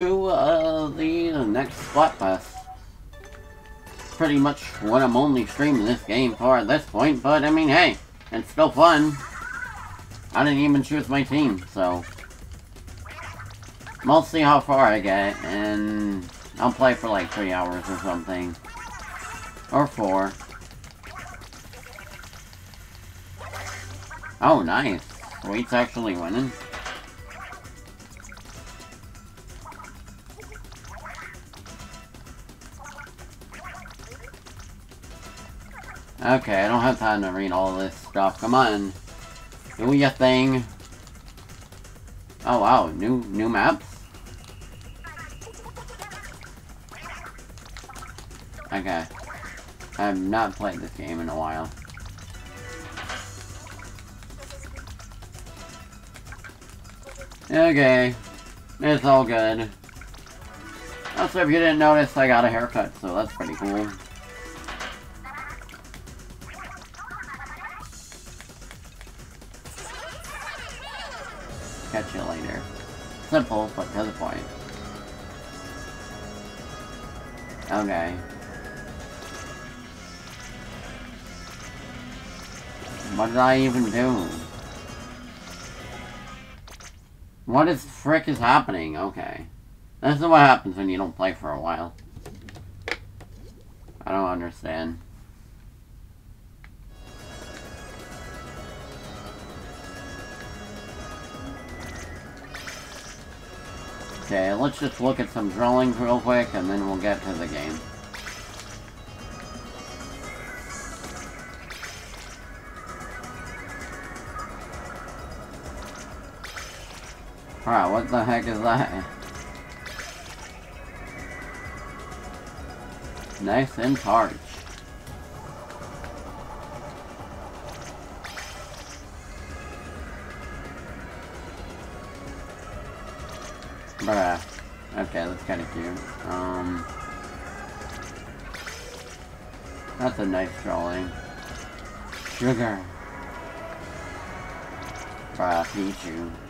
to uh, the next Splatfest. Pretty much what I'm only streaming this game for at this point, but I mean, hey, it's still fun. I didn't even choose my team, so... We'll see how far I get, and I'll play for like three hours or something. Or four. Oh, nice. Sweet's actually winning. Okay, I don't have time to read all this stuff. Come on. Do your thing. Oh wow, new new maps? Okay. I have not played this game in a while. Okay. It's all good. Also, if you didn't notice, I got a haircut, so that's pretty cool. I even do? What is frick is happening? Okay. This is what happens when you don't play for a while. I don't understand. Okay, let's just look at some drawings real quick and then we'll get to the game. Wow, what the heck is that? Nice and charged. Bruh. Okay, that's kind of cute. Um... That's a nice drawing. Sugar. Bruh, Pichu.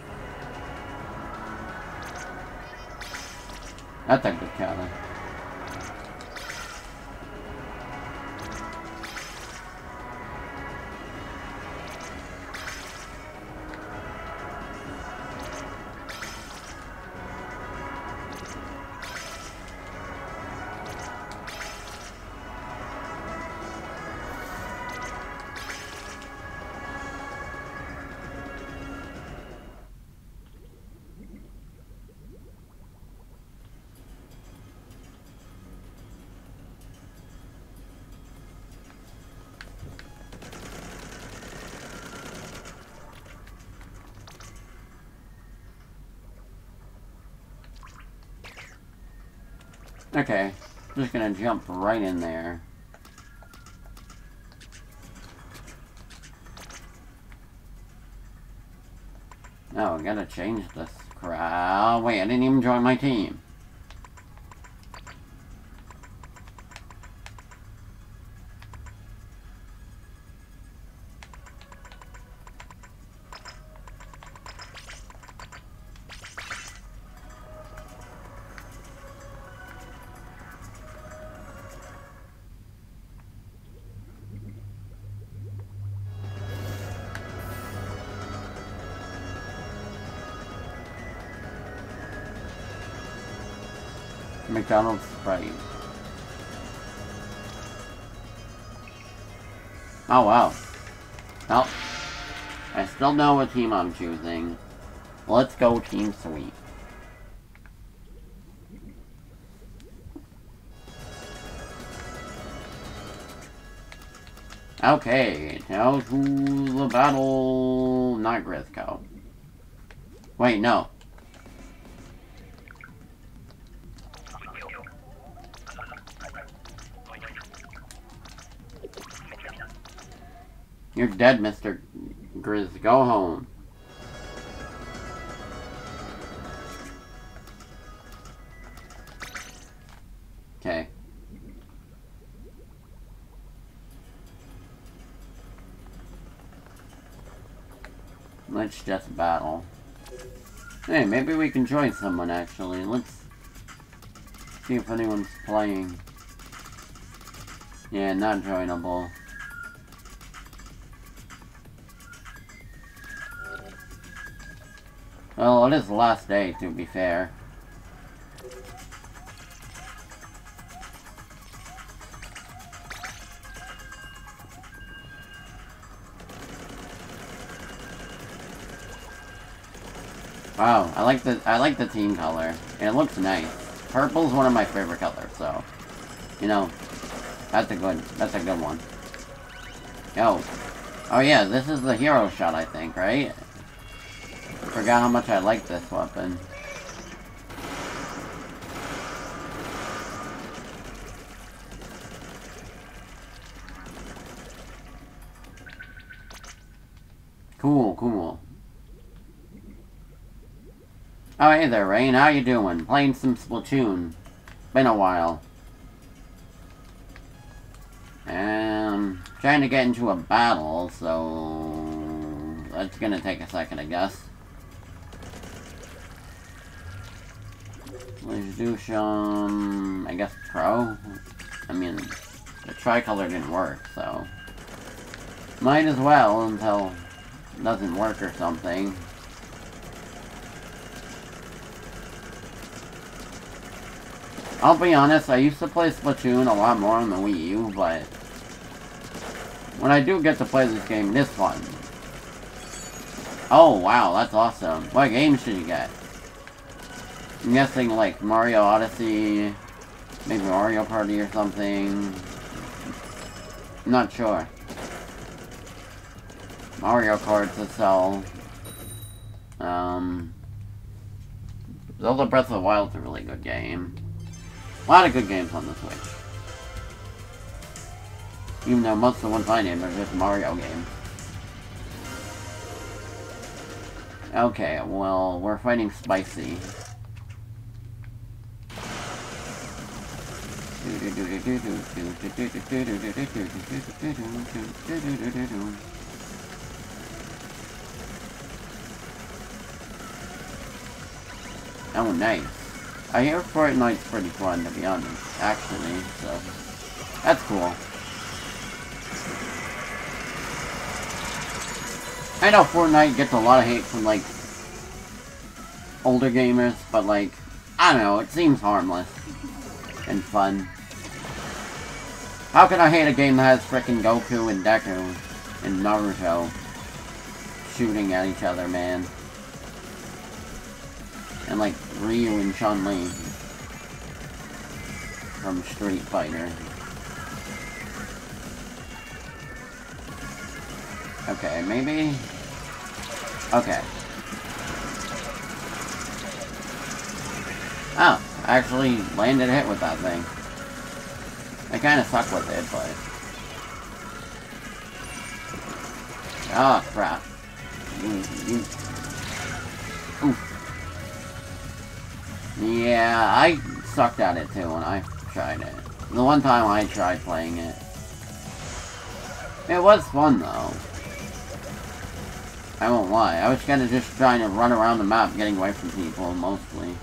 That's a good color. Okay, I'm just gonna jump right in there. Oh, I gotta change this crowd. Wait, I didn't even join my team. McDonald's Sprite. Oh wow. Well, I still know what team I'm choosing. Let's go Team Sweet. Okay, now to the battle... Not Grizzco. Wait, no. You're dead, Mr. Grizz. Go home. Okay. Let's just battle. Hey, maybe we can join someone, actually. Let's See if anyone's playing. Yeah, not joinable. Well, it is the last day, to be fair. Wow, I like the I like the team color. It looks nice. Purple's one of my favorite colors, so you know, that's a good that's a good one. Yo. Oh yeah, this is the hero shot I think, right? Forgot how much I like this weapon. Cool, cool. Oh, hey there, Rain. How you doing? Playing some Splatoon. Been a while. And trying to get into a battle, so that's gonna take a second, I guess. Let's do some, I guess, pro. I mean, the tricolor didn't work, so might as well until it doesn't work or something. I'll be honest, I used to play Splatoon a lot more on the Wii U, but when I do get to play this game, it is fun. Oh, wow, that's awesome. What games should you get? I'm guessing, like, Mario Odyssey, maybe Mario Party or something. Not sure. Mario Kart to sell. Um, Zelda Breath of the Wild is a really good game. A lot of good games on the Switch. Even though most of the ones I named are just Mario games. Okay, well, we're fighting Spicy. Oh, nice. I hear Fortnite's pretty fun, to be honest, actually, so... That's cool. I know Fortnite gets a lot of hate from, like, older gamers, but, like, I don't know, it seems harmless and fun. How can I hate a game that has frickin' Goku and Deku and Naruto shooting at each other, man? And like Ryu and Chun-Li from Street Fighter. Okay, maybe... Okay. Oh, actually landed a hit with that thing. I kinda suck with it, but... Oh, crap. Oof. Yeah, I sucked at it too when I tried it. The one time I tried playing it. It was fun though. I won't lie. I was kind of just trying to run around the map getting away from people mostly.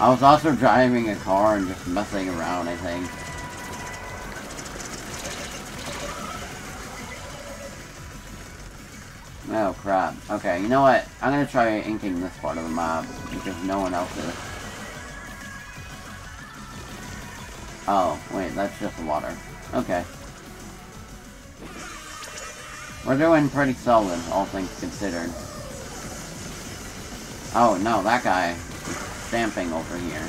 I was also driving a car and just messing around, I think. Oh crap. Okay, you know what? I'm gonna try inking this part of the map because no one else is. Oh, wait, that's just water. Okay. We're doing pretty solid, all things considered. Oh, no, that guy stamping over here.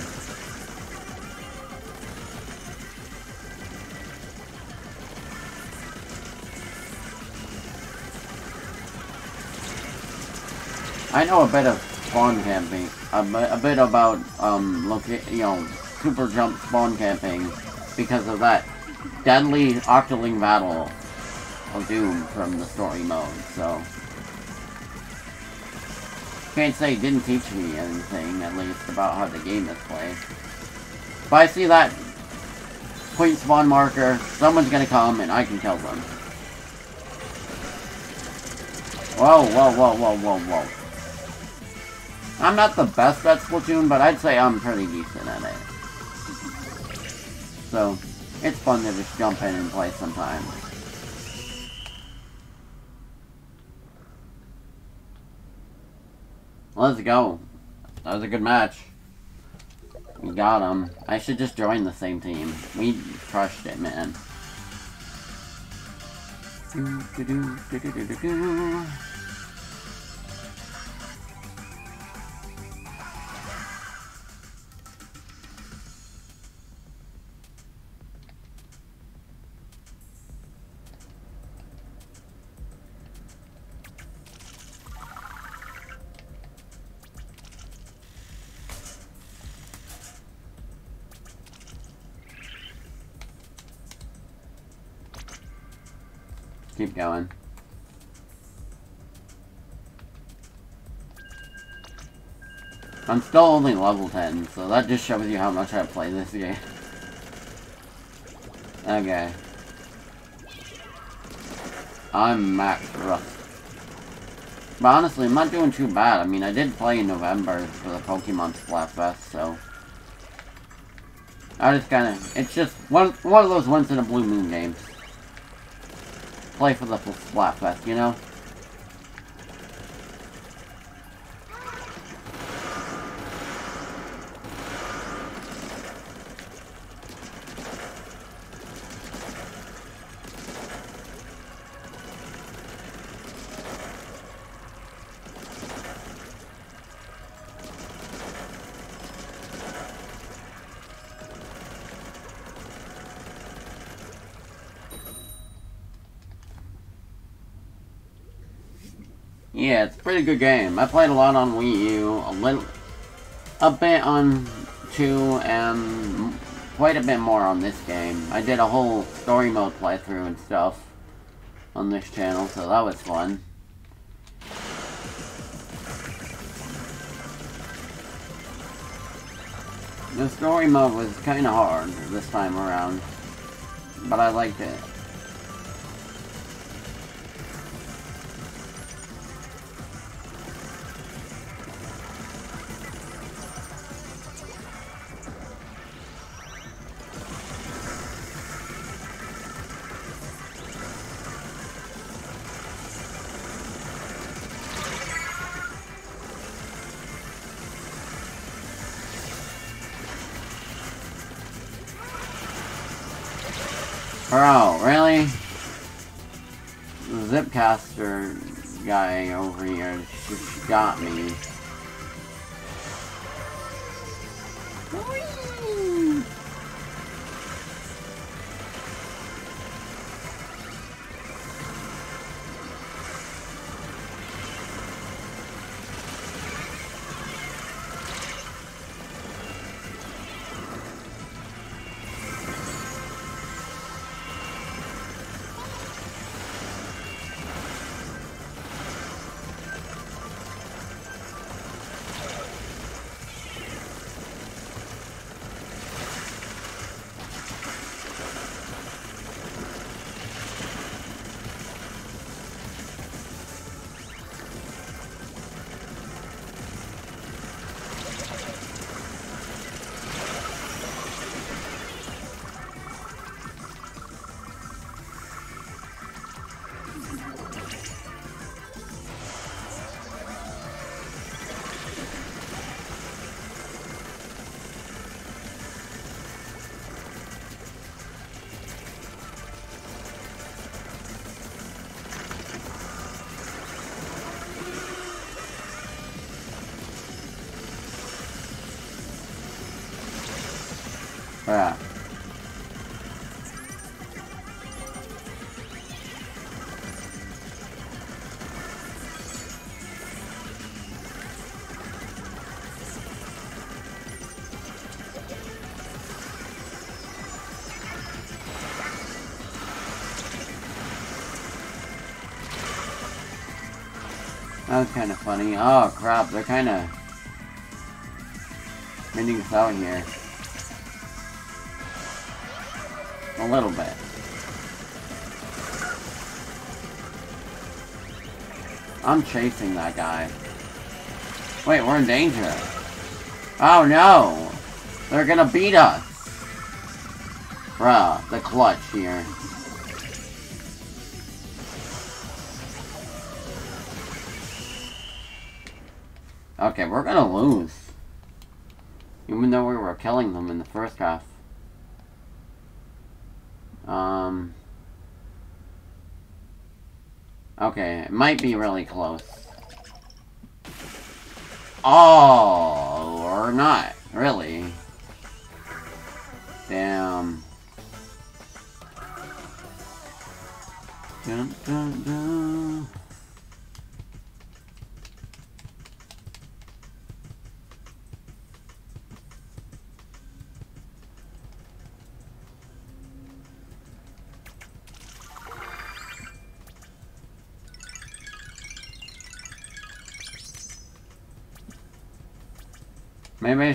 I know a bit of spawn camping, a, a bit about, um, you know, super jump spawn camping because of that deadly Octoling battle of Doom from the story mode, so... Can't say it didn't teach me anything, at least, about how the game is played. If I see that point spawn marker, someone's gonna come and I can kill them. Whoa, whoa, whoa, whoa, whoa, whoa. I'm not the best at Splatoon, but I'd say I'm pretty decent at it. So, it's fun to just jump in and play sometimes. Let's go. That was a good match. We got him. I should just join the same team. We crushed it, man. Do, do, do, Keep going. I'm still only level 10, so that just shows you how much I play this game. Okay. I'm max rust. But honestly, I'm not doing too bad. I mean, I did play in November for the Pokemon Splatfest, so... I just kinda... It's just one, one of those once-in-a-blue moon games play for the flat Splatfest, you know? A good game. I played a lot on Wii U, a little, a bit on 2, and quite a bit more on this game. I did a whole story mode playthrough and stuff on this channel, so that was fun. The story mode was kinda hard this time around, but I liked it. That was kind of funny. Oh crap, they're kind of minting us out here. A little bit. I'm chasing that guy. Wait, we're in danger. Oh no! They're gonna beat us! Bruh, the clutch here. Okay, we're gonna lose. Even though we were killing them in the first half. Um... Okay, it might be really close. Oh, or not, really. Damn. Dun, dun, dun.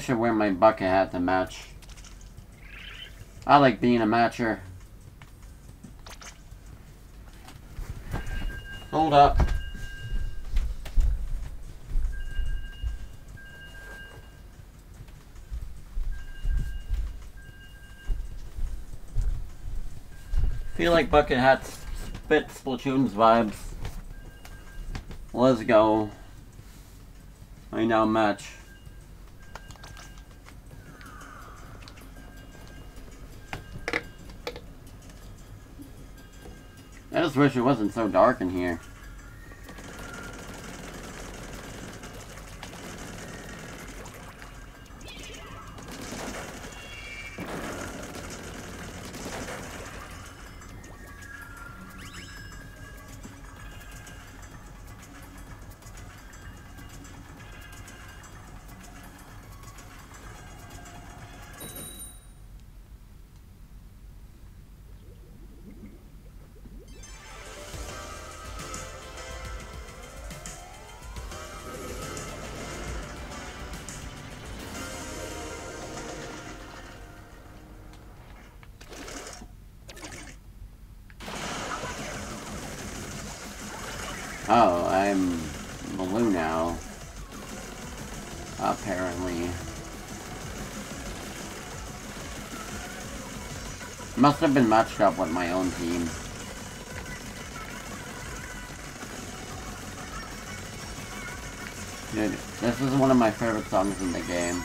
Should wear my bucket hat to match. I like being a matcher. Hold up. Feel like Bucket Hats spit Splatoon's vibes. Let's go. I now match. Just wish it wasn't so dark in here. Must have been matched up with my own team. Dude, this is one of my favorite songs in the game.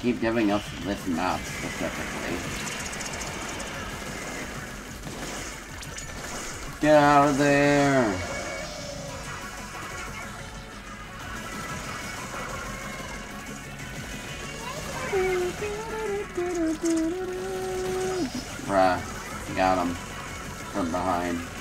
Keep giving us this map specifically. Get out of there! Bruh, got him from behind.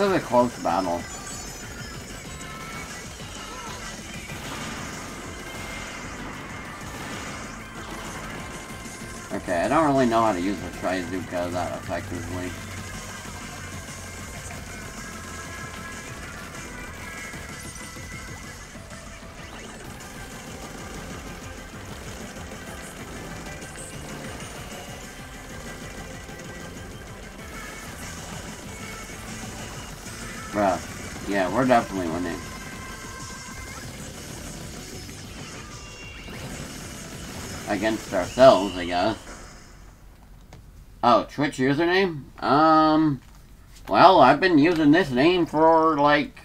This is a close battle. Okay, I don't really know how to use the Trizuka that effectively. Yeah, we're definitely winning. Against ourselves, I guess. Oh, Twitch username? Um, well, I've been using this name for, like,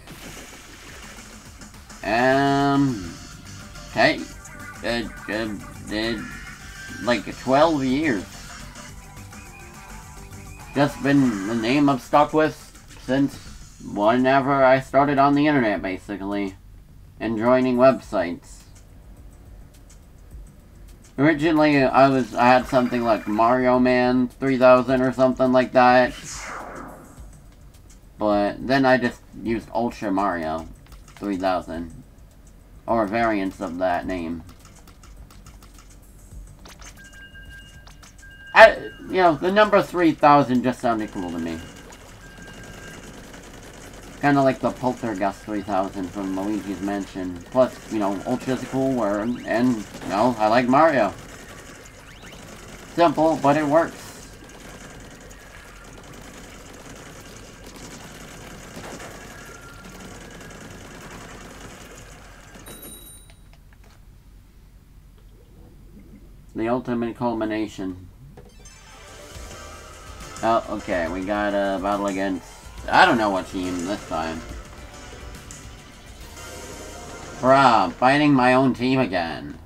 um, hey, uh, uh, uh, like 12 years. Just been the name I've stuck with since whenever I started on the internet, basically, and joining websites. Originally, I was I had something like Mario Man 3000 or something like that. But then I just used Ultra Mario 3000. Or variants of that name. I, you know, the number 3000 just sounded cool to me. Kind of like the Poltergust 3000 from Luigi's Mansion. Plus, you know, Ultra's a cool word, and, you know, I like Mario. Simple, but it works. The ultimate culmination. Oh, okay, we got a battle against I don't know what team this time. Bruh, fighting my own team again.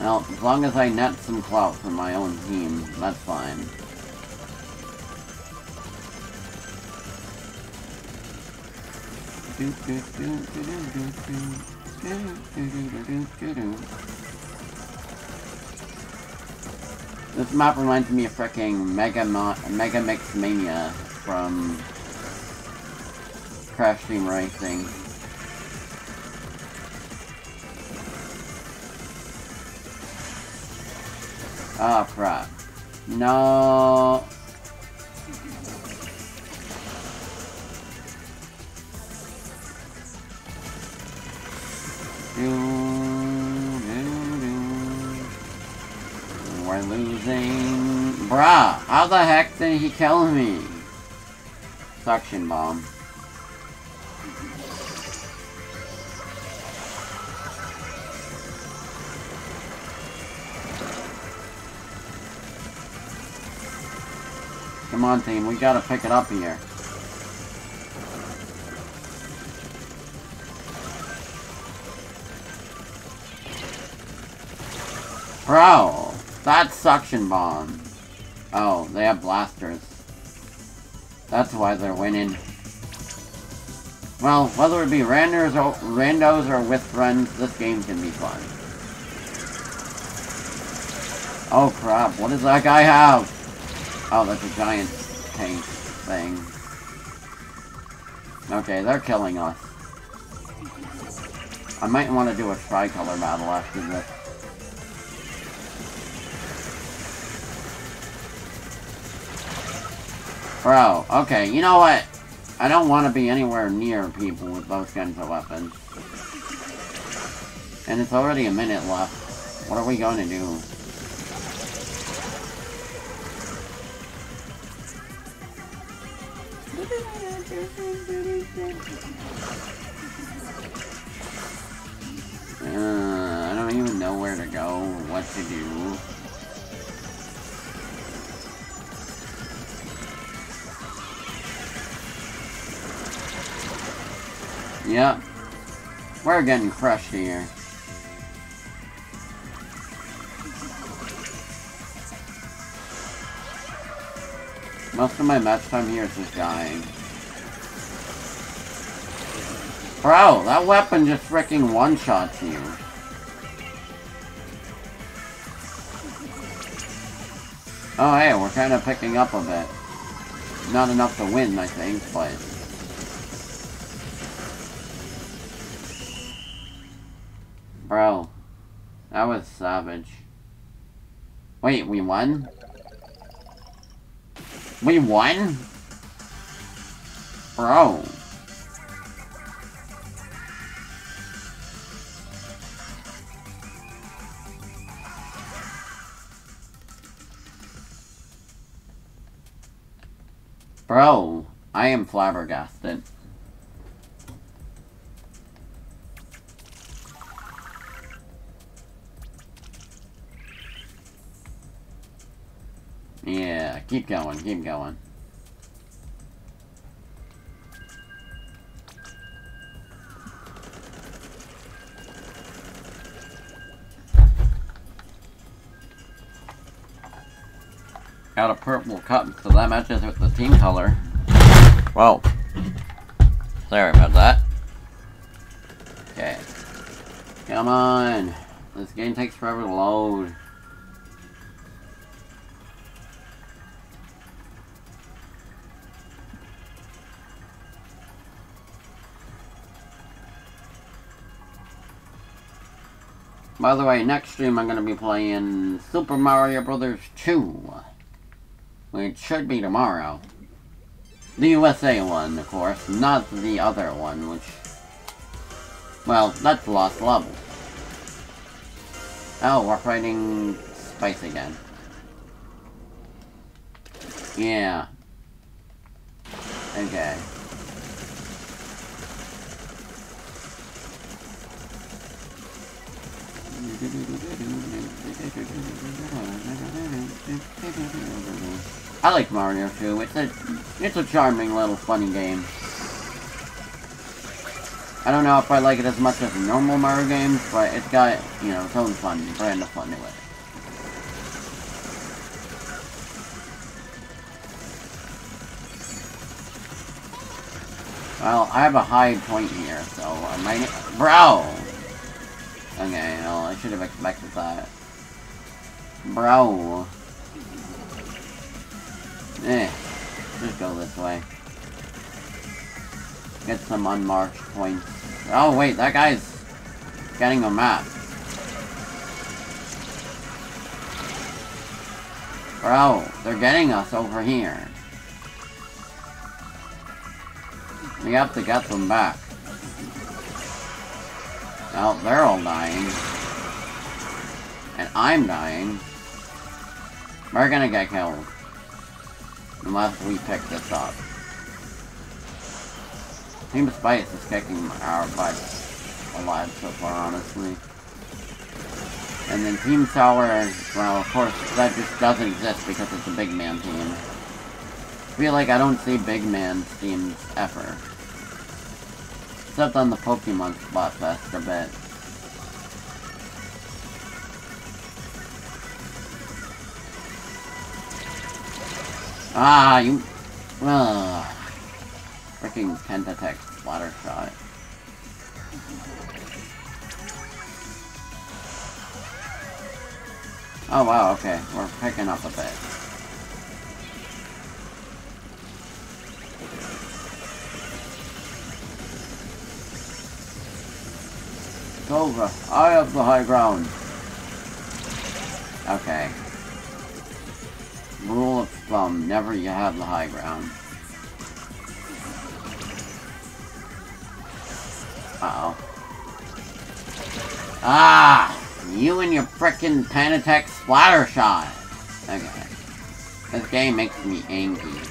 Well, as long as I net some clout from my own team, that's fine. Do do do This map reminds me of freaking Mega, Mega Mix Mania from Crash Team Racing. Oh crap. No. We're losing. Bruh, how the heck did he kill me? Suction bomb. Come on, team. We gotta pick it up here. Bro. That's suction bomb. Oh, they have blasters. That's why they're winning. Well, whether it be randos or, randos or with friends, this game can be fun. Oh crap, what does that guy have? Oh, that's a giant tank thing. Okay, they're killing us. I might want to do a tricolor battle after this. Bro, okay, you know what? I don't want to be anywhere near people with those kinds of weapons. And it's already a minute left. What are we going to do? Uh, I don't even know where to go, what to do. Yep. We're getting crushed here. Most of my match time here is just dying. Bro, that weapon just freaking one-shots you. Oh hey, we're kind of picking up a bit. Not enough to win, I think, but... Bro. That was savage. Wait, we won? We won? Bro. Bro, I am flabbergasted. Keep going, keep going. Got a purple cup, so that matches with the team color. Whoa. Sorry about that. Okay. Come on. This game takes forever to load. By the way, next stream I'm going to be playing Super Mario Brothers 2 which should be tomorrow. The USA one, of course, not the other one, which... Well, that's Lost Level. Oh, we're fighting Spice again. Yeah. Okay. I like Mario 2. It's a it's a charming little funny game. I don't know if I like it as much as normal Mario games, but it's got, you know, its own fun, brand of fun to it. Well, I have a high point here, so I might... Bro! Okay, well, I should have expected that. Bro. Eh. Just go this way. Get some unmarked points. Oh, wait, that guy's getting a map. Bro, they're getting us over here. We have to get them back. Well, they're all dying. And I'm dying. We're gonna get killed. Unless we pick this up. Team Spice is kicking our butt alive so far, honestly. And then Team Sour, well, of course, that just doesn't exist because it's a big man team. I feel like I don't see big man teams ever. Except on the Pokemon Splatfest a bit. Ah, you... Ugh. Freaking Pentatech splatter shot. Oh wow, okay. We're picking up a bit. Over. I have the high ground. Okay. Rule of thumb, never you have the high ground. Uh-oh. Ah! You and your frickin' Tentatek Splattershot! Okay. This game makes me angry.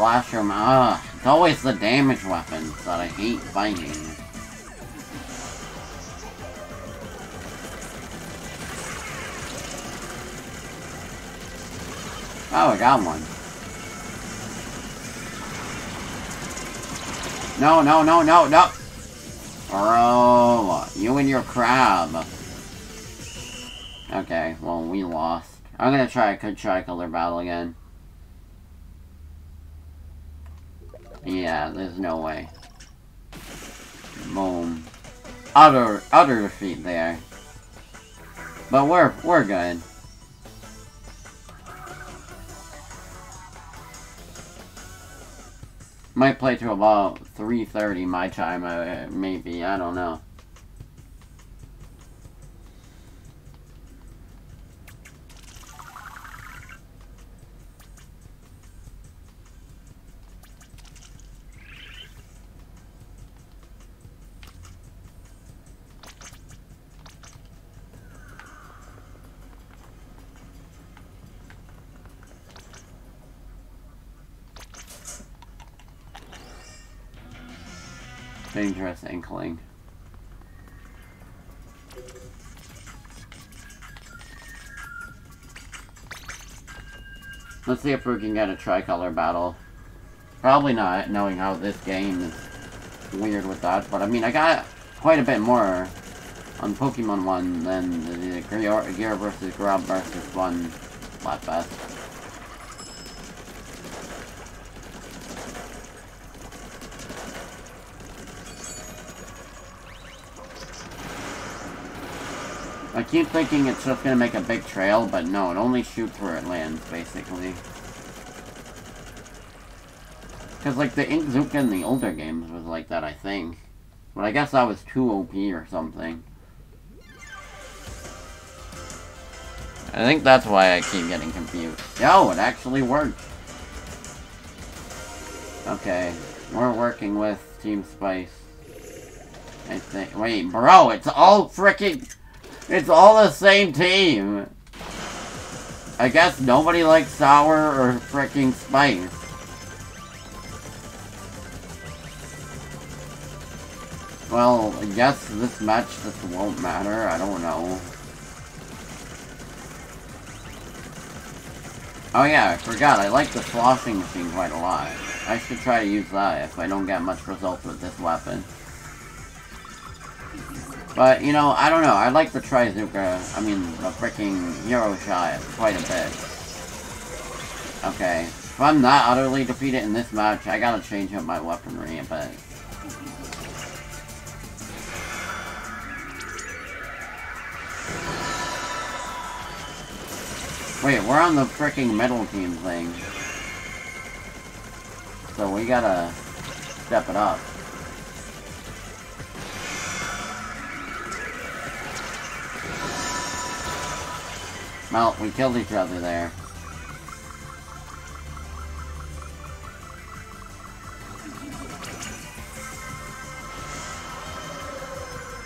Flasher, ah, it's always the damage weapons that I hate fighting. Oh, I got one. No, no, no, no, no! Bro, you and your crab. Okay, well, we lost. I'm gonna try a tri-color battle again. Yeah, there's no way. Boom. Utter, utter defeat there. But we're, we're good. Might play to about 3.30 my time, uh, maybe. I don't know. Dangerous inkling. Let's see if we can get a tricolor battle. Probably not, knowing how this game is weird with that. But I mean, I got quite a bit more on Pokemon 1 than the Gear versus Grub versus 1 Splatfest. I keep thinking it's just gonna make a big trail, but no, it only shoots where it lands, basically. Because, like, the Inkzooka in the older games was like that, I think. But I guess that was too OP or something. I think that's why I keep getting confused. Yo, it actually worked. Okay, we're working with Team Spice. I think- wait, bro, it's all freaking- it's all the same team. I guess nobody likes sour or freaking spice. Well, I guess this match just won't matter. I don't know. Oh yeah, I forgot. I like the sloshing machine quite a lot. I should try to use that if I don't get much results with this weapon. But, you know, I don't know. I like the Trizooka, I mean, the freaking Hero Shot quite a bit. Okay. If I'm not utterly defeated in this match, I gotta change up my weaponry a bit. Wait, we're on the freaking middle team thing. So we gotta step it up. Well, we killed each other there.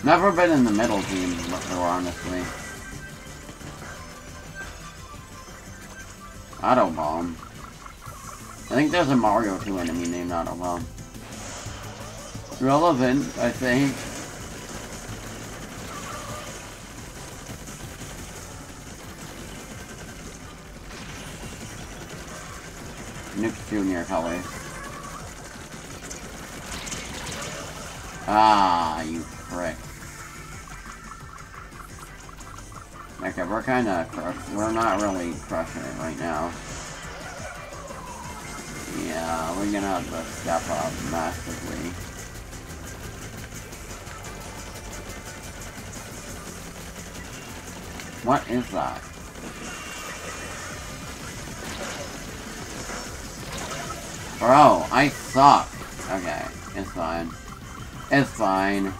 Never been in the middle team before, honestly. Autobomb. I think there's a Mario 2 enemy named Autobomb. Relevant, I think. Nick Jr. colors. Ah, you prick. Okay, we're kind of we're not really crushing it right now. Yeah, we're gonna have to step up massively. What is that? Bro, I suck. Okay, it's fine. It's fine.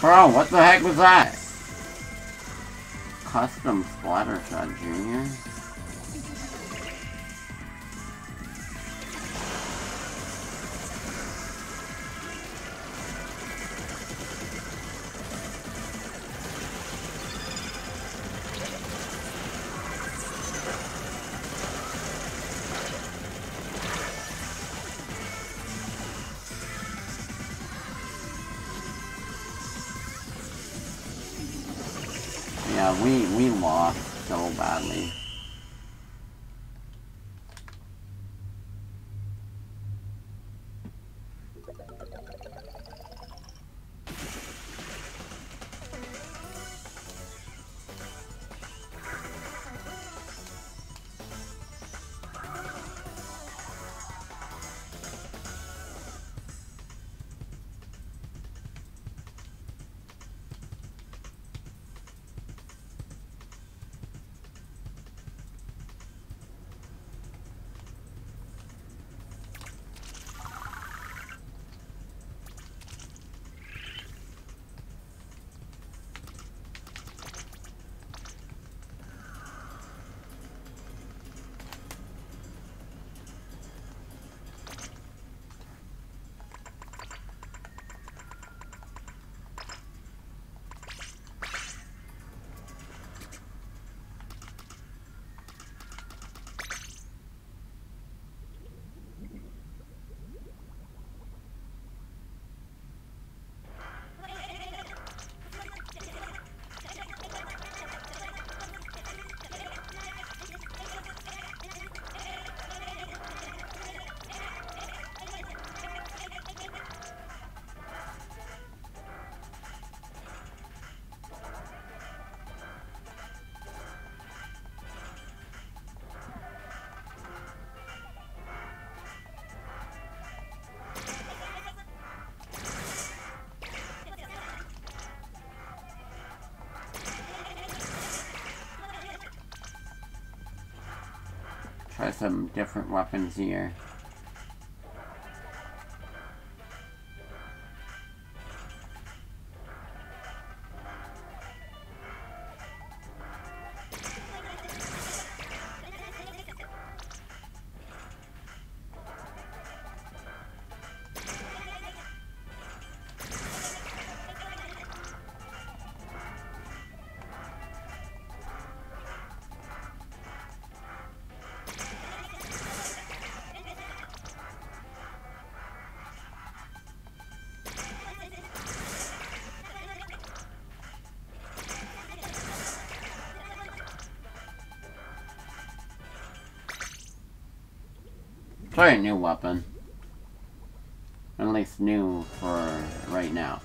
Bro, what the heck was that? Custom Splattershot Junior? Yeah, some different weapons here. Try a new weapon. At least new for right now.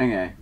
Okay.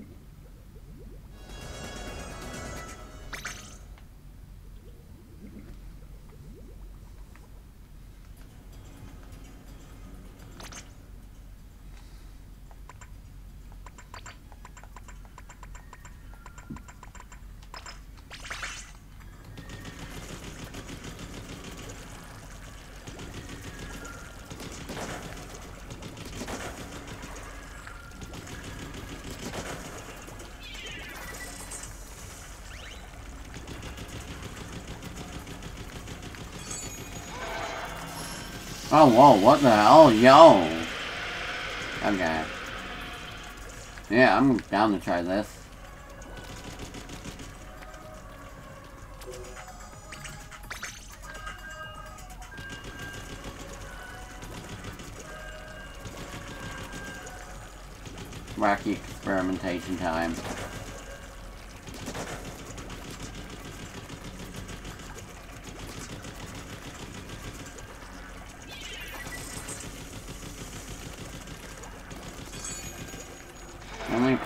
Oh, whoa, what the hell? Yo! Okay. Yeah, I'm down to try this. Wacky experimentation time.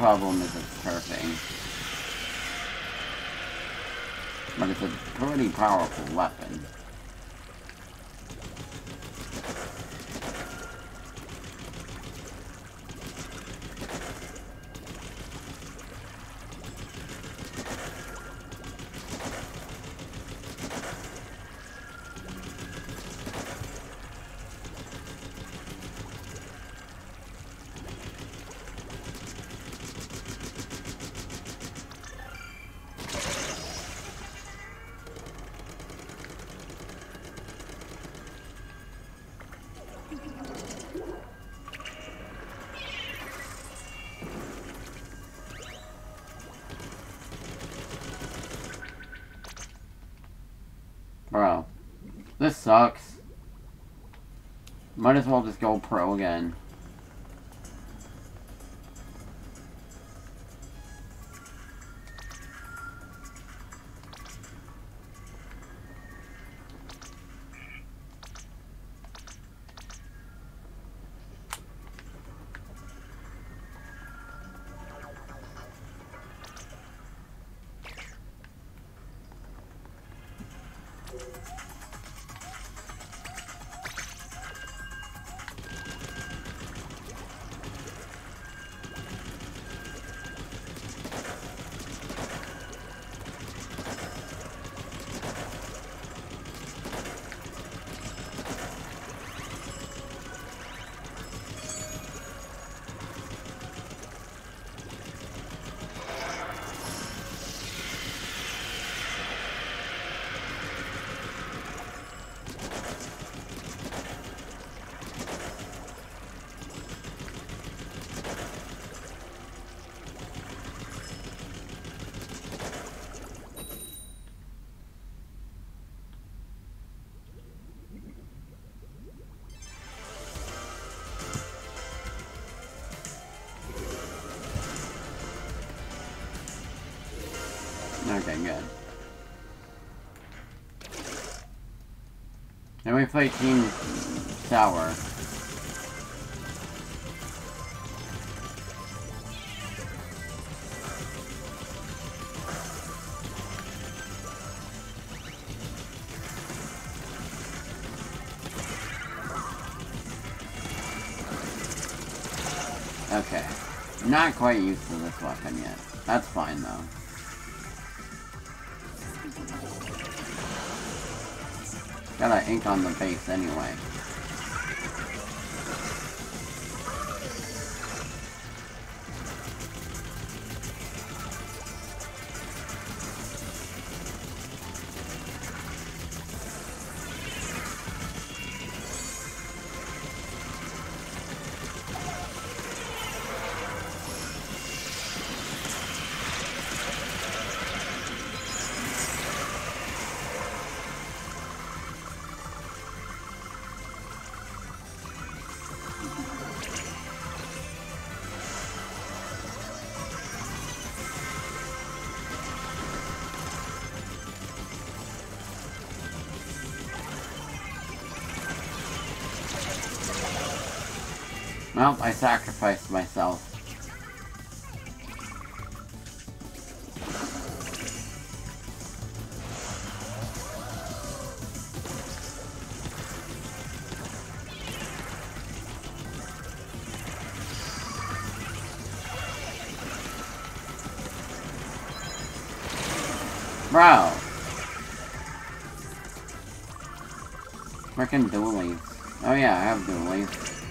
problem is it's perfect. But it's a pretty powerful weapon. Bro. This sucks. Might as well just go pro again. We play Team Tower. Okay. Not quite used to this weapon yet. That's fine though. Ink on the base anyway. Well, I sacrificed myself. Bro! Frickin' dualies. Oh yeah, I have. Okay,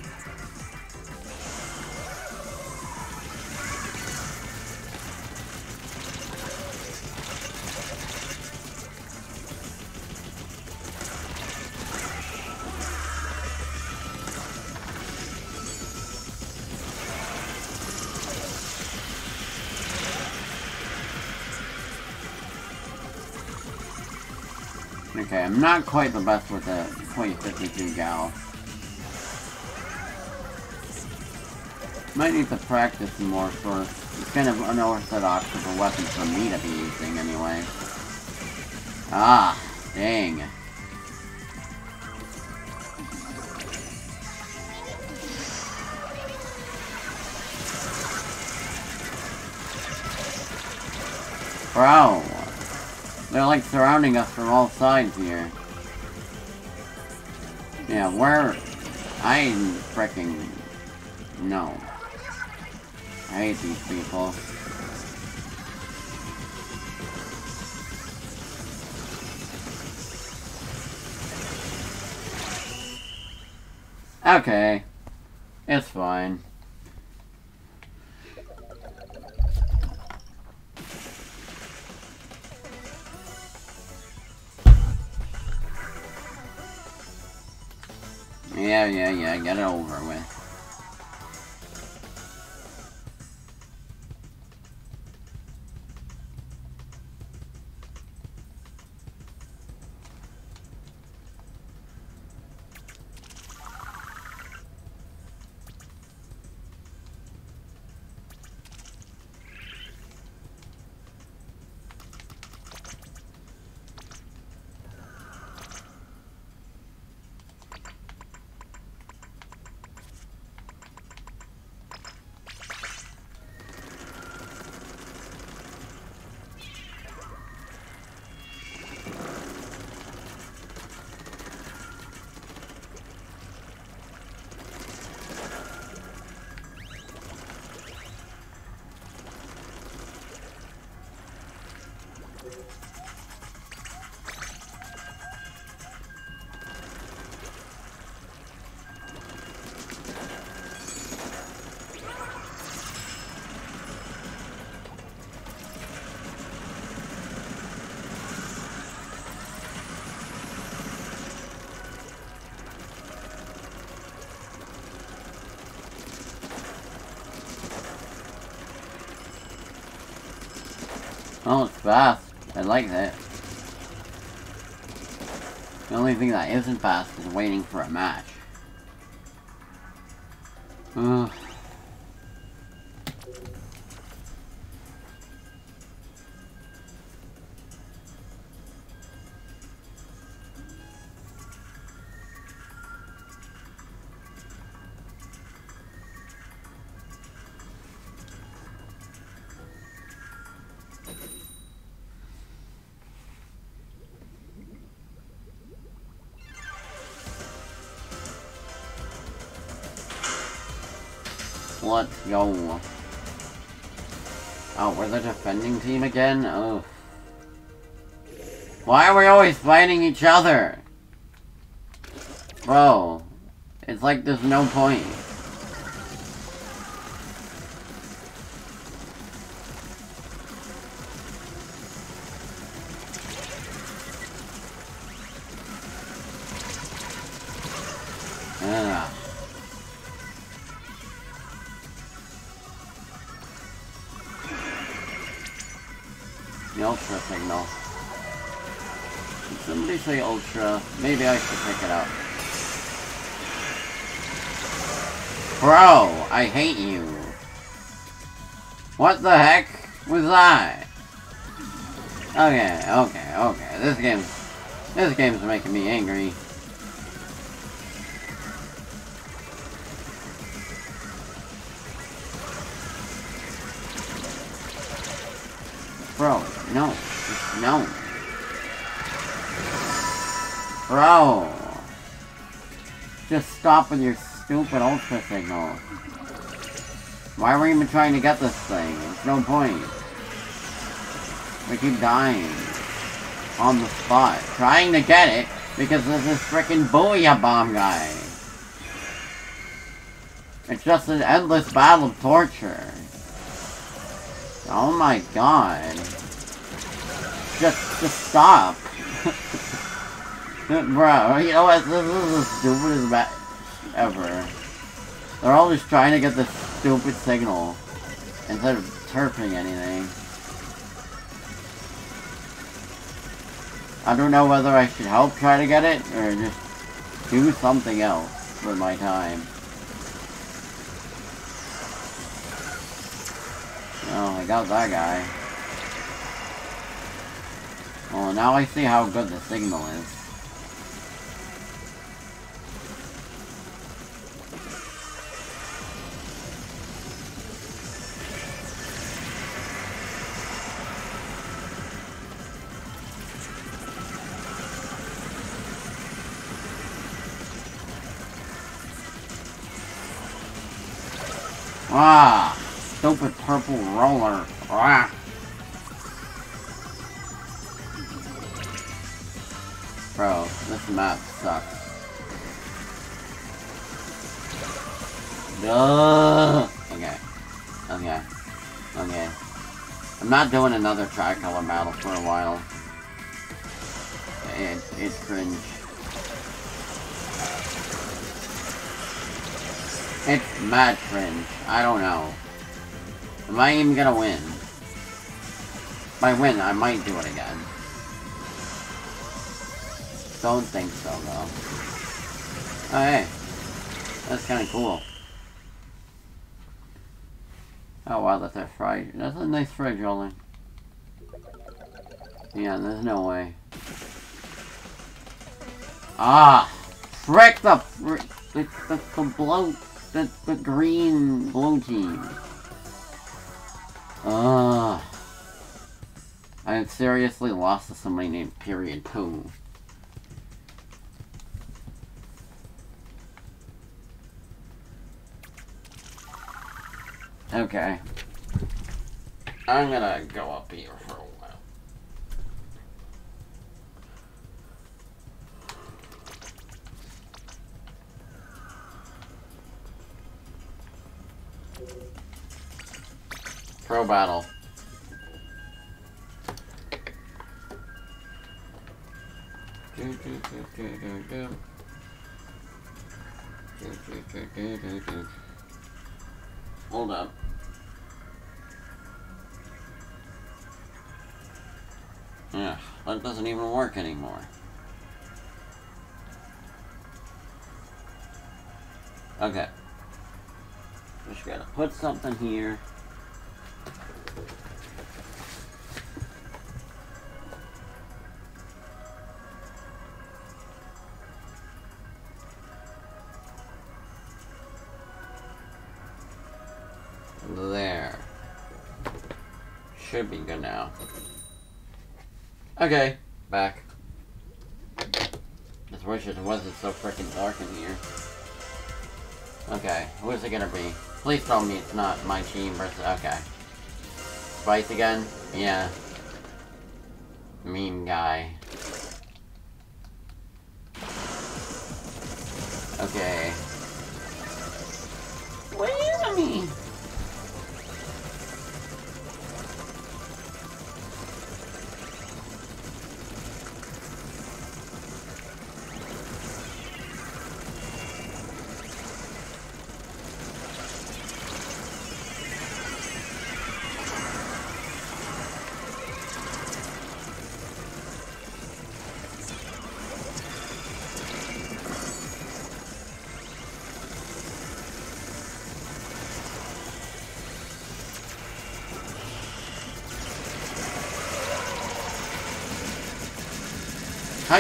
I'm not quite the best with the .52 gal. Might need to practice more first. It's kind of unorthodox of a weapon for me to be using anyway. Ah, dang. Like surrounding us from all sides here. Yeah, where... I freaking... No. I hate these people. Okay. It's fine. Yeah, yeah, get it over fast. I like that. The only thing that isn't fast is waiting for a match. Let's. Oh, we're the defending team again? Oh. Why are we always fighting each other? Bro, it's like there's no point. Maybe I should pick it up. Bro, I hate you. What the heck was that? Okay, okay, okay. This game, this game's making me angry. Bro, no. No. Bro. Just stop with your stupid ultra signal. Why are we even trying to get this thing? There's no point. We keep dying. On the spot. Trying to get it because of this freaking Booyah Bomb guy. It's just an endless battle of torture. Oh my god. Just, just stop. Bro, you know what? This is the stupidest ma ever. They're just trying to get the stupid signal instead of turfing anything. I don't know whether I should help try to get it or just do something else with my time. Oh, I got that guy. Well, now I see how good the signal is. Ah! Stupid purple roller. Ah! Bro, this map sucks. Ugh. Okay. Okay. Okay. I'm not doing another tricolor battle for a while. It, it's cringe. It's mad cringe. I don't know. Am I even gonna win? If I win, I might do it again. Don't think so, though. Oh, hey. That's kinda cool. Oh, wow, that's a fry. That's a nice fridge rolling. Yeah, there's no way. Ah! Frick the frick! The, the, the bloat the, the green blue team. Ugh. I seriously lost to somebody named Period Poo. Okay. I'm gonna go up here do, battle. Hold up. Yeah, that doesn't even work anymore. Okay. Just gotta put something here. Okay, back. Just wish it wasn't so freaking dark in here. Okay, who is it gonna be? Please tell me it's not my team versus... Okay. Spice again? Yeah. Meme guy.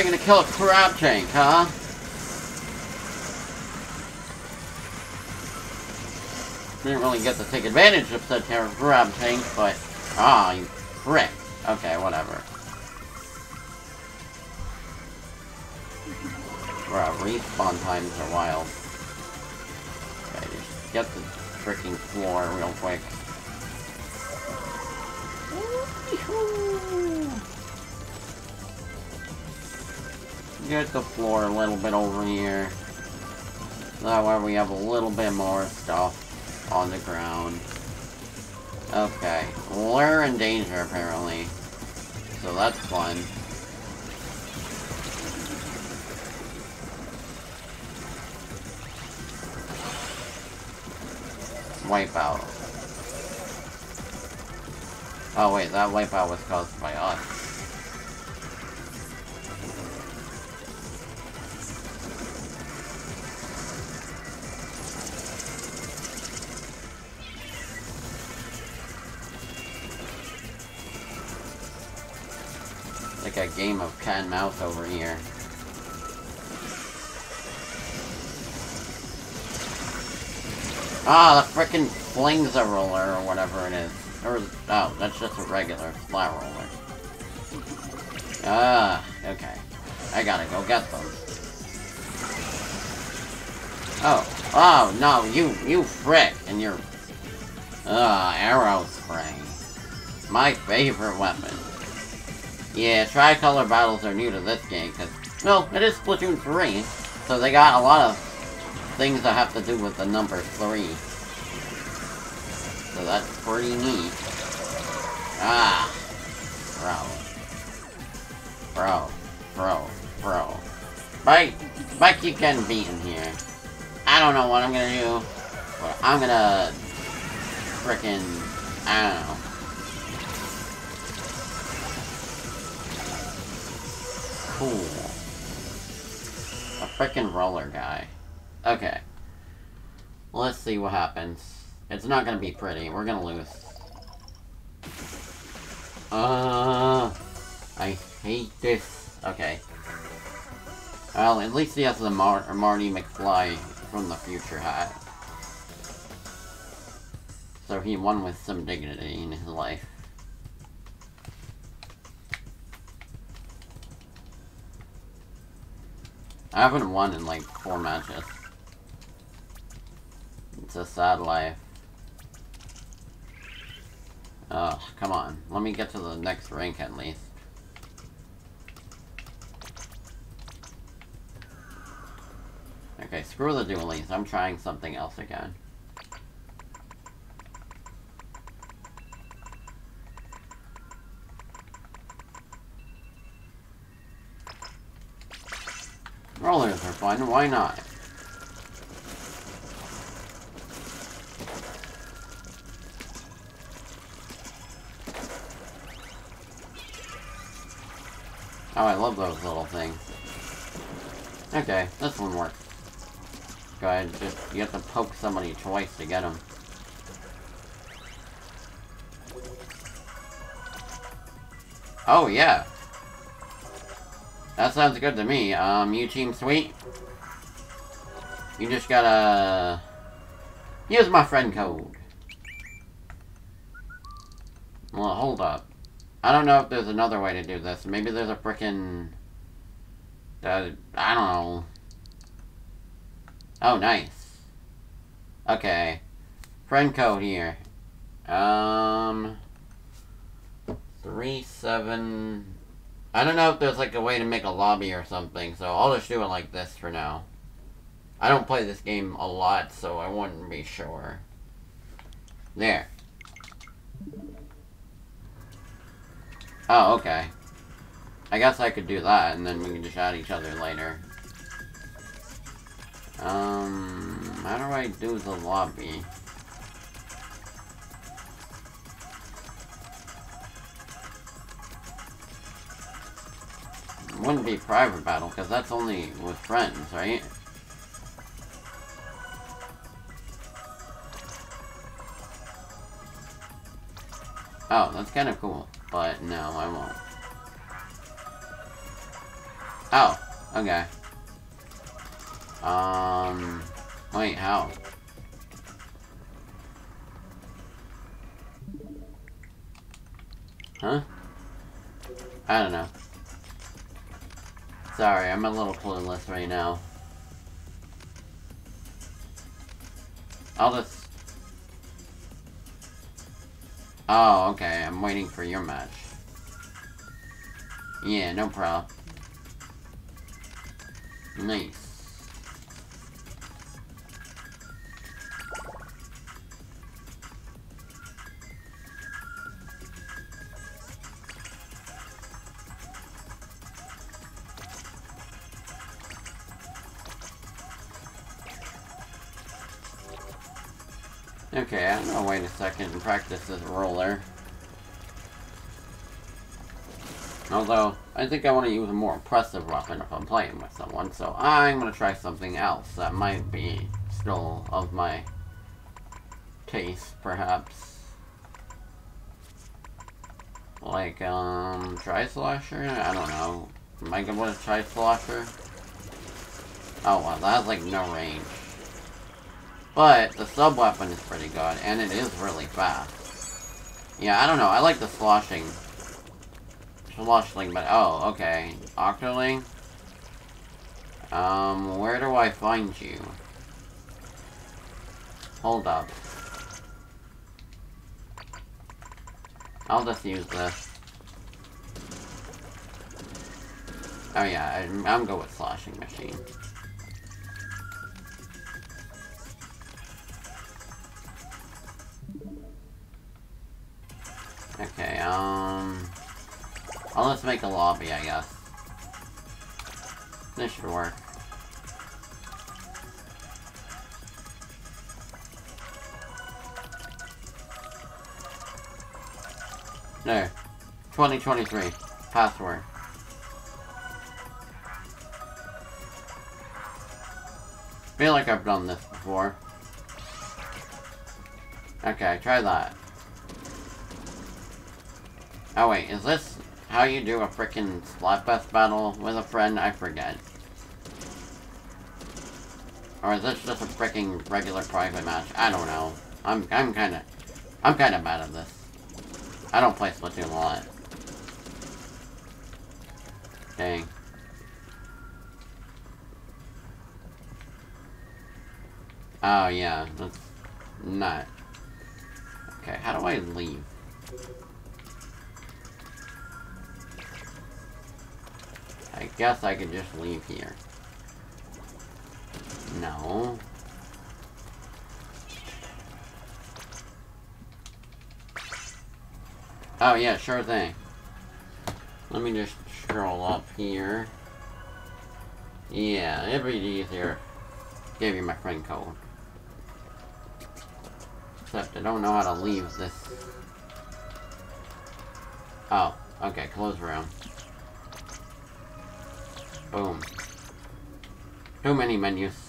You gonna kill a crab tank, huh? Didn't really get to take advantage of said crab tank, but... Ah, you prick. Okay, whatever. Bro, respawn times are wild. Okay, just get the freaking floor real quick. Get the floor a little bit over here. That way we have a little bit more stuff on the ground. Okay. we're in danger, apparently. So that's fun. Wipeout. Oh wait, that wipeout was caused by us. Over here. Ah, the frickin' Flingza Roller or whatever it is. Or, oh, that's just a regular flat roller. Ah, okay. I gotta go get them. Oh, oh, no, you, you frick, and your, ah, Aerospray. My favorite weapon. Yeah, tricolor battles are new to this game, because, well, it is Splatoon 3, so they got a lot of things that have to do with the number 3. So that's pretty neat. Ah. Bro. Bro. Bro. Bro. But, I keep getting beaten here. I don't know what I'm gonna do, but I'm gonna... Frickin' I don't know. Cool. A freaking roller guy. Okay. Let's see what happens. It's not gonna be pretty. We're gonna lose. Uh, I hate this. Okay. Well, at least he has the Mar Marty McFly from the future hat. So he won with some dignity in his life. I haven't won in like four matches. It's a sad life. Oh, come on. Let me get to the next rank at least. Okay, screw the dualies. I'm trying something else again. Fun, why not? Oh, I love those little things. Okay, this one works. Go ahead, just, you have to poke somebody twice to get them. Oh, yeah. That sounds good to me. Um, you Team Sweet? You just gotta... Use my friend code. Well, hold up. I don't know if there's another way to do this. Maybe there's a frickin'... Uh, I don't know. Oh, nice. Okay. Friend code here. Um, three seven. I don't know if there's like a way to make a lobby or something, so I'll just do it like this for now. I don't play this game a lot, so I wouldn't be sure. There. Oh, okay. I guess I could do that, and then we can just add each other later. Um, how do I do the lobby? Wouldn't be private battle, because that's only with friends, right? Oh, that's kind of cool, but no, I won't. Oh, okay. Um, wait, how? Huh? I don't know. Sorry, I'm a little clueless right now. I'll just... Oh, okay, I'm waiting for your match. Yeah, no problem. Nice. Okay, I'm gonna wait a second and practice this roller. Although, I think I want to use a more impressive weapon if I'm playing with someone, so I'm to try something else that might be still of my taste, perhaps. Like, um, Tri-Slosher? I don't know. Am I good with a Tri-Slosher? Oh, well, that has, like, no range. But, the sub-weapon is pretty good, and it is really fast. Yeah, I don't know, I like the sloshing Flushling, but oh, okay. Octoling? Um, where do I find you? Hold up. I'll just use this. Oh yeah, I'm, I'm good with sloshing machine. Okay, um... Well, let's make a lobby, I guess. This should work. There. 2023. Password. feel like I've done this before. Okay, try that. Oh wait, is this how you do a freaking Splatfest battle with a friend, I forget. Or is this just a freaking regular private match? I don't know. I'm I'm kinda I'm kinda bad at this. I don't play Splatoon a lot. Dang. Oh yeah, that's not. Okay, how do I leave? I guess I could just leave here. No. Oh yeah, sure thing. Let me just scroll up here. Yeah, it'd be easier. Gave you my friend code. Except I don't know how to leave this. Oh, okay, close room. Boom. Too many menus.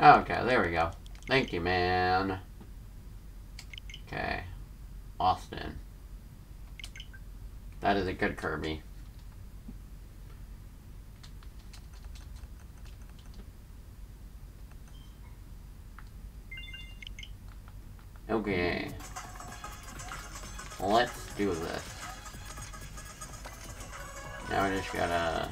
Okay, there we go. Thank you, man. Okay. Austin. That is a good Kirby. Okay. Let's do this. Now we just gotta...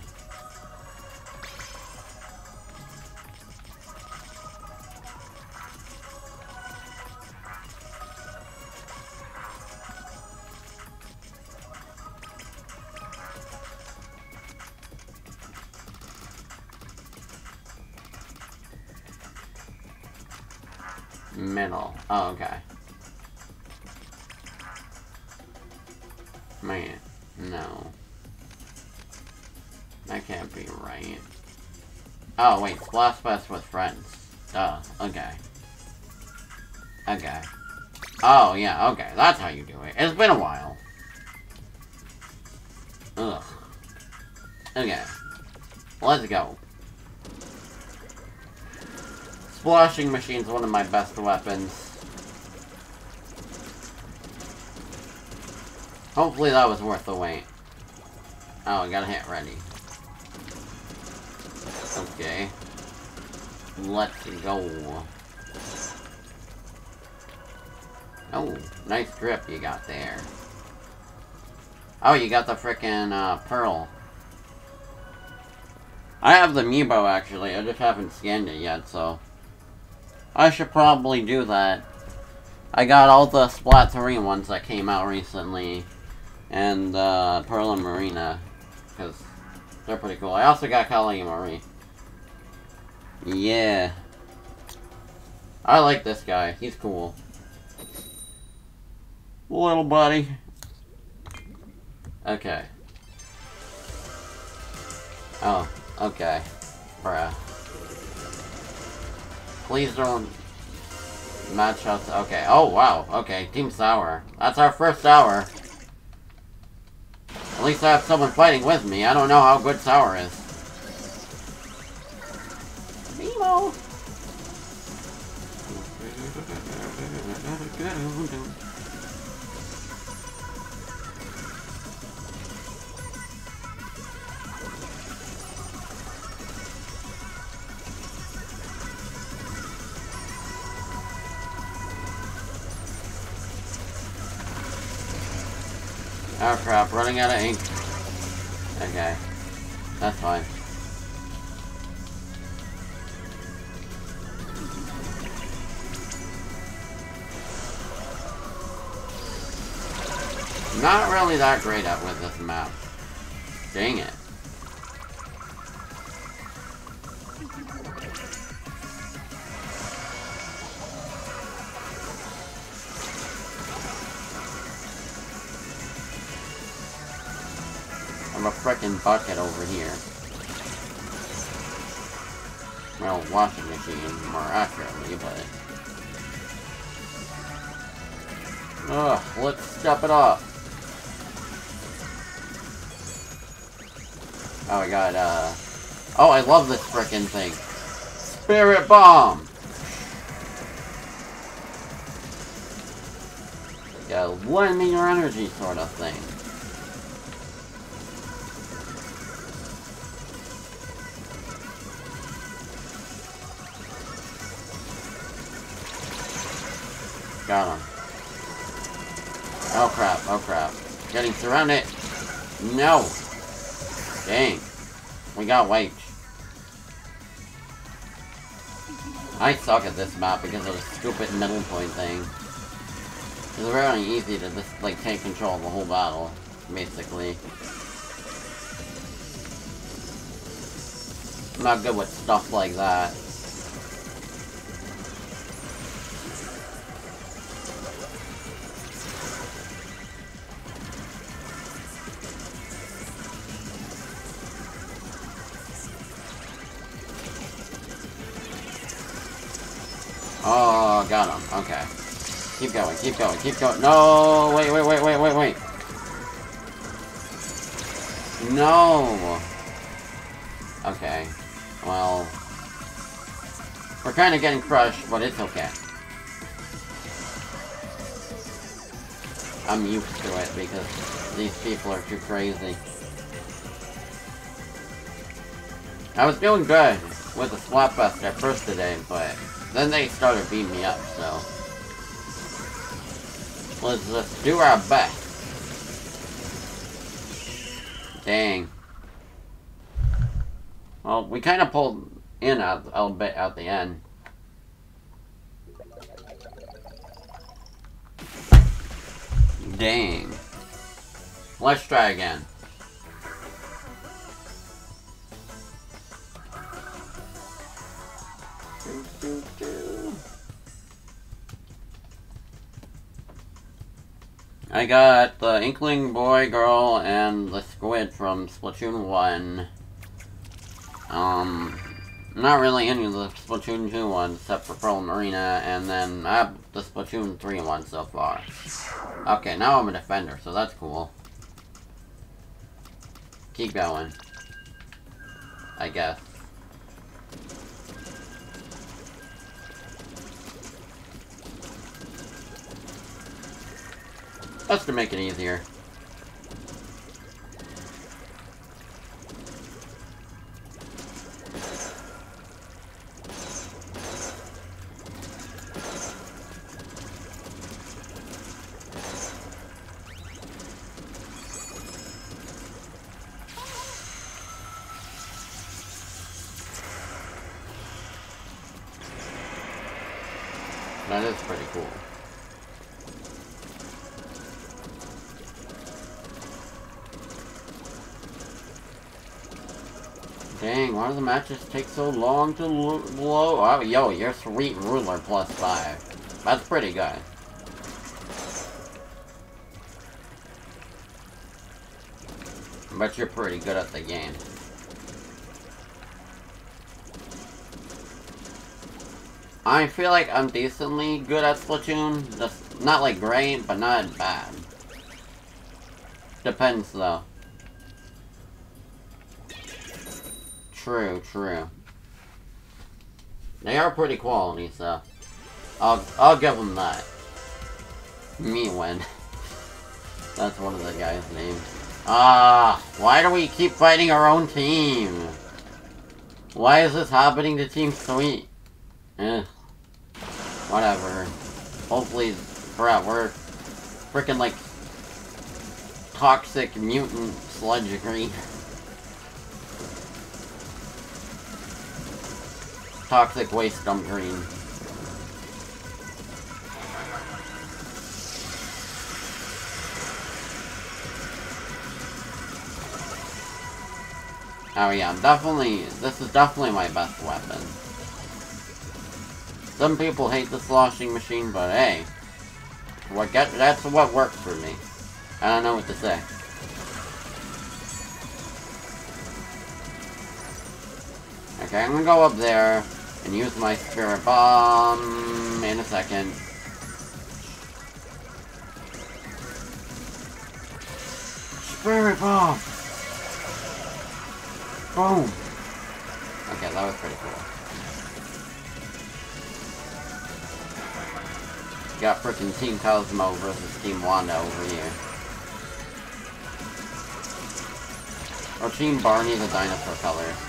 Oh, wait, Splatfest with friends. Duh, okay. Okay. Oh, yeah, okay, that's how you do it. It's been a while. Ugh. Okay. Let's go. Sloshing Machine's one of my best weapons. Hopefully that was worth the wait. Oh, I gotta hit ready. Okay. Let's go. Oh, nice grip you got there. Oh, you got the frickin' uh, pearl. I have the Amiibo, actually. I just haven't scanned it yet, so... I should probably do that. I got all the Splatoon ones that came out recently and uh, Pearl and Marina, because they're pretty cool. I also got Calimari. Yeah. I like this guy. He's cool. Little buddy. Okay. Oh, okay. Bruh. Please don't match us. Okay. Oh, wow. Okay, Team Sour. That's our first Sour. At least I have someone fighting with me. I don't know how good Sour is. Nemo! Oh crap, running out of ink. Okay. That's fine. Not really that great at with this map. Dang it. I'm a frickin' bucket over here. Well, washing machine, more accurately, but... Ugh, let's step it up. Oh, I got, uh... Oh, I love this frickin' thing. Spirit Bomb! Yeah, one your energy sort of thing. Got him. Oh crap, oh crap. Getting surrounded. No! Dang. We got wiped. I suck at this map because of the stupid middle point thing. It's very easy to just, like, take control of the whole battle, basically. I'm not good with stuff like that. Keep going, keep going. No! Wait, wait, wait, wait, wait, wait. No! Okay. Well... We're kind of getting crushed, but it's okay. I'm used to it because these people are too crazy. I was doing good with the at first today, but then they started beating me up, so... Let's do our best. Dang. Well, we kind of pulled in a, a bit at the end. Dang. Let's try again. I got the Inkling Boy Girl and the Squid from Splatoon 1. Um, not really any of the Splatoon 2 ones except for Pearl Marina, and then I have the Splatoon 3 one so far. Okay, now I'm a defender, so that's cool. Keep going. I guess. Just to make it easier. Matches take so long to blow? Oh, yo, you're sweet ruler plus five. That's pretty good. But you're pretty good at the game. I feel like I'm decently good at Splatoon. Just not like great, but not bad. Depends though. True, true. They are pretty quality, so I'll I'll give them that. Me win. That's one of the guys' names. Ah, why do we keep fighting our own team? Why is this happening to Team Sweet? Eh. Whatever. Hopefully, crap, we're freaking like toxic mutant sludge green. Toxic waste dump green. Oh yeah, I'm definitely, this is definitely my best weapon. Some people hate the sloshing machine, but hey, what get, that's what works for me. I don't know what to say. Okay, I'm gonna go up there and use my spirit bomb in a second. Spirit bomb! Boom! Okay, that was pretty cool. Got freaking Team Cosmo versus Team Wanda over here. Or Team Barney the dinosaur color.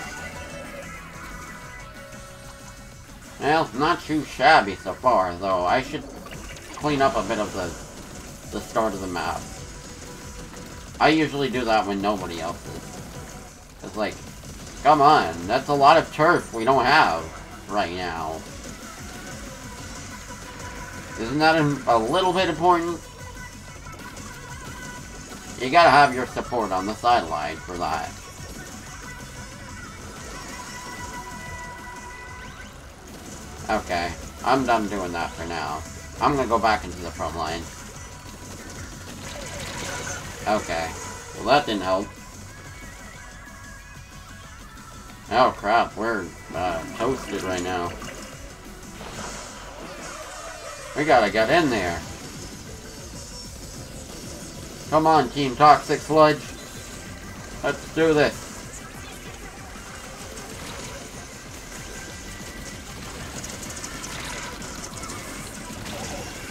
Well, it's not too shabby so far, though. I should clean up a bit of the, the start of the map. I usually do that when nobody else is. It's like, come on, that's a lot of turf we don't have right now. Isn't that a little bit important? You gotta have your support on the sideline for that. Okay, I'm done doing that for now. I'm gonna go back into the front line. Okay, well that didn't help. Oh crap, we're uh, toasted right now. We gotta get in there. Come on, Team Toxic Sludge. Let's do this.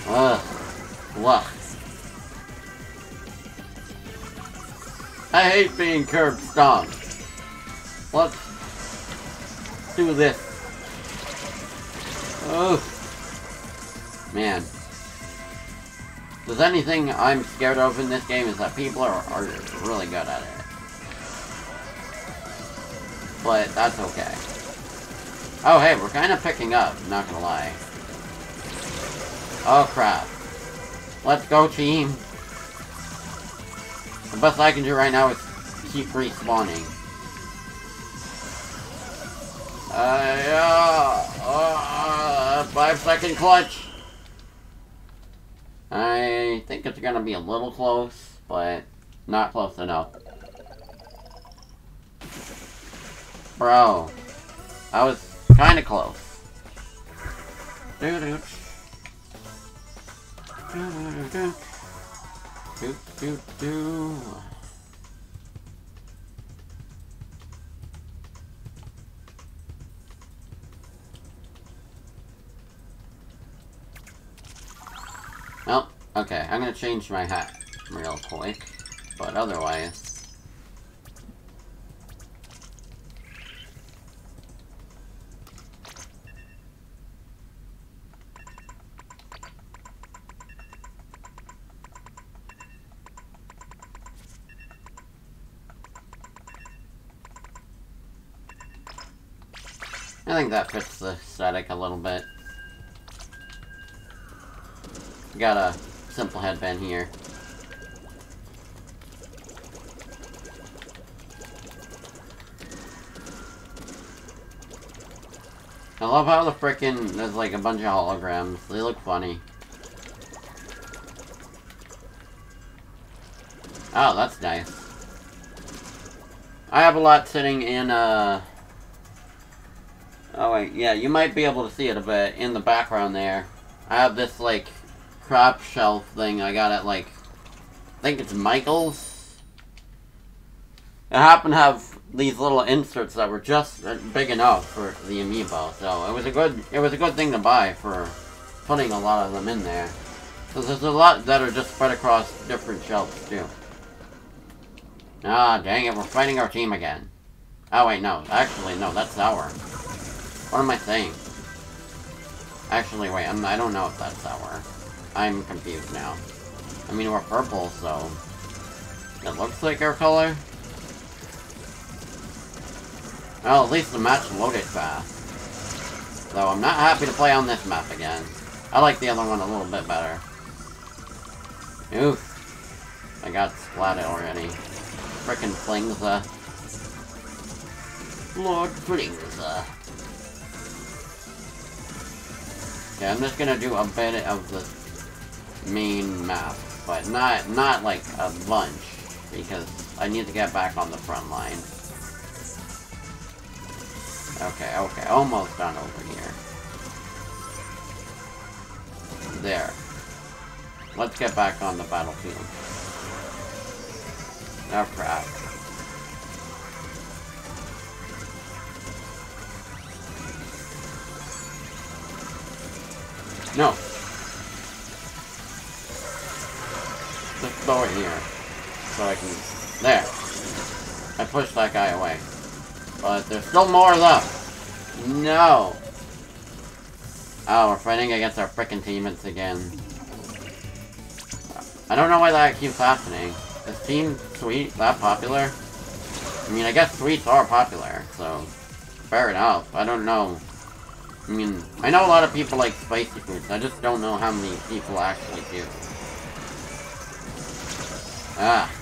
Oh, Ugh. Ugh. I hate being curb stomped. Let's do this. Oh. Man. There's anything I'm scared of in this game is that people are, are really good at it. But that's okay. Oh hey, we're kind of picking up, not gonna lie. Oh crap. Let's go team. The best I can do right now is keep respawning. Uh, yeah, uh, five second clutch. I think it's gonna be a little close, but not close enough. Bro, I was kinda close. Do do do do. Well, okay, I'm gonna change my hat real quick, but otherwise... I think that fits the aesthetic a little bit. Got a simple headband here. I love how the frickin' there's like a bunch of holograms. They look funny. Oh, that's nice. I have a lot sitting in, uh... Oh wait, yeah, you might be able to see it a bit in the background there. I have this, like, crop shelf thing I got at, like, I think it's Michael's. It happened to have these little inserts that were just big enough for the amiibo, so it was a good, it was a good thing to buy for putting a lot of them in there. So there's a lot that are just spread across different shelves, too. Ah, dang it, we're fighting our team again. Oh, wait, no. Actually, no, that's Sour. What am I saying? Actually, wait, I'm, I don't know if that's Sour. I'm confused now. I mean, we're purple, so... It looks like our color? Well, at least the match loaded fast. Though I'm not happy to play on this map again. I like the other one a little bit better. Oof. I got splatted already. Frickin' Flingza. Lord Flingza. Okay, I'm just gonna do a bit of the main map, but not not like a bunch because I need to get back on the front line. Okay, okay, almost done over here. There. Let's get back on the battlefield. Oh crap. No, Let's it here. So I can... There. I pushed that guy away. But there's still more left. No. Oh, we're fighting against our frickin' teammates again. I don't know why that keeps happening. Is Team Sweet that popular? I mean, I guess sweets are popular, so... Fair enough. I don't know. I mean, I know a lot of people like spicy foods. I just don't know how many people actually do. Ah.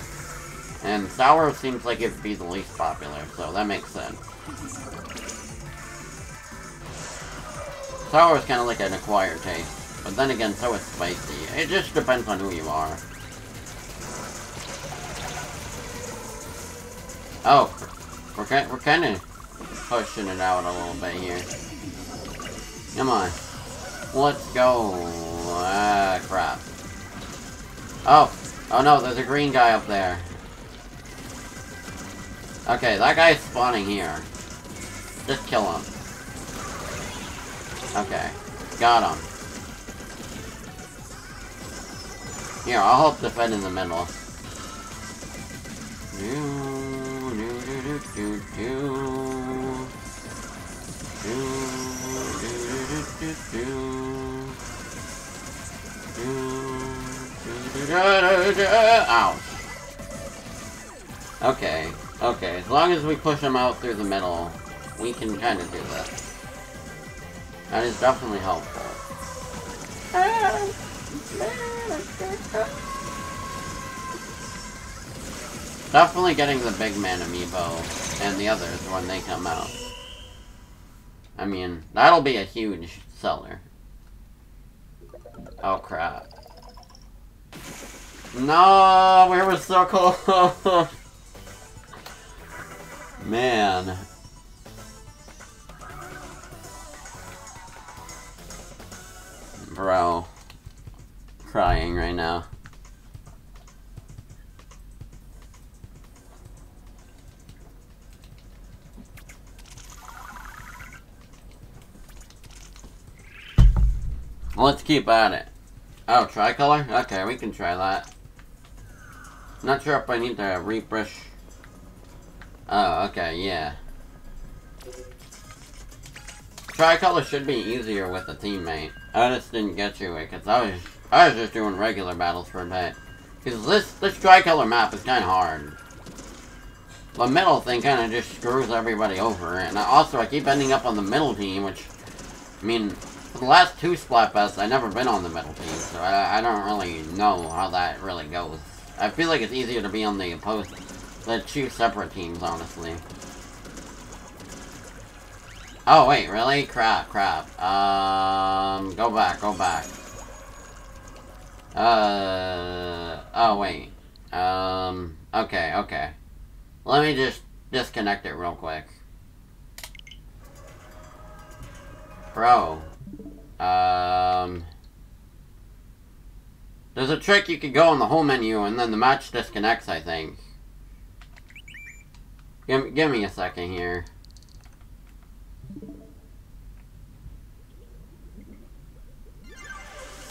And sour seems like it'd be the least popular, so that makes sense. Sour is kind of like an acquired taste, but then again, so is spicy. It just depends on who you are. Oh, we're, we're kind of pushing it out a little bit here. Come on. Let's go. Ah, crap. Oh, Oh no, there's a green guy up there. Okay, that guy's spawning here. Just kill him. Okay. Got him. Here, I'll help defend in the middle. Ouch. Okay, okay, as long as we push them out through the middle, we can kind of do this. That is definitely helpful. Definitely getting the big man amiibo and the others when they come out. I mean, that'll be a huge seller. Oh crap. No, we were so close. Man. Bro. Crying right now. Let's keep at it. Oh, tricolor? Okay, we can try that. Not sure if I need to refresh. Oh, okay, yeah. Tricolor should be easier with a teammate. I just didn't get to it, eh, because I was, I was just doing regular battles for a bit. Because this, this tricolor map is kind of hard. The middle thing kind of just screws everybody over, and also I keep ending up on the middle team, which, I mean, for the last two Splatfests, I've never been on the middle team, so I, I don't really know how that really goes. I feel like it's easier to be on the opposed, the two separate teams, honestly. Oh, wait, really? Crap, crap. Um, go back, go back. Uh, oh, wait. Um, okay, okay. Let me just disconnect it real quick. Bro, um, there's a trick you could go on the home menu and then the match disconnects, I think. Give, give me a second here.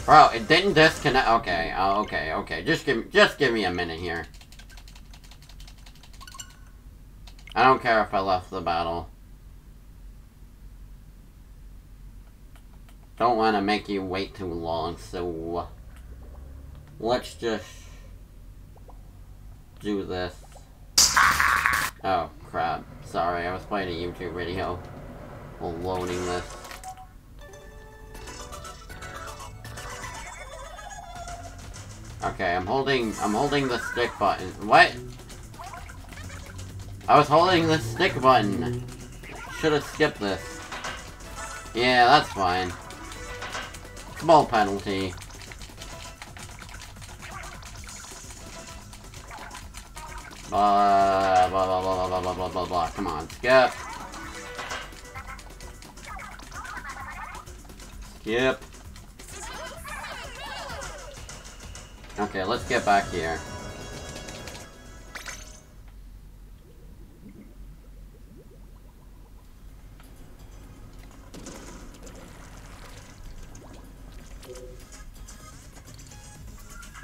Bro, it didn't disconnect. Okay, oh, okay, okay. Just give, just give me a minute here. I don't care if I left the battle. Don't want to make you wait too long, so let's just do this. Oh, crap. Sorry, I was playing a YouTube video while loading this. Okay, I'm holding, I'm holding the stick button. What? I was holding the stick button. Should have skipped this. Yeah, that's fine. Small penalty. Blah, blah, blah, blah, blah, blah, blah, blah, blah. Come on, skip. Skip. Okay, let's get back here.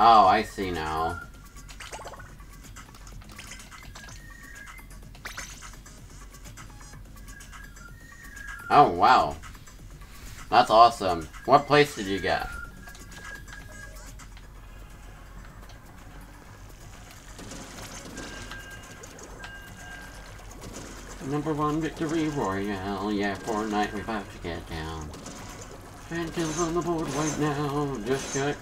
Oh, I see now. Oh, wow. That's awesome. What place did you get? Number one victory royale, yeah, Fortnite, we about to get down. Kills on the board right now, just got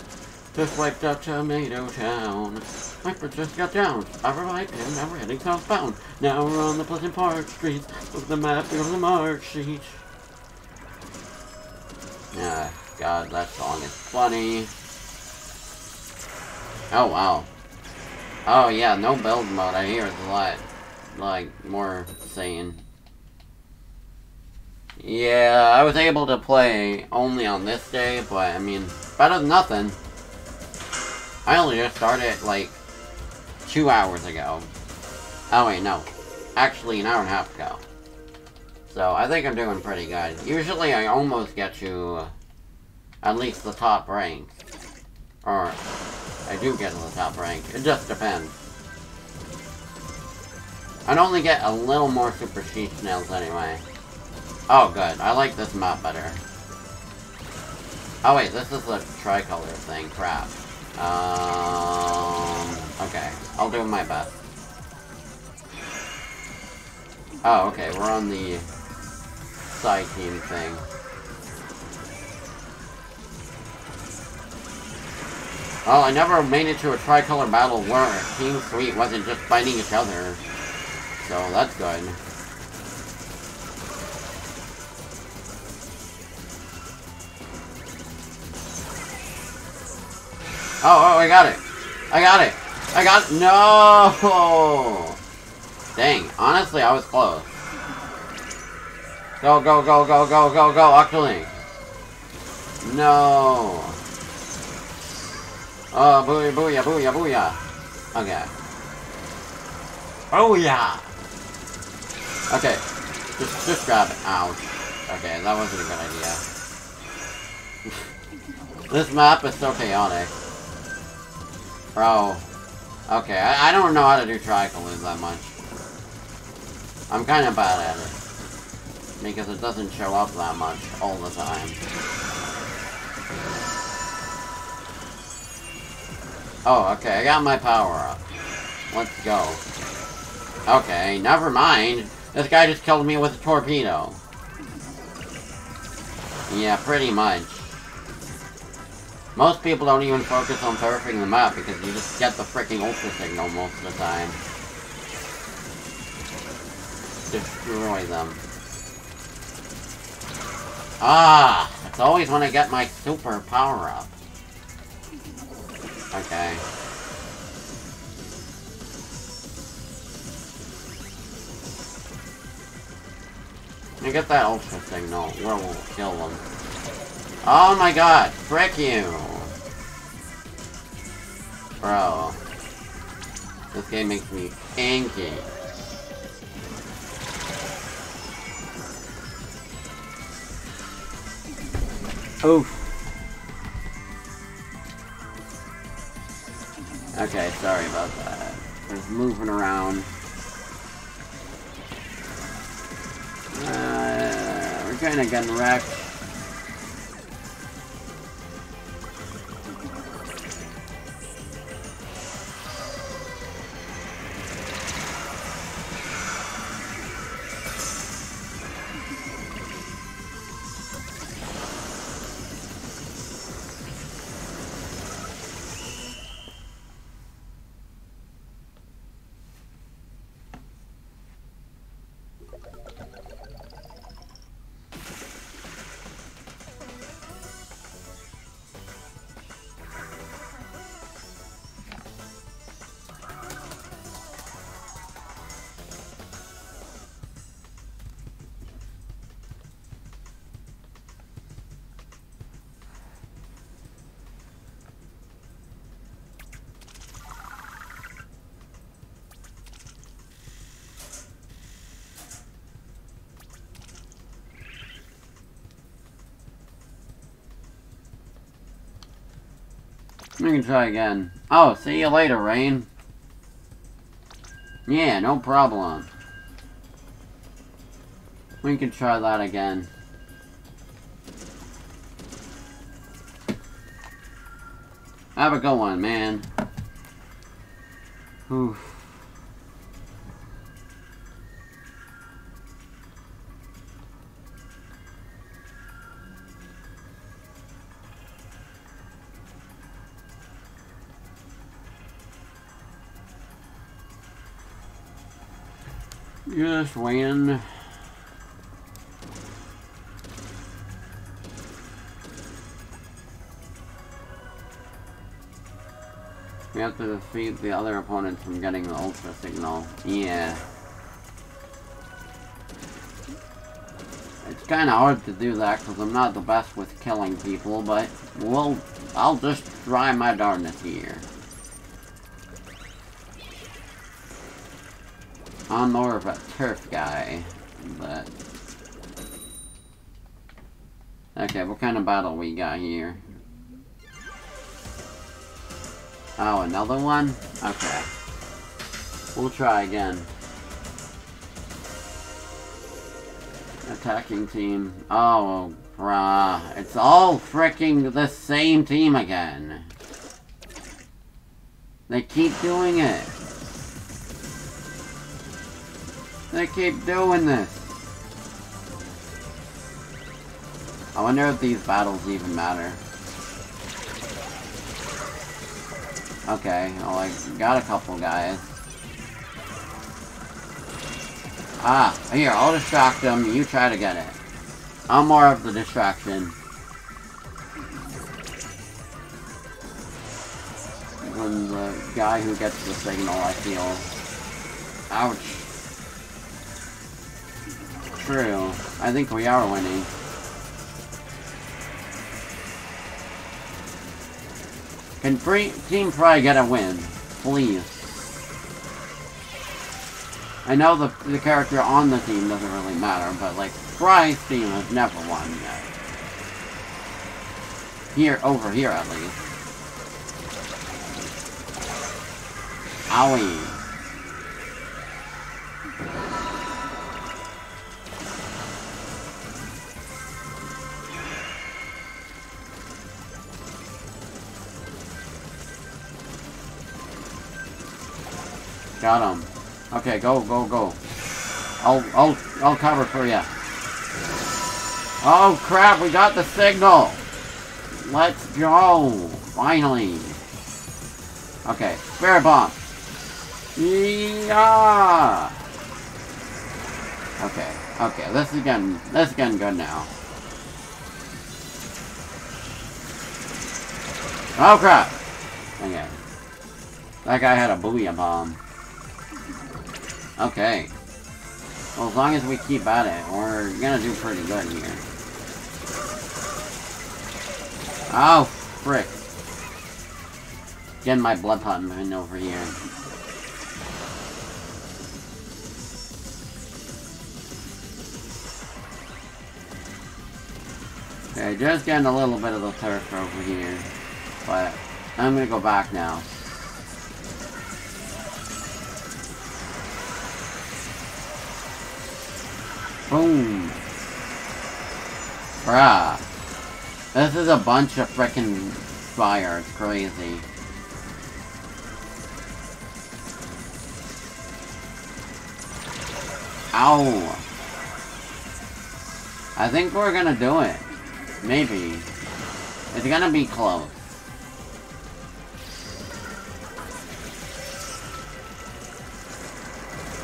just wiped out Tomato Town. Hyper just got down. I revived him. Now we're heading southbound. Now we're on the Pleasant Park streets. Look at the map. Look at the mark sheet. Yeah, God, that song is funny. Oh, wow. Oh, yeah, no build mode. I hear it's a lot, like, more sane. Yeah, I was able to play only on this day, but, I mean, better than nothing. I only just started, like, two hours ago. Oh, wait, no. Actually, an hour and a half ago. So, I think I'm doing pretty good. Usually, I almost get to at least the top rank. Or, I do get to the top rank. It just depends. I'd only get a little more Super Sea Snails anyway. Oh, good. I like this map better. Oh, wait, this is the tricolor thing. Crap. Um, okay. I'll do my best. Oh, okay. We're on the side team thing. Well, I never made it to a tricolor battle where Team Sweet wasn't just fighting each other. So, that's good. Oh, oh, I got it. I got it. I got it. No! Dang, honestly, I was close. Go, go, go, go, go, go, go, Octoling. No. Oh, booyah, booyah, booyah, booyah. Okay. Oh, yeah. Okay. Just, just grab it. Ouch. Okay, that wasn't a good idea. this map is so chaotic. Bro. Okay, I, I don't know how to do tricolors that much. I'm kind of bad at it. Because it doesn't show up that much all the time. Oh, okay, I got my power up. Let's go. Okay, never mind. This guy just killed me with a torpedo. Yeah, pretty much. Most people don't even focus on surfing the map because you just get the freaking ultra signal most of the time. Destroy them. Ah! It's always when I get my super power up. Okay. You get that ultra signal, where we'll kill them. Oh my god, frick you! Bro. This game makes me angry. Oof. Okay, sorry about that. I was moving around. Uh, we're kinda getting wrecked. We can try again. Oh, see you later, Rain. Yeah, no problem. We can try that again. Have a good one, man. Oof. Just win. We have to defeat the other opponent from getting the ultra signal. Yeah. It's kind of hard to do that because I'm not the best with killing people, but we'll, I'll just try my darndest here. I'm more of a turf guy, but... Okay, what kind of battle we got here? Oh, another one? Okay. We'll try again. Attacking team. Oh, brah! It's all freaking the same team again. They keep doing it. They keep doing this. I wonder if these battles even matter. Okay, well I got a couple guys. Ah, here, I'll distract them, you try to get it. I'm more of the distraction. Than the guy who gets the signal, I feel. Ouch. True. I think we are winning. Can free Team Frye get a win? Please. I know the, the character on the team doesn't really matter, but like, Frye's team has never won yet. Here, over here at least. Owie. Got him. Okay, go, go, go. I'll, I'll, I'll cover for you. Oh crap, we got the signal! Let's go! Finally! Okay, Spirit Bomb! Yeah! Okay, okay, this is getting, this is getting good now. Oh crap! Okay. That guy had a booyah bomb. Okay. Well, as long as we keep at it, we're gonna do pretty good here. Oh, frick. Getting my blood pot pumping over here. Okay, just getting a little bit of the turf over here. But I'm gonna go back now. Boom. Bruh. This is a bunch of freaking fire. It's crazy. Ow. I think we're gonna do it. Maybe. It's gonna be close.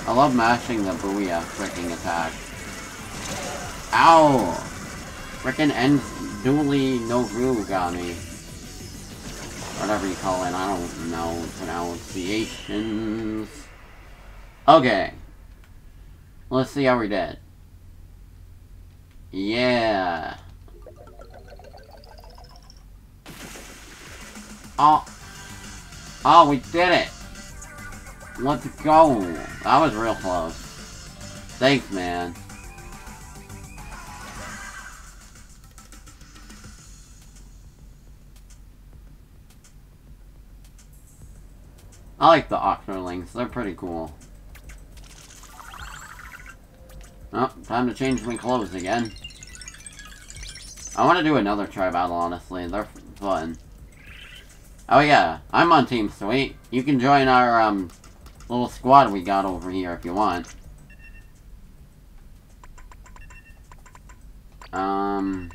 I love mashing the Booyah freaking attack. Ow! Frickin' end dually no groove got me. Whatever you call it, I don't know pronunciations. Okay. Let's see how we did. Yeah. Oh. Oh, we did it! Let's go! That was real close. Thanks, man. I like the Octolings. They're pretty cool. Oh, time to change my clothes again. I want to do another try battle, honestly. They're fun. Oh yeah, I'm on Team Sweet. You can join our um, little squad we got over here if you want. Um,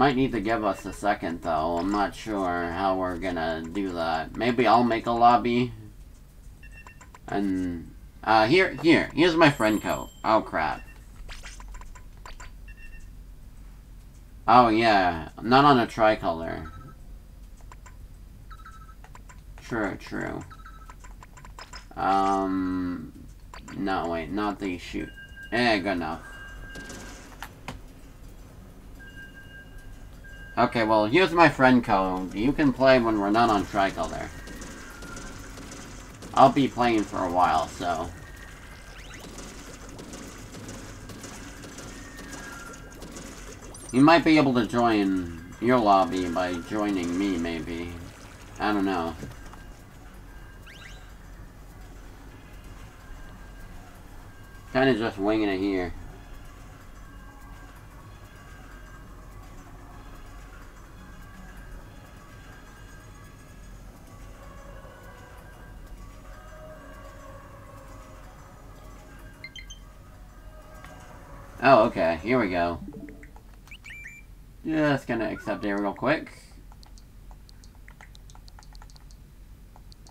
might need to give us a second, though. I'm not sure how we're gonna do that. Maybe I'll make a lobby. And, uh, here, here. Here's my friend code. Oh, crap. Oh, yeah. Not on a tricolor. True, true. Um, no, wait, not the shoot. Eh, good enough. Okay, well, here's my friend code. You can play when we're not on Tricolor. I'll be playing for a while, so... You might be able to join your lobby by joining me, maybe. I don't know. Kinda just winging it here. Oh, okay. Here we go. Just gonna accept it real quick.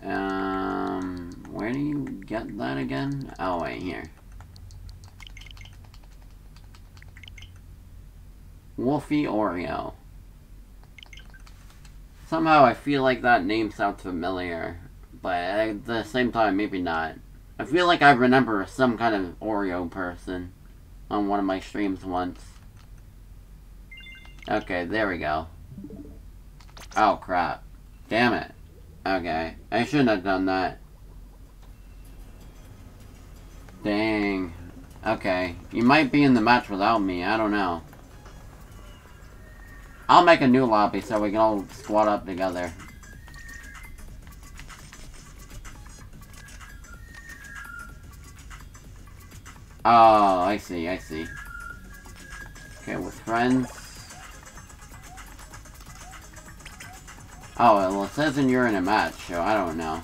Um, where do you get that again? Oh, wait, here. Wolfie Oreo. Somehow I feel like that name sounds familiar, but at the same time, maybe not. I feel like I remember some kind of Oreo person on one of my streams once. Okay, there we go. Oh, crap. Damn it. Okay, I shouldn't have done that. Dang. Okay, you might be in the match without me, I don't know. I'll make a new lobby so we can all squat up together. Oh, I see, I see. Okay, with friends. Oh, well, it says in you're in a match, so I don't know.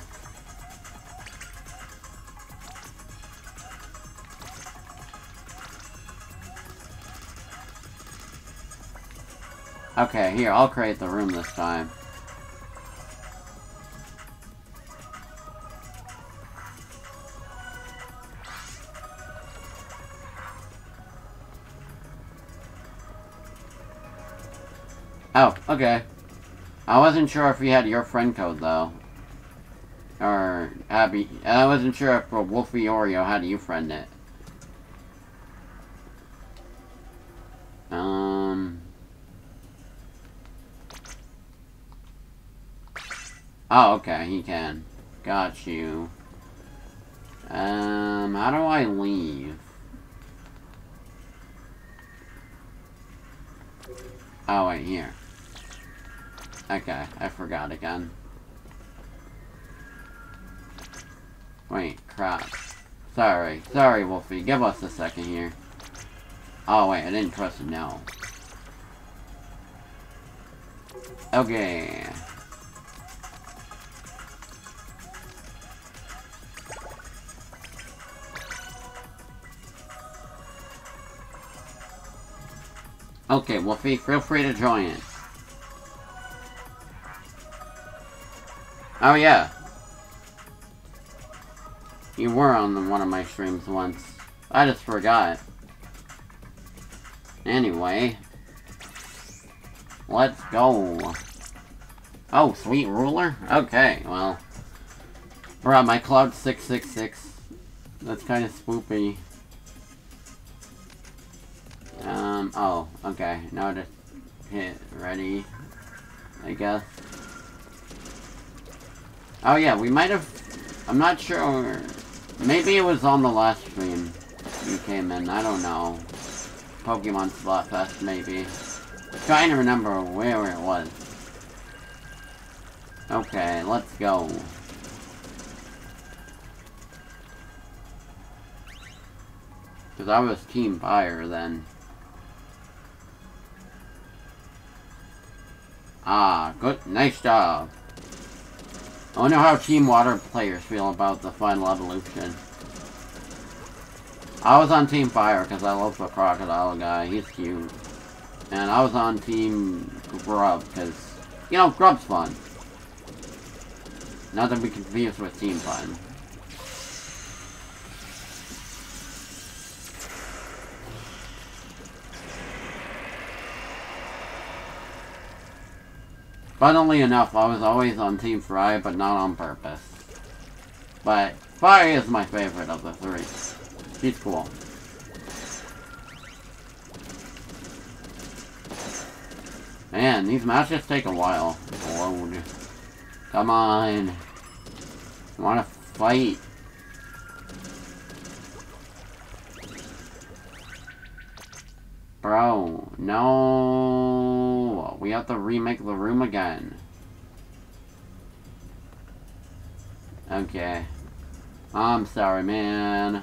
Okay, here, I'll create the room this time. Oh, okay. I wasn't sure if you had your friend code, though. Or, Abby. I wasn't sure if Wolfie Oreo had you friend it. Um... Oh, okay, he can. Got you. Um, how do I leave? Oh, wait, here. Okay, I forgot again. Wait, crap. Sorry, sorry, Wolfie. Give us a second here. Oh, wait, I didn't trust it now. Okay. Okay, Wolfie, feel free to join. Oh, yeah. You were on one of my streams once. I just forgot. Anyway. Let's go. Oh, sweet ruler? Okay, well. We're on my Cloud 666. That's kind of spoopy. Um, oh, okay. Now just hit ready, I guess. Oh yeah, we might have... I'm not sure... Maybe it was on the last stream you came in. I don't know. Pokemon Splatfest, maybe. I'm trying to remember where it was. Okay, let's go. Because I was Team Fire then. Ah, good. Nice job. I wonder how Team Water players feel about the final evolution. I was on Team Fire because I love the crocodile guy. He's cute. And I was on Team Grub because, you know, Grub's fun. Not to be confused with Team Fun. Funnily enough, I was always on Team Frye, but not on purpose. But Frye is my favorite of the three. She's cool. Man, these matches take a while to load. Come on. I wanna fight. Bro, no. We have to remake the room again. Okay. I'm sorry, man.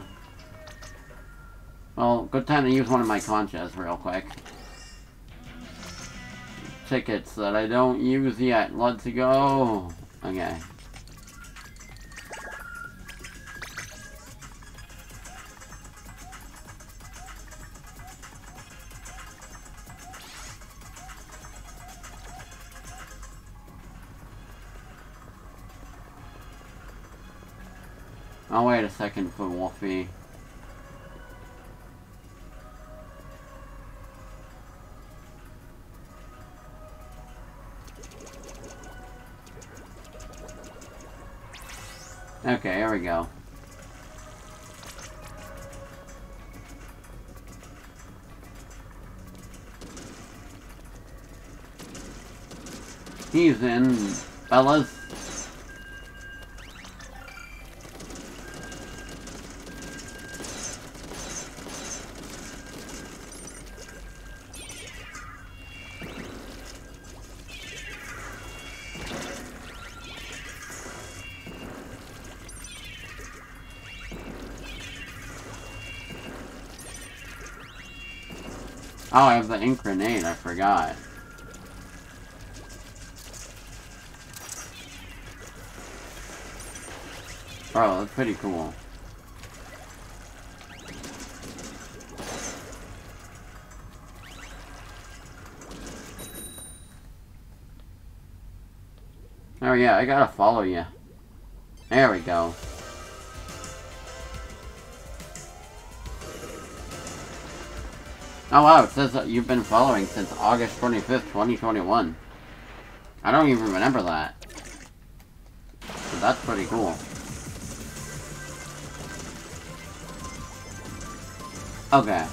Well, good time to use one of my conchas real quick. Tickets that I don't use yet. Let's go. Okay. I'll wait a second for Wolfie. Okay, here we go. He's in, fellas. Oh, I have the ink grenade, I forgot. Bro, that's pretty cool. Oh yeah, I gotta follow you. There we go. Oh wow, it says that you've been following since August 25th, 2021. I don't even remember that. So that's pretty cool. Okay.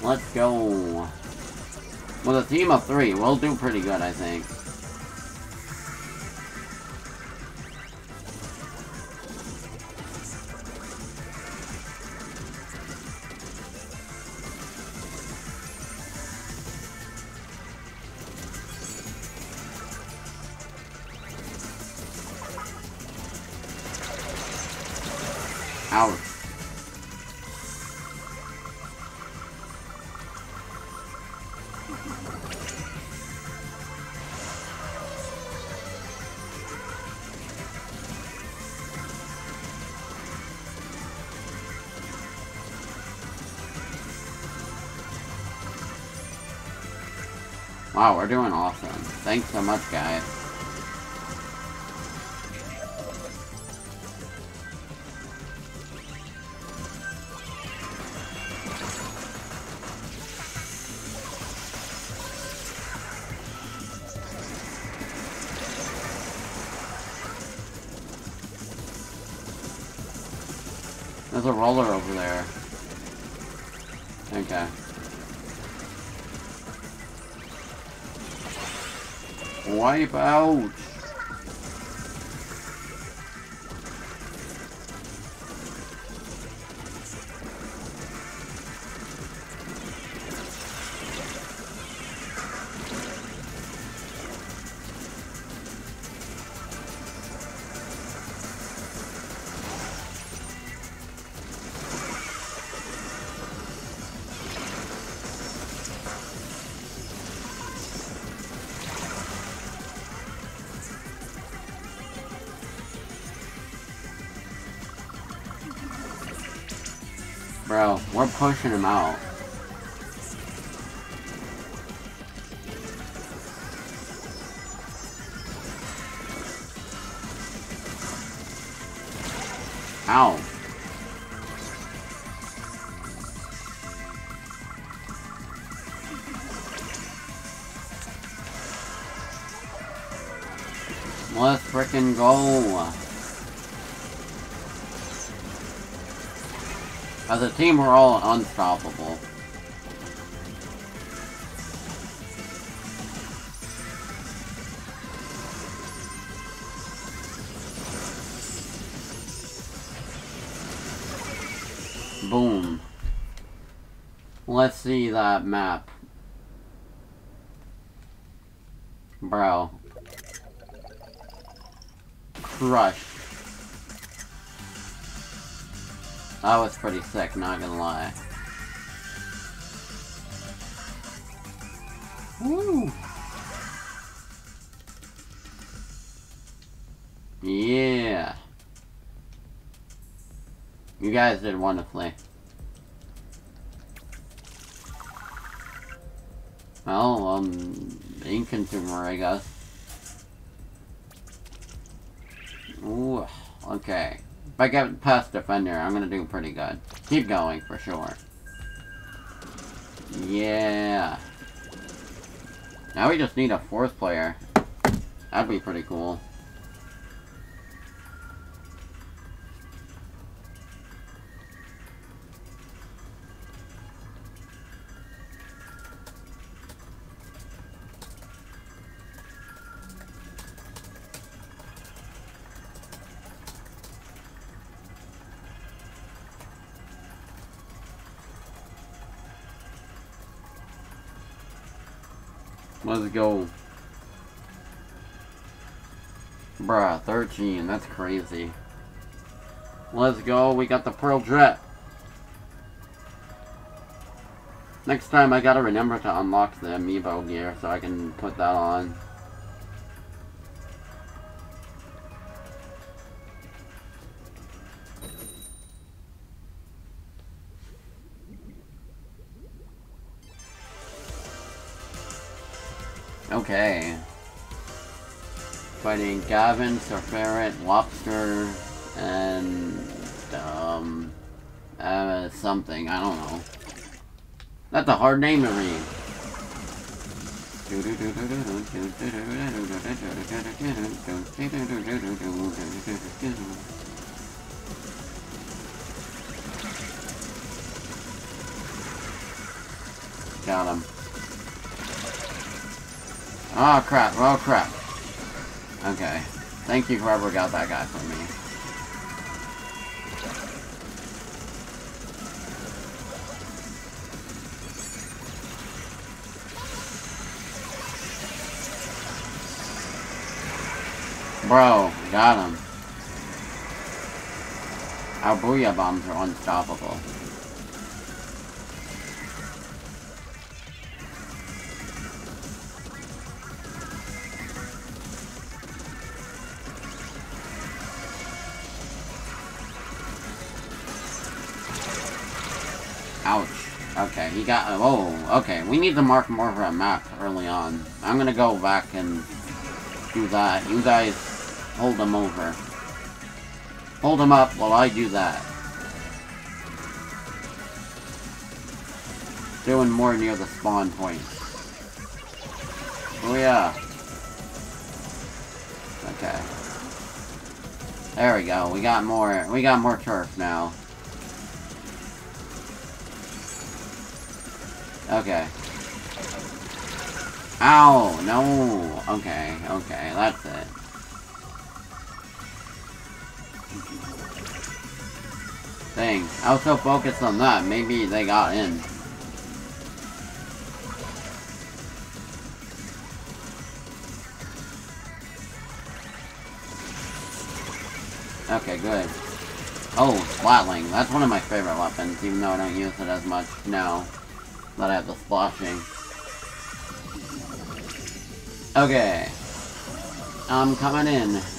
Let's go. With a team of three, we'll do pretty good, I think. We're doing awesome. Thanks so much, guys. Out! Pushing him out. Ow. Let's frickin' go. As a team, we're all unstoppable. Boom. Let's see that map. Bro. Crush. Oh, that was pretty sick, not gonna lie. Woo! Yeah! You guys did wonderfully. Well, um, ink consumer, I guess. If I get past Defender, I'm gonna do pretty good. Keep going, for sure. Yeah. Now we just need a fourth player. That'd be pretty cool. 13. That's crazy. Let's go. We got the Pearl Jet. Next time I gotta remember to unlock the amiibo gear so I can put that on. Gavin, Sir Ferret, Lobster, and, um, uh, something, I don't know. That's a hard name to read. Got him. Oh crap, oh crap. Okay. Thank you whoever got that guy for me. Bro, got him. Our Booyah Bombs are unstoppable. Got... Oh, okay. We need to mark more of a map early on. I'm gonna go back and do that. You guys hold them over. Hold them up while I do that. Doing more near the spawn point. Oh yeah. Okay. There we go. We got more. We got more turf now. Okay. Ow! No! Okay, okay, that's it. Dang, I was so focused on that, maybe they got in. Okay, good. Oh, Splatling. That's one of my favorite weapons, even though I don't use it as much now that I have the splashing. Okay. I'm coming in.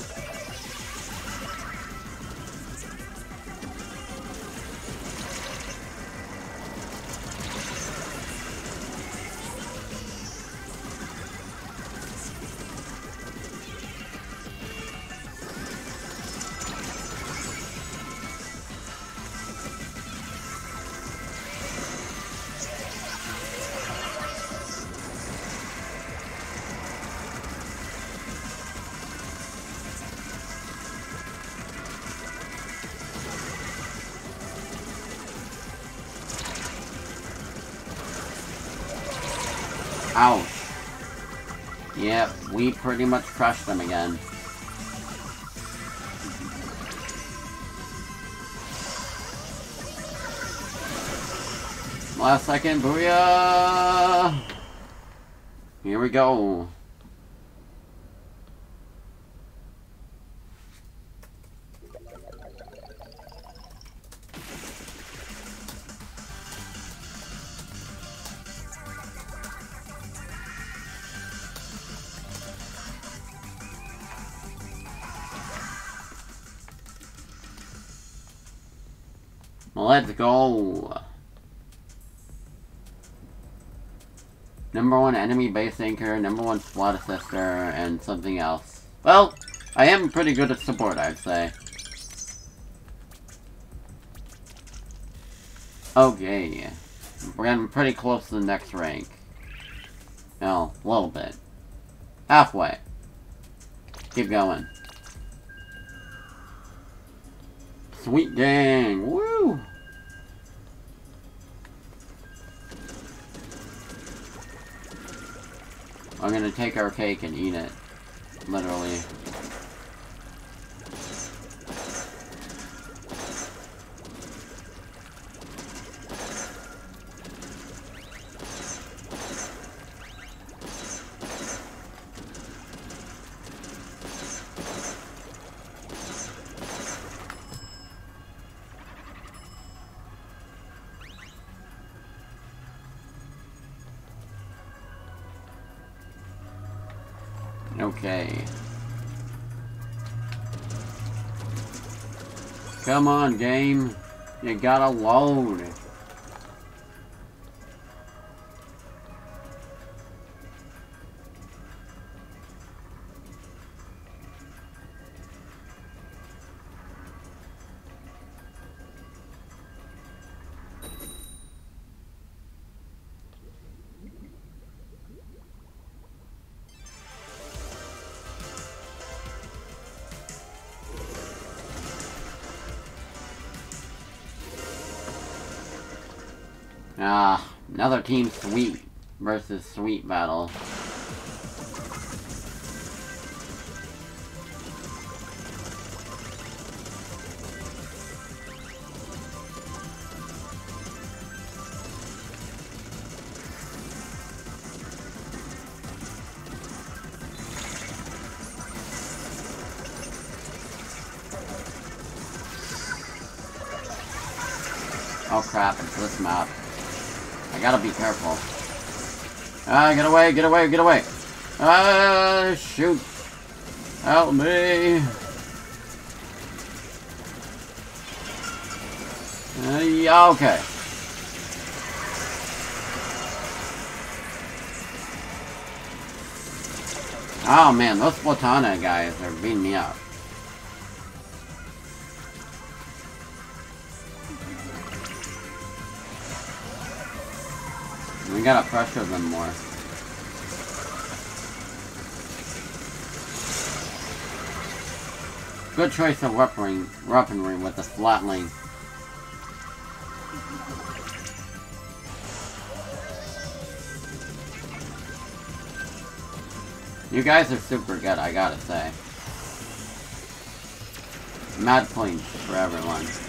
Pretty much crush them again. Last second, booyah! Here we go. Number one enemy base anchor, number one SWAT assister, and something else. Well, I am pretty good at support, I'd say. Okay. We're getting pretty close to the next rank. No, a little bit. Halfway. Keep going. Sweet gang! Woo! I'm gonna take our cake and eat it. Literally. Game. You gotta load. Team Sweet versus Sweet battle. Oh crap, it's this map. I gotta be careful. Ah, get away, get away, get away! Ah, shoot! Help me! Uh, yeah, okay. Oh man, those Splatana guys are beating me up. We gotta pressure them more. Good choice of weaponry, weaponry with the Splatling. You guys are super good, I gotta say. Mad points for everyone.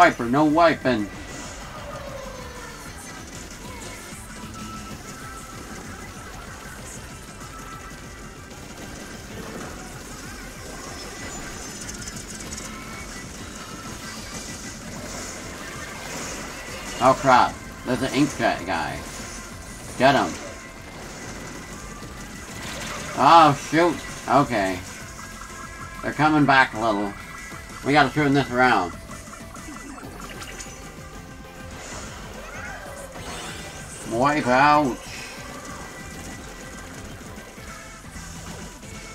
Wiper, no wiping. Oh crap, there's an inkjet guy. Get him. Oh shoot, okay. They're coming back a little. We gotta turn this around. Wipe out.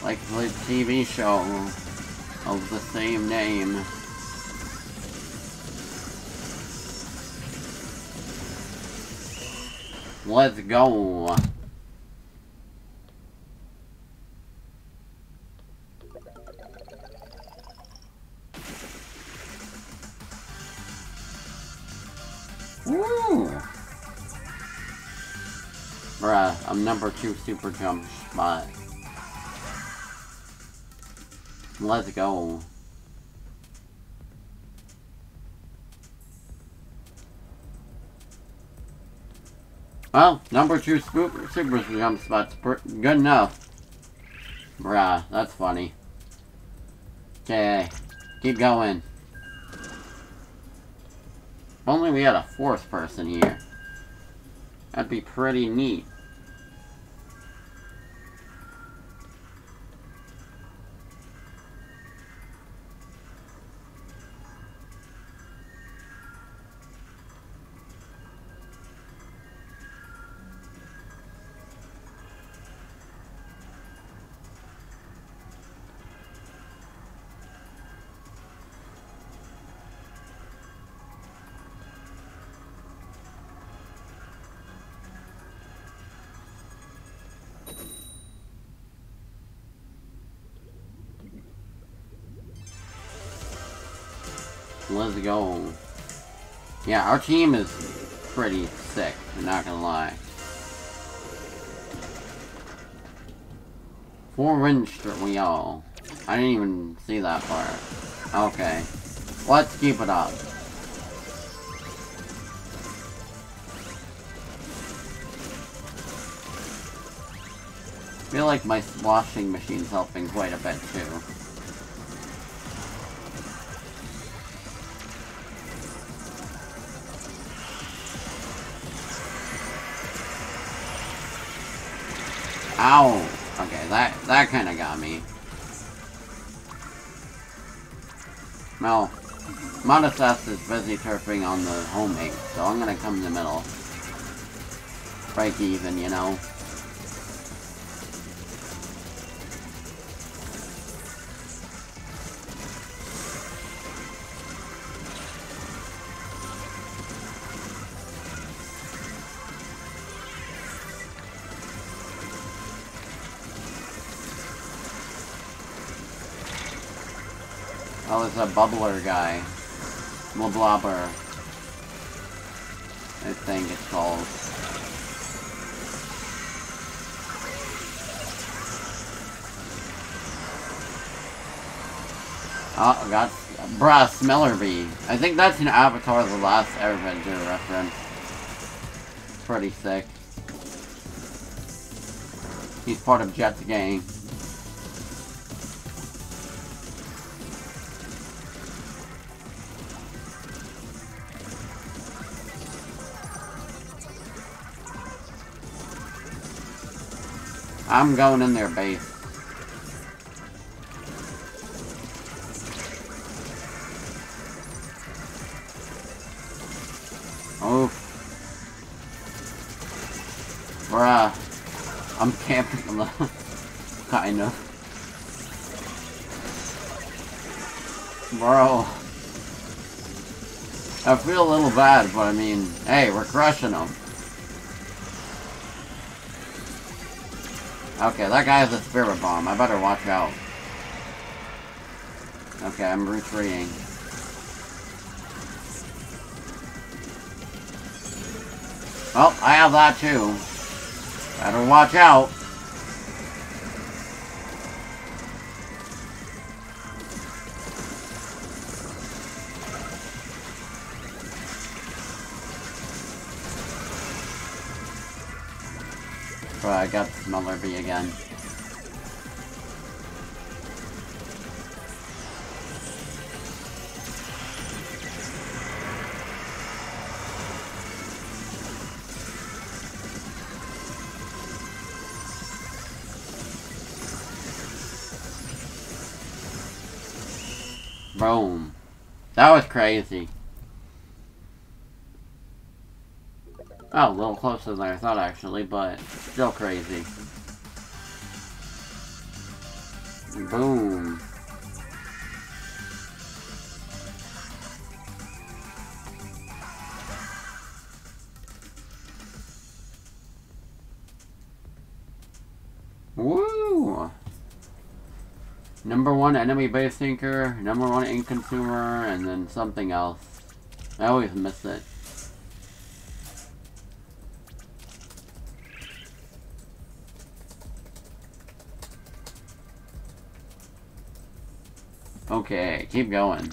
Like the TV show of the same name. Let's go. Number two super jump spot. Let's go. Well, number two super, super jump spot's good enough. Bruh, that's funny. Okay, keep going. If only we had a fourth person here. That'd be pretty neat. Let's go. Yeah, our team is pretty sick, I'm not gonna lie. Four wins we all. I didn't even see that part. Okay. Let's keep it up. I feel like my washing machine's helping quite a bit too. Ow! Okay, that, that kinda got me. Well, Modest is busy turfing on the home eight, so I'm gonna come in the middle. Break even, you know. A bubbler guy. Bloblobber. I think it's called. Oh, got bruh, Smellerbee. I think that's an Avatar the Last Airbender reference. Pretty sick. He's part of Jet's gang. I'm going in there, babe. Oh. Bruh. I'm camping alone. kind of. Bro. I feel a little bad, but I mean, hey, we're crushing them. Okay, that guy has a spirit bomb. I better watch out. Okay, I'm retreating. Well, I have that too. Better watch out. Got again. Boom. That was crazy. Oh, a little closer than I thought actually, but still crazy. Boom. Woo! Number one enemy base inker, number one ink consumer, and then something else. I always miss it. Keep going.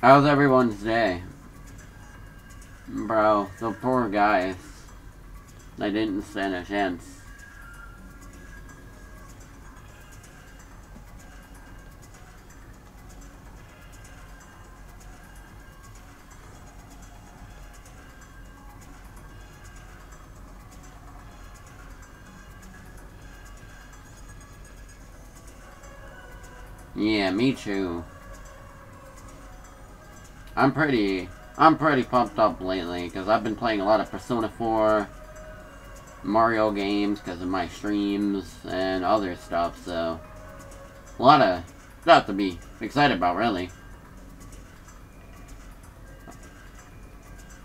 How's everyone's day? Bro, the poor guys. They didn't stand a chance. I'm pretty, I'm pretty pumped up lately, because I've been playing a lot of Persona 4, Mario games, because of my streams, and other stuff, so... A lot of stuff to be excited about, really.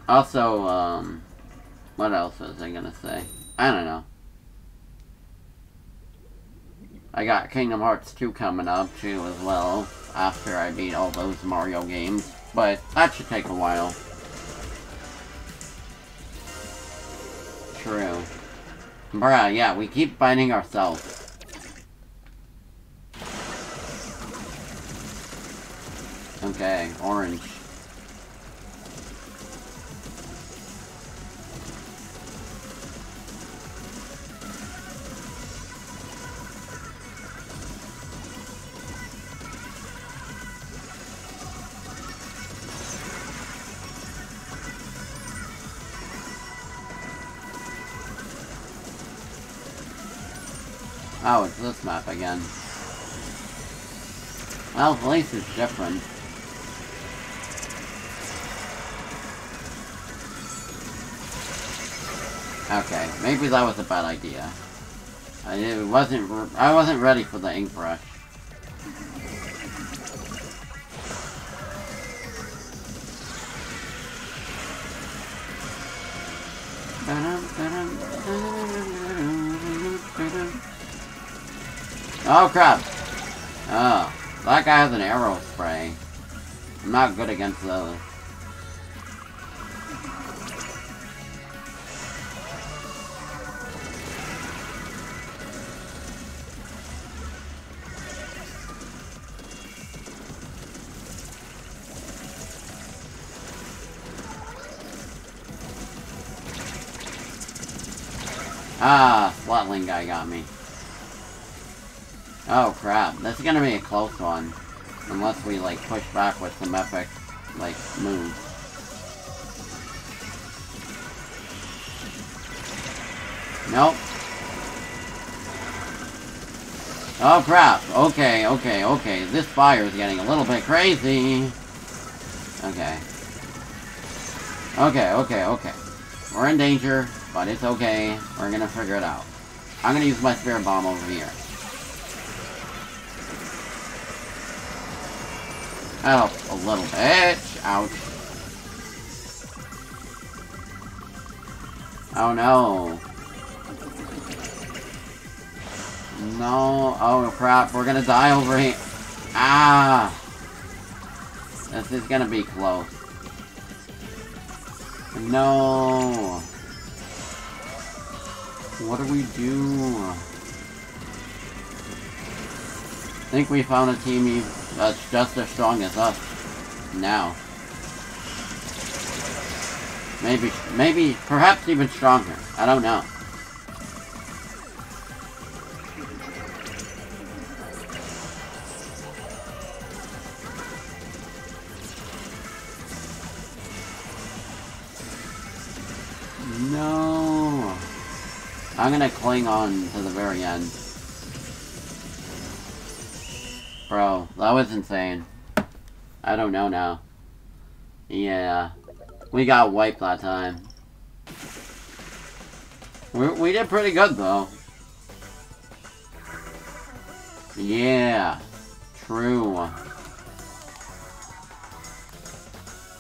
Also, um... What else was I gonna say? I don't know. I got Kingdom Hearts 2 coming up, too, as well, after I beat all those Mario games. But that should take a while. True. Bruh, yeah, we keep finding ourselves. Okay, orange. This map again. Well, at least it's different. Okay, maybe that was a bad idea. I wasn't. I wasn't ready for the ink brush. Oh crap! Oh, that guy has an arrow spray. I'm not good against those. Ah, Splatling guy got me. Oh crap, this is gonna be a close one. Unless we like push back with some epic, like, moves. Nope. Oh crap, okay, okay, okay, this fire is getting a little bit crazy. Okay. Okay, okay, okay. We're in danger, but it's okay. We're gonna figure it out. I'm gonna use my spirit bomb over here. Help a little bit. Ouch. Oh no. No. Oh crap. We're gonna die over here. Ah. This is gonna be close. No. What do we do? I think we found a team that's just as strong as us. Now. Maybe, maybe, perhaps even stronger. I don't know. No. I'm gonna cling on to the very end. Bro, that was insane. I don't know now. Yeah. We got wiped that time. We, we did pretty good, though. Yeah. True.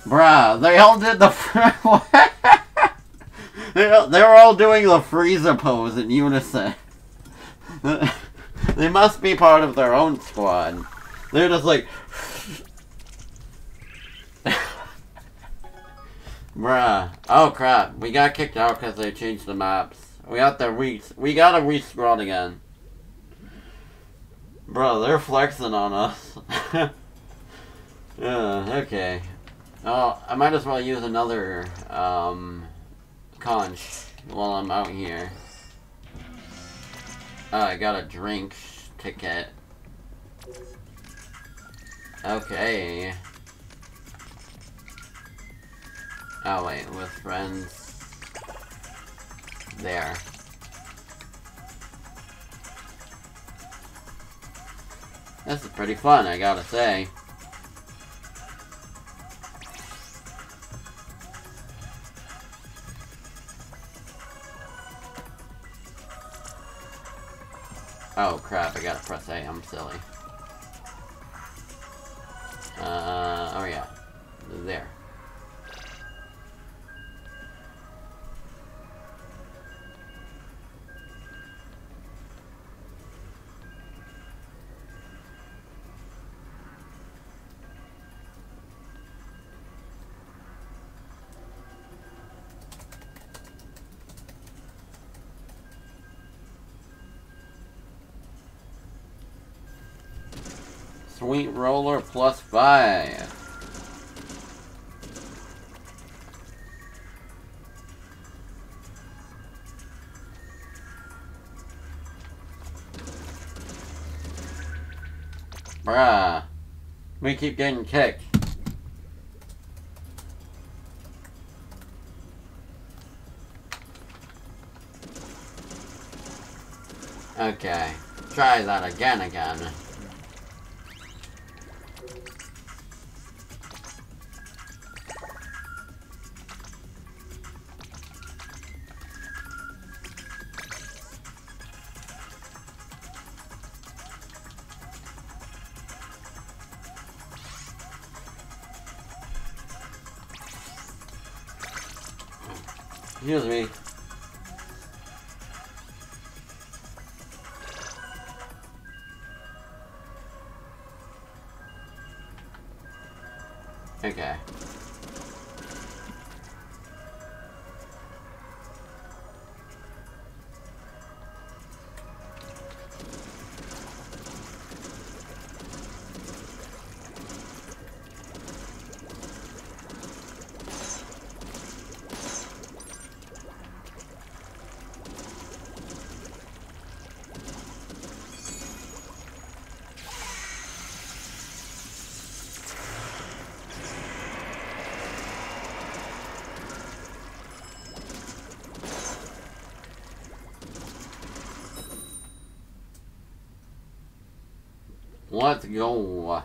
Bruh, they all did the... they, they were all doing the Frieza pose in unison. They must be part of their own squad. They're just like... Bruh. Oh crap. We got kicked out because they changed the maps. We got the re- We gotta re again. Bro, they're flexing on us. yeah, okay. Oh, I might as well use another, um, conch while I'm out here. Oh, I got a drink ticket. Okay. Oh wait, with friends. There. This is pretty fun, I gotta say. Oh crap, I gotta press A, I'm silly. Uh, oh yeah. There. Sweet roller plus five. Bruh. We keep getting kicked. Okay. Try that again again. Let's go.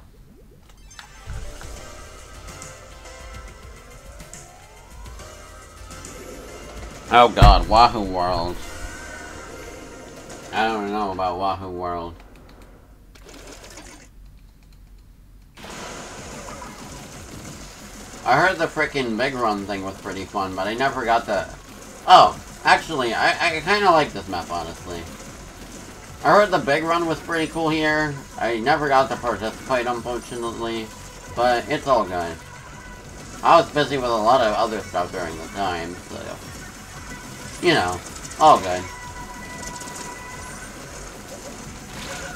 Oh god, Wahoo World. I don't know about Wahoo World. I heard the freaking Big Run thing was pretty fun, but I never got the... Oh, actually, I, I kind of like this map, honestly. I heard the Big Run was pretty cool here. I never got to participate, unfortunately, but it's all good. I was busy with a lot of other stuff during the time, so... You know, all good.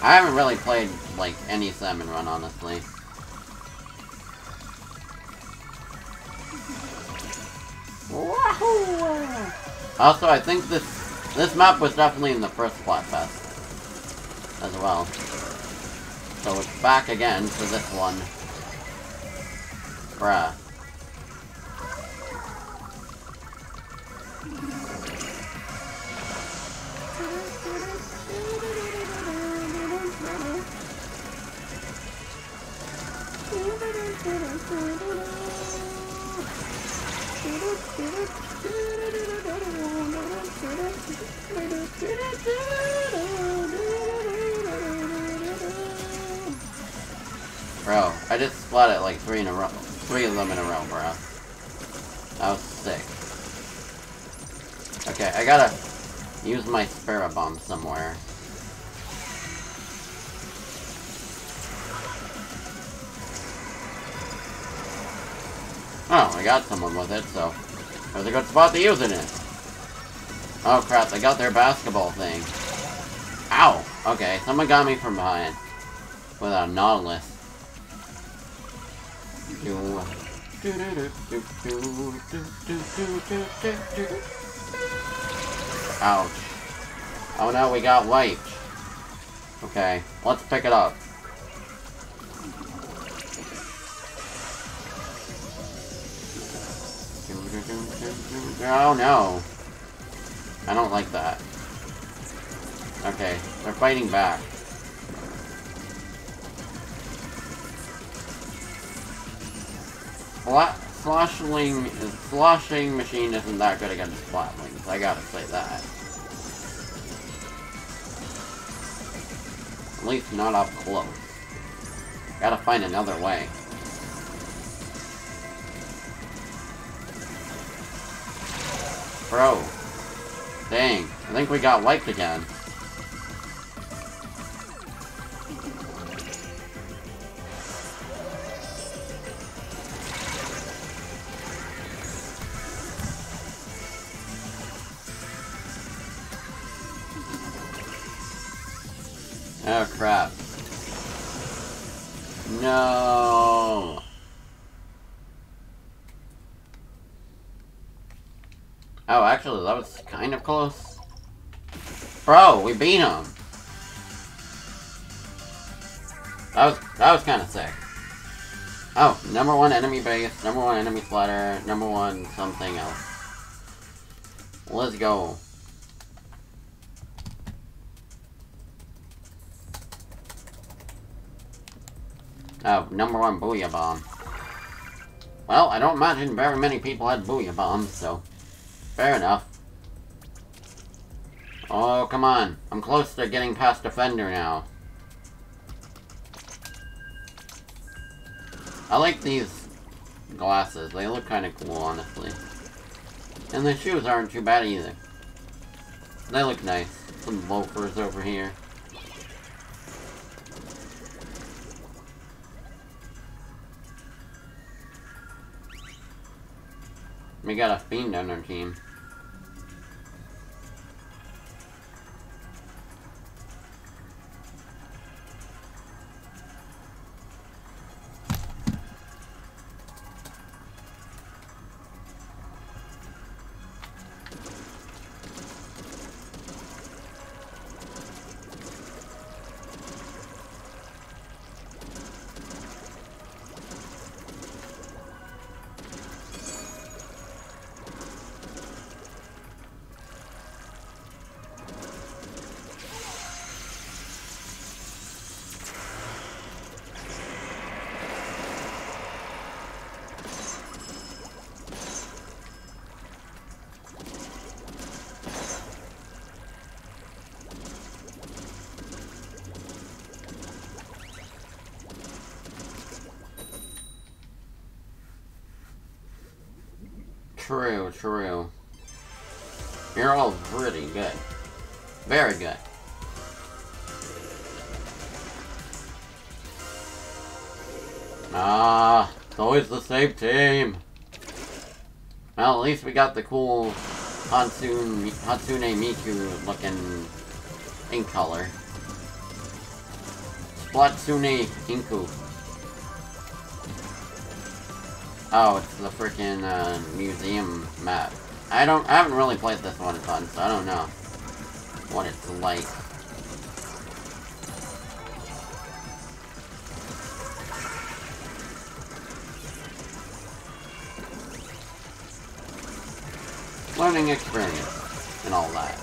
I haven't really played, like, any Salmon Run, honestly. Wahoo! Also, I think this this map was definitely in the first Splatfest as well. So it's back again to this one. Bruh. Just like three in a row. Three of them in a row, bro. That was sick. Okay, I gotta use my Spirit Bomb somewhere. Oh, I got someone with it, so there's a good spot to use it in. Oh crap, they got their basketball thing. Ow! Okay, someone got me from behind. With a Nautilus. Ouch. Oh no, we got wiped. Okay, let's pick it up. Oh no. I don't like that. Okay, they're fighting back. Fla sloshing, sloshing machine isn't that good against Splatlings, I gotta say that. At least not up close. Gotta find another way. Bro. Dang. I think we got wiped again. Close. Bro, we beat him. That was that was kind of sick. Oh, number one enemy base, number one enemy splatter, number one something else. Let's go. Oh, number one Booyah Bomb. Well, I don't imagine very many people had Booyah Bombs, so... Fair enough. Oh, come on. I'm close to getting past Defender now. I like these glasses. They look kind of cool, honestly. And the shoes aren't too bad either. They look nice. Some loafers over here. We got a fiend on our team. True. You're all pretty good. Very good. Ah, it's always the same team. Well, at least we got the cool Hatsune, Hatsune Miku looking ink color. Splatsune Inku. Oh, it's the freaking uh, museum map. I don't, I haven't really played this one a ton, so I don't know what it's like. Learning experience and all that.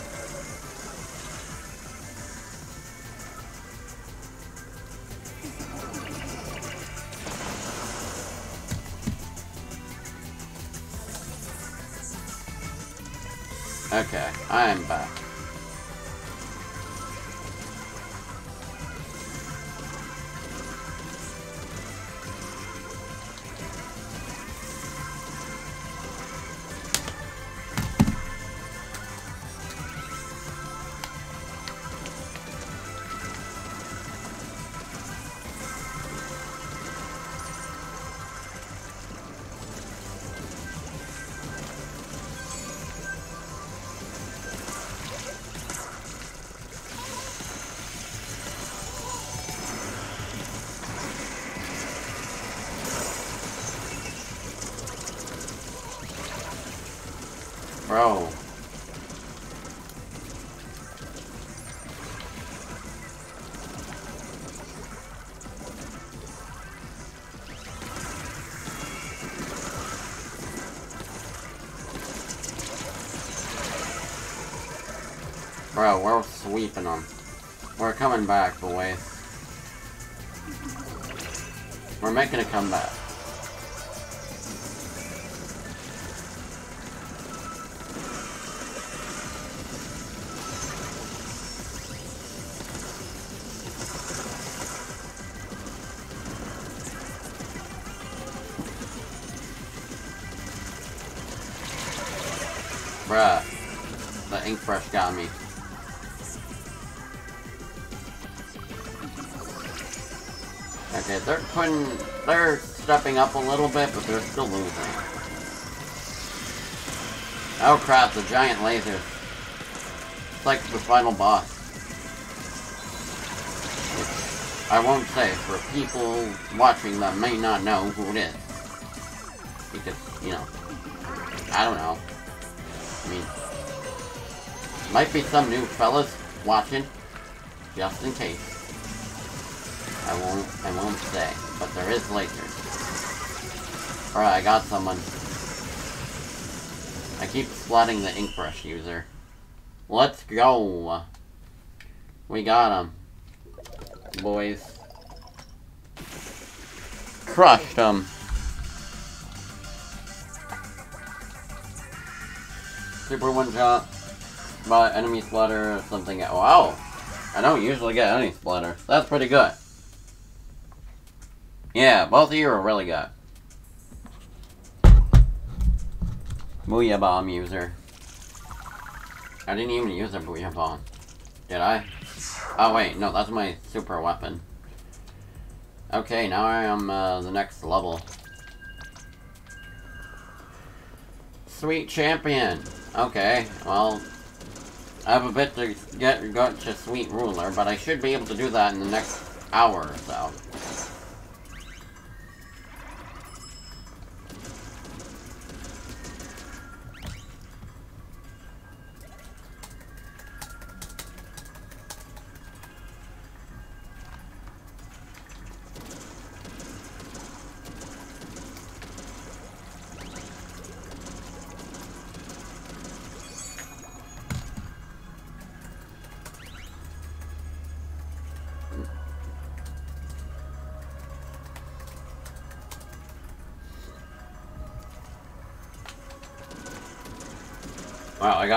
We're sweeping them. We're coming back, boys. We're making a comeback. Stepping up a little bit, but they're still losing. Oh crap, the giant laser. It's like the final boss. Which I won't say for people watching that may not know who it is. Because, you know, I don't know. I mean, might be some new fellas watching, just in case. I won't, I won't say, but there is lasers. Alright, I got someone. I keep splatting the ink brush user. Let's go! We got him. Boys. Crushed him. Super one shot. By enemy splatter or something. Oh, wow! I don't usually get any splatter. That's pretty good. Yeah, both of you are really good. Booyah Bomb user. I didn't even use a Booyah Bomb. Did I? Oh wait, no, that's my super weapon. Okay, now I am uh, the next level. Sweet champion. Okay, well, I have a bit to get go to Sweet Ruler, but I should be able to do that in the next hour or so.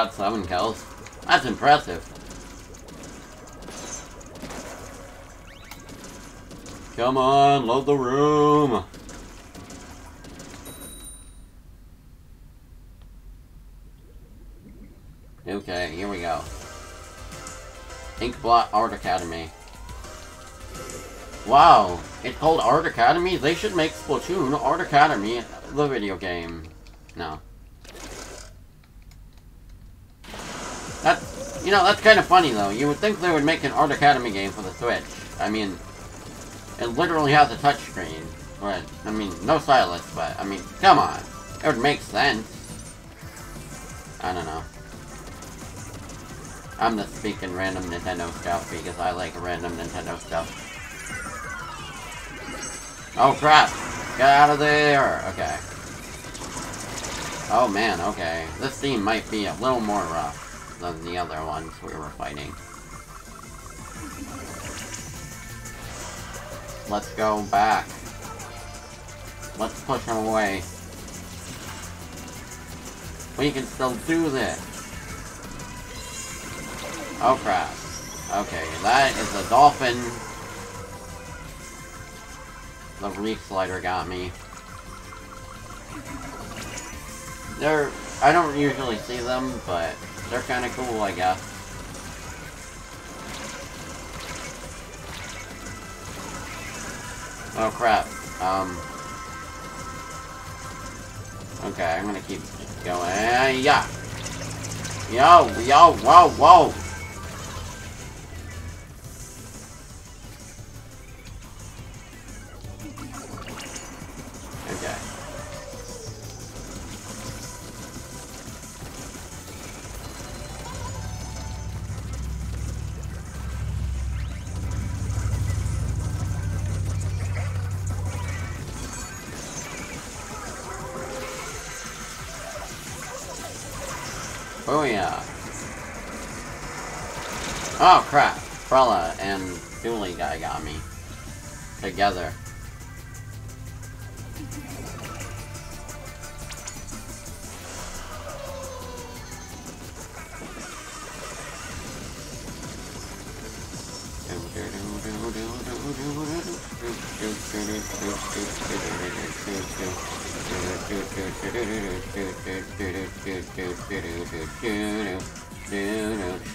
Got seven kills. That's impressive. Come on, load the room. Okay, here we go. Inkblot Art Academy. Wow, it's called Art Academy? They should make Splatoon Art Academy the video game. No. That's, you know, that's kind of funny, though. You would think they would make an Art Academy game for the Switch. I mean, it literally has a touchscreen. But, I mean, no stylus, but, I mean, come on. It would make sense. I don't know. I'm just speaking random Nintendo stuff because I like random Nintendo stuff. Oh crap! Get out of there! Okay. Oh man, okay. This scene might be a little more rough than the other ones we were fighting. Let's go back. Let's push him away. We can still do this. Oh crap. Okay, that is a dolphin. The Reefslider got me. They're... I don't usually see them, but they're kind of cool, I guess. Oh crap. Um. Okay, I'm gonna keep going. Yeah. Yo, yo, whoa, whoa. Oh crap. Frella and Dooley guy got me. Together.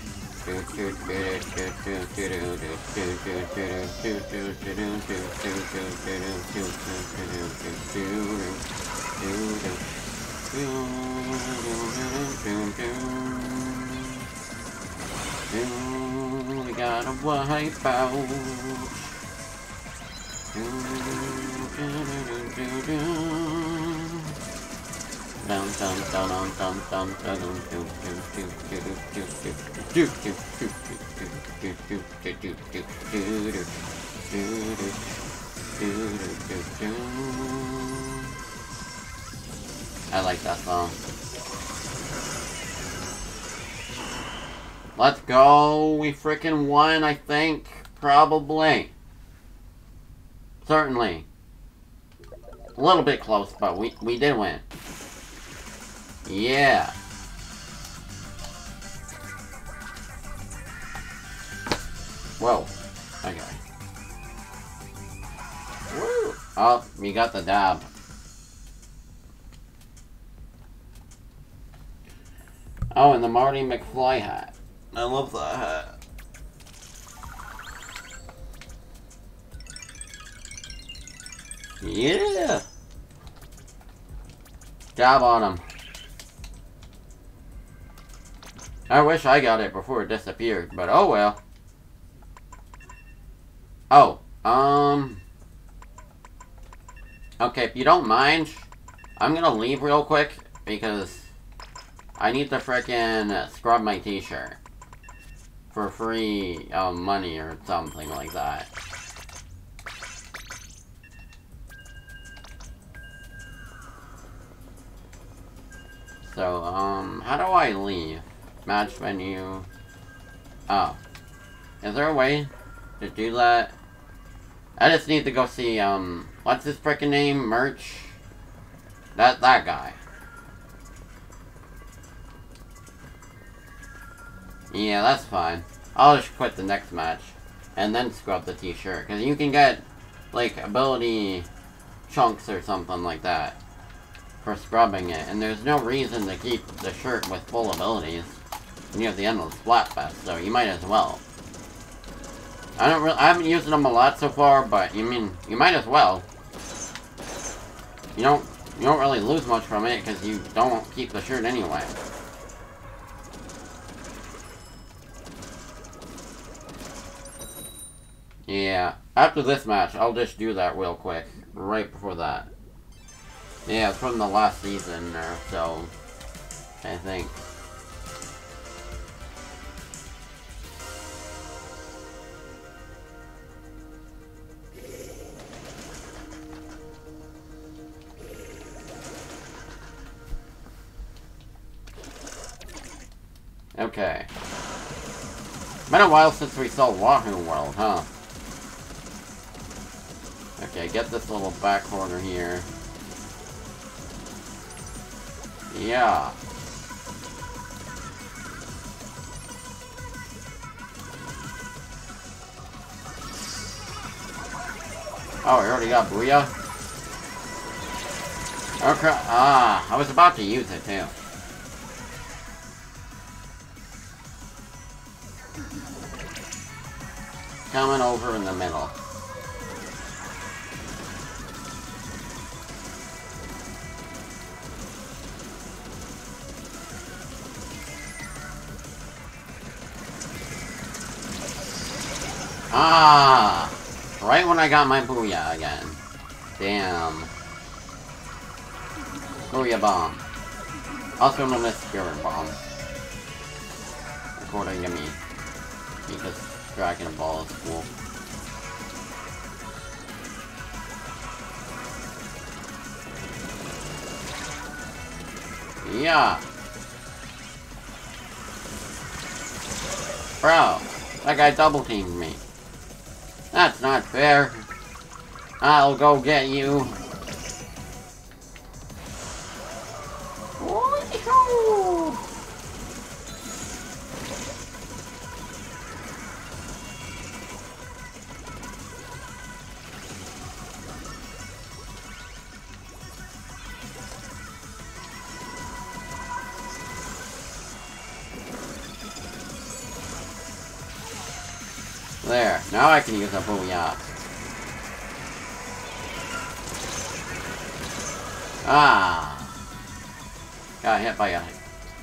We got a wipe out. Do, do, do, do, do. I like that song. Let's go. We freaking won, I think. Probably. Certainly. A little bit close, but we, we did win. Yeah. Whoa. Okay. Woo! Oh, we got the dab. Oh, and the Marty McFly hat. I love that hat. Yeah. Job on him. I wish I got it before it disappeared, but oh well. Oh, um... Okay, if you don't mind, I'm gonna leave real quick, because I need to frickin' scrub my t-shirt. For free, um, money or something like that. So, um, how do I leave? Match menu. Oh. Is there a way to do that? I just need to go see, um, what's his freaking name? Murch? That, that guy. Yeah, that's fine. I'll just quit the next match. And then scrub the t-shirt. Because you can get, like, ability chunks or something like that. For scrubbing it. And there's no reason to keep the shirt with full abilities. And you have the endless Splatfest, so you might as well. I don't really- I haven't used them a lot so far, but you mean, you might as well. You don't, you don't really lose much from it, because you don't keep the shirt anyway. Yeah, after this match, I'll just do that real quick, right before that. Yeah, from the last season or so, I think. Okay. Been a while since we saw Wahoo World, huh? Okay, get this little back corner here. Yeah. Oh, we already got Booyah? Okay, ah, I was about to use it too. Coming over in the middle. Ah! Right when I got my Booyah again. Damn. Booyah Bomb. Also known as Spirit Bomb. According to me. Because Dragon Ball is cool. Yeah. Bro, that guy double teamed me. That's not fair. I'll go get you.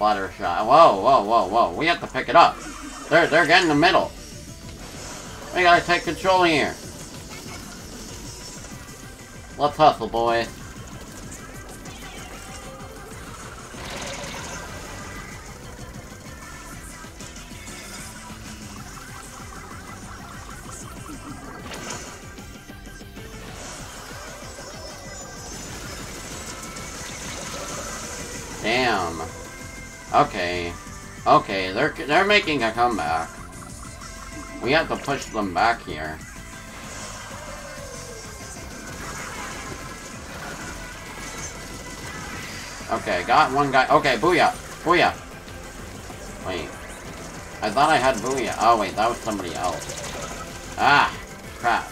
Whoa, whoa, whoa, whoa. We have to pick it up. They're, they're getting the middle. We gotta take control here. Let's hustle, boys. Okay, they're they're making a comeback. We have to push them back here. Okay, got one guy. Okay, booyah! Booyah! Wait. I thought I had booyah. Oh, wait, that was somebody else. Ah! Crap.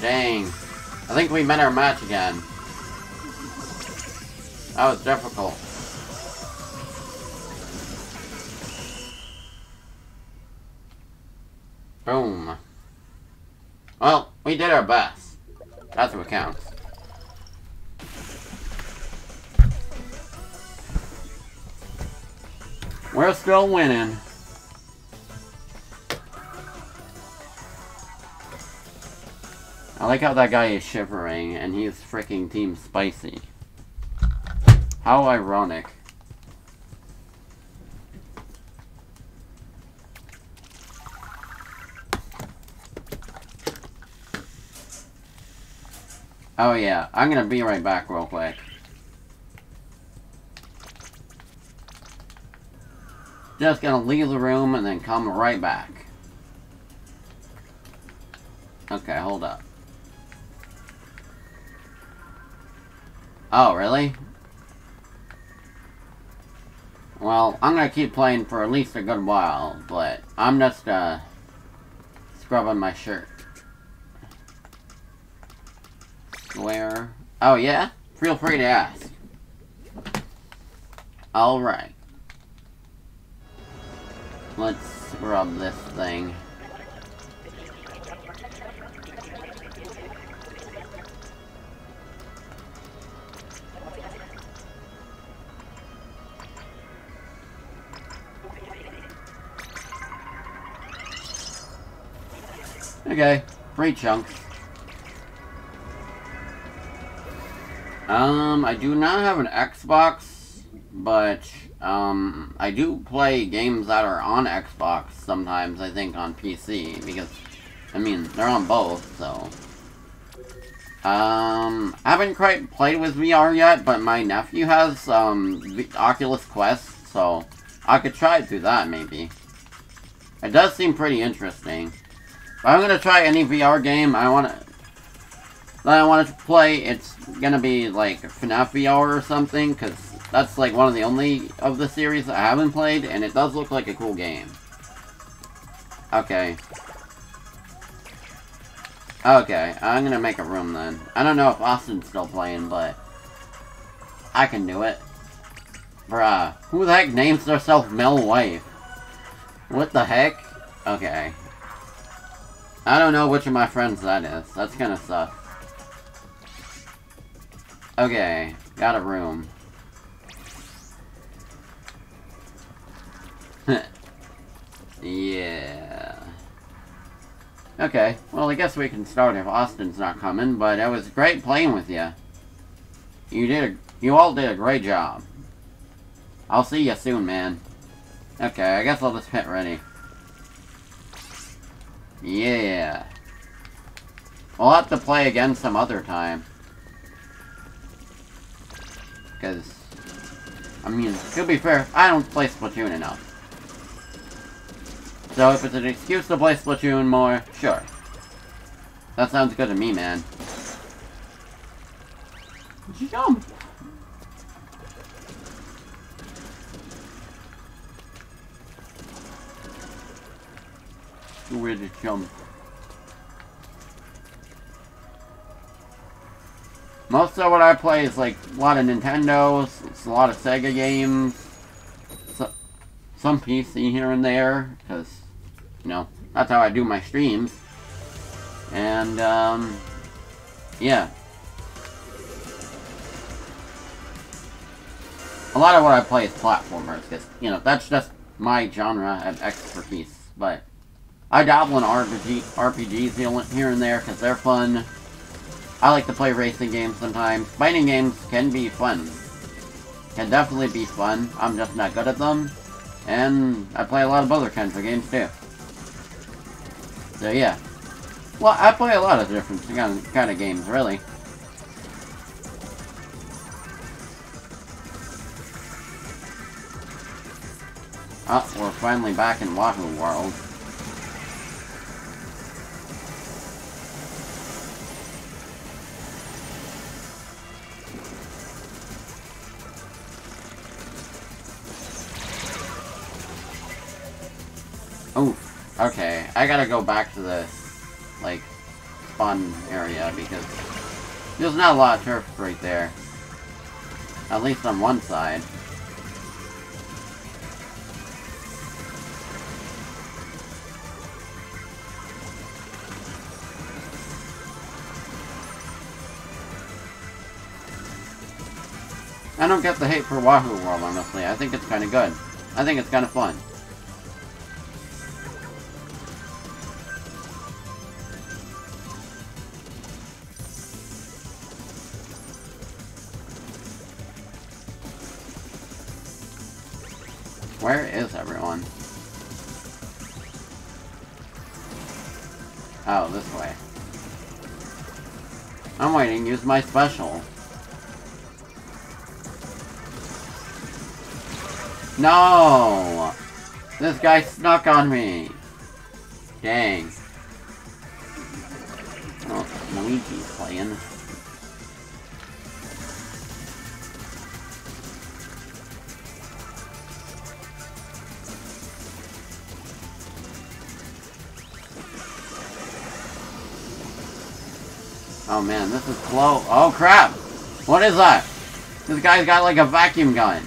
Dang. I think we met our match again. That was difficult. We did our best. That's what counts. We're still winning. I like how that guy is shivering and he's freaking Team Spicy. How ironic. Oh yeah, I'm gonna be right back real quick. Just gonna leave the room and then come right back. Okay, hold up. Oh, really? Well, I'm gonna keep playing for at least a good while, but I'm just, uh, scrubbing my shirt. Where? Oh, yeah? Feel free to ask. Alright. Let's rub this thing. Okay, free chunks. Um, I do not have an Xbox, but, um, I do play games that are on Xbox sometimes, I think, on PC, because, I mean, they're on both, so. Um, I haven't quite played with VR yet, but my nephew has, um, the Oculus Quest, so I could try it through that, maybe. It does seem pretty interesting. If I'm gonna try any VR game, I wanna that I want to play, it's gonna be like FNAF VR or something, because that's like one of the only of the series I haven't played, and it does look like a cool game. Okay. Okay, I'm gonna make a room then. I don't know if Austin's still playing, but I can do it. Bruh, who the heck names themselves Mel Wife? What the heck? Okay, I don't know which of my friends that is. That's kind of sus. Okay, got a room. yeah. Okay, well I guess we can start if Austin's not coming, but it was great playing with you. You did a, you all did a great job. I'll see you soon, man. Okay, I guess I'll just hit ready. Yeah. We'll have to play again some other time. Because, I mean, to be fair, I don't play Splatoon enough. So if it's an excuse to play Splatoon more, sure. That sounds good to me, man. Jump! Where to jump? Most of what I play is like a lot of Nintendo's, it's a lot of Sega games, so, some PC here and there, because, you know, that's how I do my streams. And, um, yeah. A lot of what I play is platformers, because, you know, that's just my genre of expertise, but I dabble in RPG, RPGs here and there, because they're fun. I like to play racing games sometimes. Fighting games can be fun. Can definitely be fun. I'm just not good at them. And I play a lot of other kinds of games too. So yeah. Well, I play a lot of different kind of games, really. Oh, we're finally back in Wahoo World. Oh, okay. I gotta go back to the, like, spawn area because there's not a lot of turf right there. At least on one side. I don't get the hate for Wahoo World, honestly. I think it's kind of good. I think it's kind of fun. I'm my special. No! This guy snuck on me! Dang. Oh, Luigi's playing. Oh man, this is close. Oh crap! What is that? This guy's got like a vacuum gun.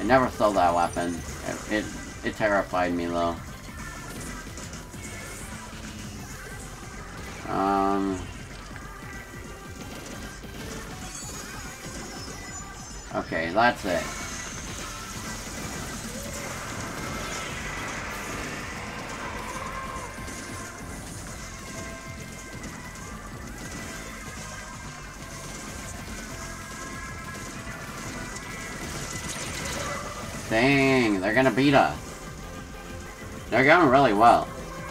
I never saw that weapon. It, it, it terrified me though. Um... Okay, that's it. Dang, they're gonna beat us. They're going really well.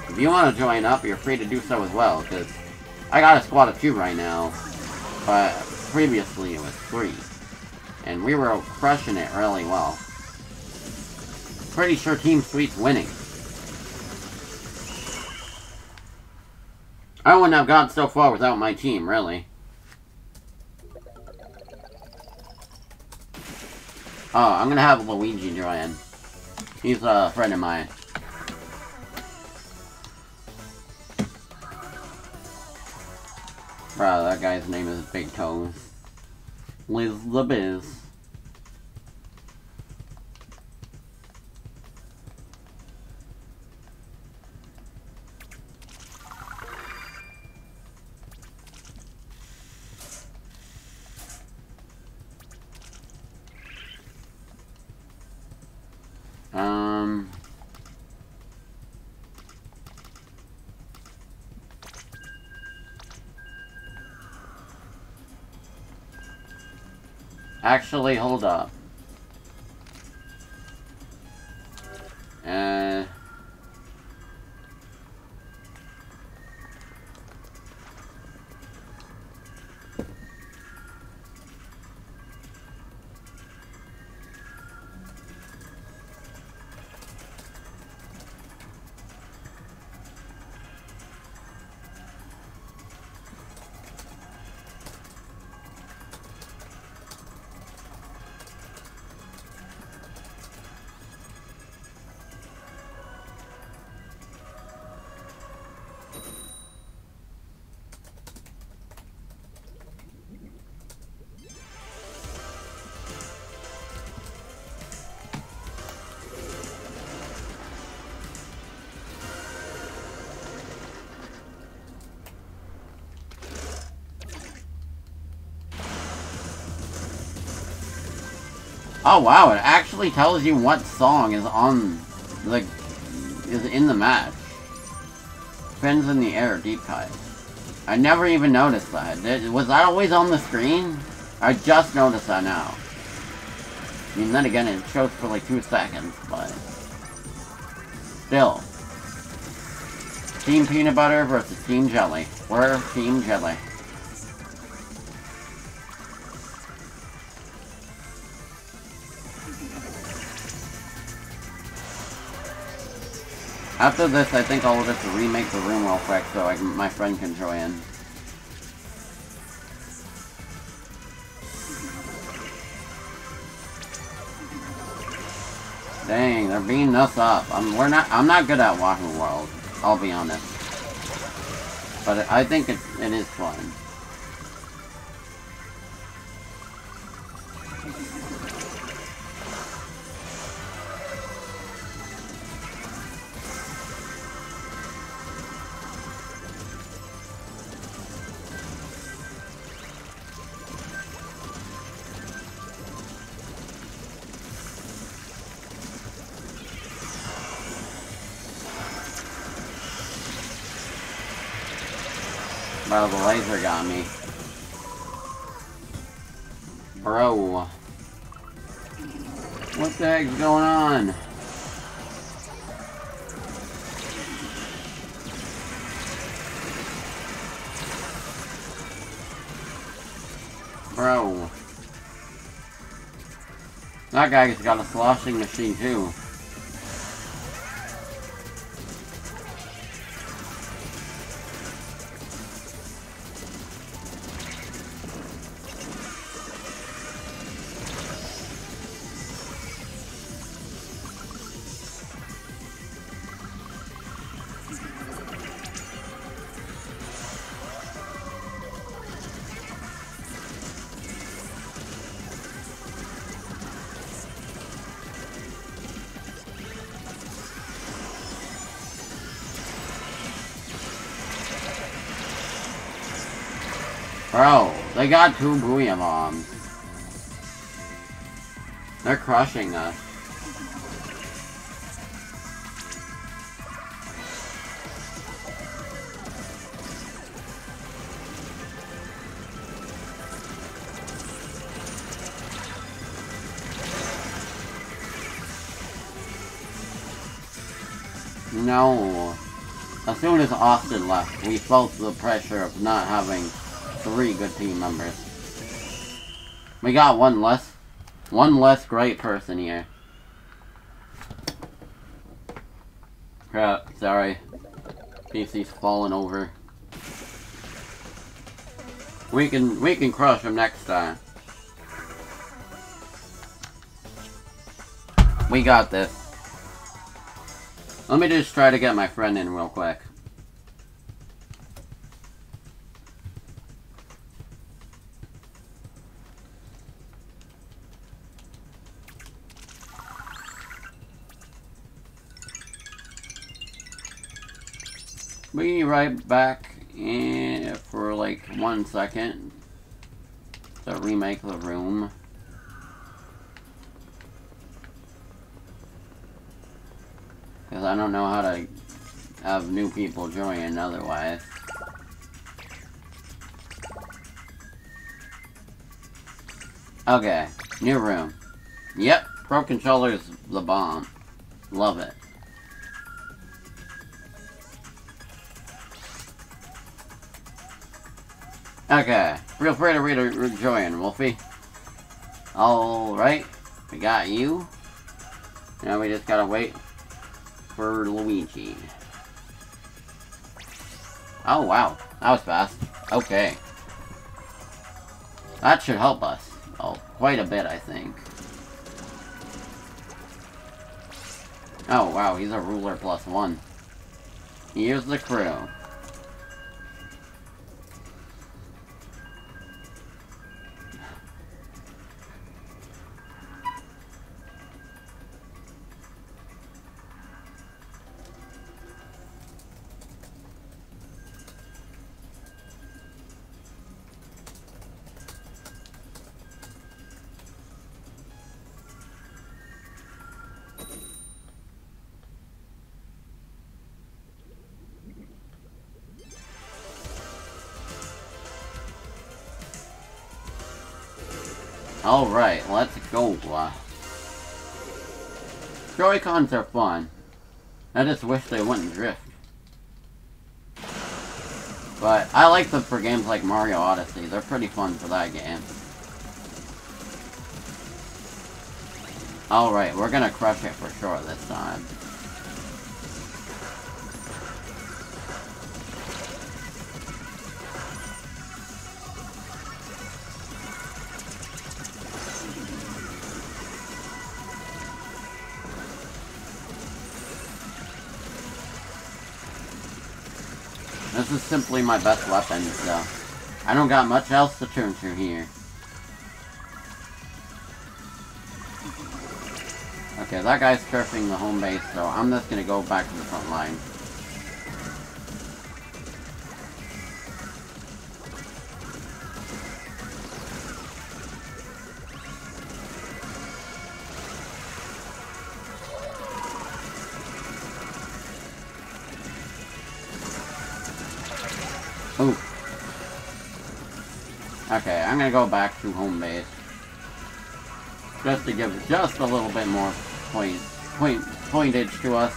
If you want to join up, you're free to do so as well, because I got a squad of two right now, but previously it was three. And we were crushing it really well. Pretty sure Team Sweet's winning. I wouldn't have gotten so far without my team, really. Oh, I'm gonna have Luigi join. He's a friend of mine. Bro, that guy's name is Big Toes. Liz the Biz. Actually, hold up. Oh wow, it actually tells you what song is on the is in the match. Fins in the air, deep cut. I never even noticed that. Was that always on the screen? I just noticed that now. I mean, then again, it shows for like two seconds, but... Still. Team Peanut Butter versus Team Jelly. We're Team Jelly. After this, I think I'll just remake the room real quick so I can, my friend can join. Dang, they're beating us up. I'm we're not I'm not good at Wahoo World, I'll be honest. But I think it it is fun. Bro, the laser got me. Bro. What the heck's going on? Bro. That guy's got a sloshing machine too. They got two Booyah Bombs. They're crushing us. No. As soon as Austin left, we felt the pressure of not having three good team members. We got one less, one less great person here. Crap, sorry. PC's falling over. We can, we can crush him next time. We got this. Let me just try to get my friend in real quick. Right back in for like one second to remake the room. Because I don't know how to have new people join otherwise. Okay, new room. Yep, Pro Controller's the bomb. Love it. Okay, feel free to read rejoin, Wolfie. Alright, we got you. Now we just gotta wait for Luigi. Oh wow, that was fast. Okay. That should help us. Oh, quite a bit, I think. Oh wow, he's a ruler plus one. Here's the crew. Alright, let's go. Uh, Joy-Cons are fun. I just wish they wouldn't drift. But I like them for games like Mario Odyssey. They're pretty fun for that game. Alright, we're gonna crush it for sure this time. Simply my best weapon, so... I don't got much else to turn to here. Okay, that guy's surfing the home base, so I'm just gonna go back to the front line. Gonna go back to home base. Just to give just a little bit more point, point, pointage to us.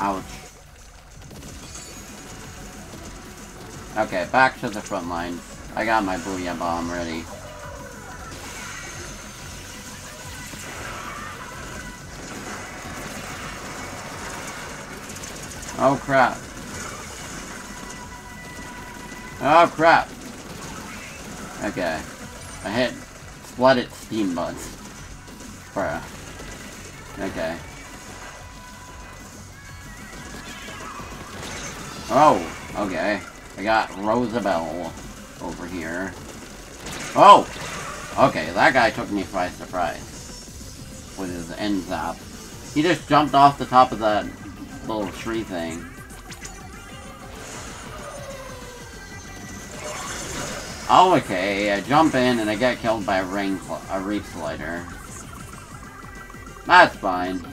Ouch. Okay, back to the front lines. I got my Booyah Bomb ready. Oh crap. Oh crap. Okay. I hit flooded steam buds. Bruh. Okay. Oh, okay. I got Rosabelle over here. Oh! Okay, that guy took me by surprise. With his end zap. He just jumped off the top of that little tree thing. Oh, okay. I jump in and I get killed by a rain a Reefslider. That's fine.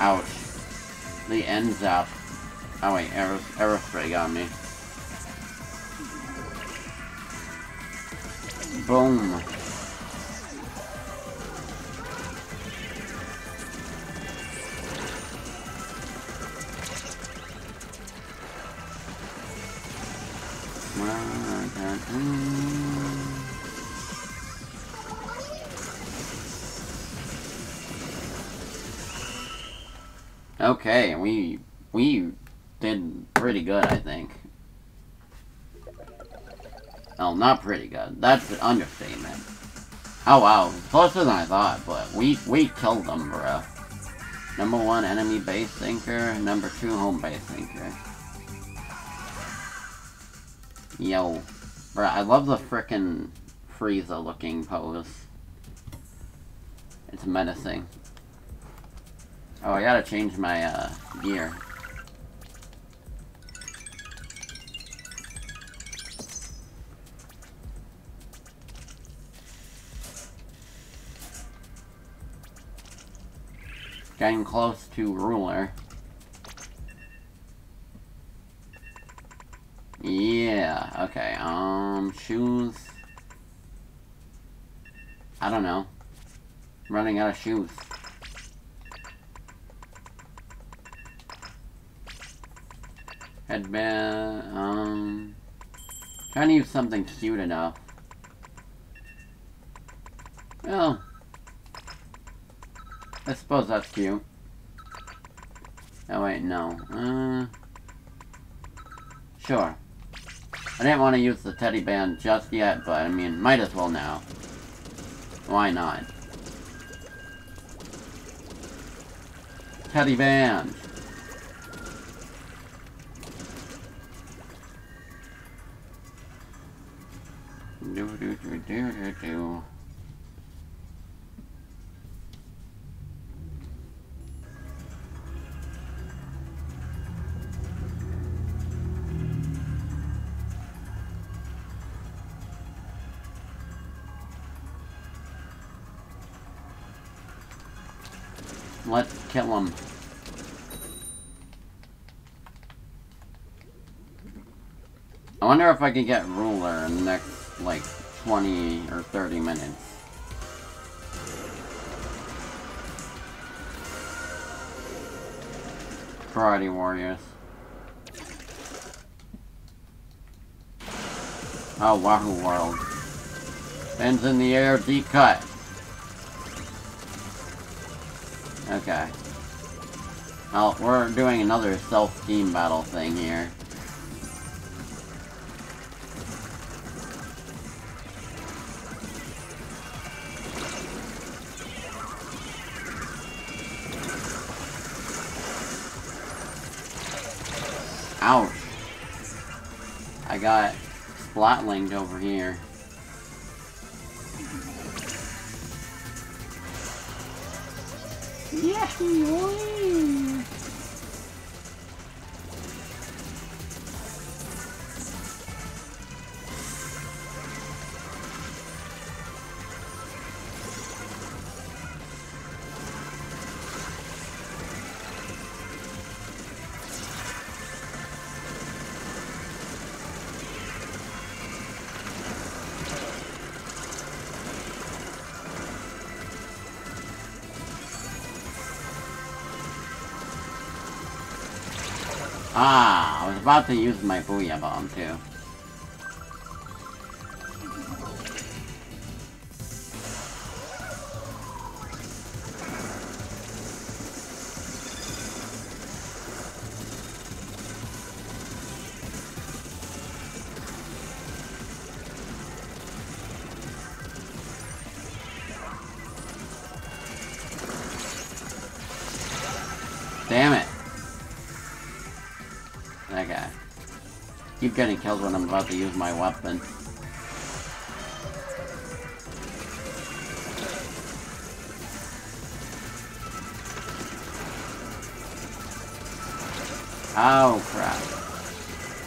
Ouch. The ends up. Oh wait, arrow, Aerospray got me. Okay, we we did pretty good, I think. Oh, not pretty good. That's an understatement. Oh wow, closer than I thought, but we we killed them, bro. Number one, enemy base inker. Number two, home base inker. Yo. Bro, I love the frickin' Frieza looking pose. It's menacing. Oh, I gotta change my, uh, gear. Getting close to ruler. Yeah, okay, um, shoes. I don't know. I'm running out of shoes. Headband, um... Trying to use something cute enough. Well, I suppose that's cute. Oh wait, no. Uh, sure. I didn't want to use the teddy band just yet, but I mean, might as well now. Why not? Teddy band. Do do do do do do. Kill him. I wonder if I can get ruler in the next, like, 20 or 30 minutes. Karate Warriors. Oh, Wahoo World. Ends in the air, deep cut. Okay. Well, we're doing another self-team battle thing here. Ouch. I got splatlinked over here. Yahoo! About to use my Booyah Bomb too. Keep getting killed when I'm about to use my weapon. Oh crap.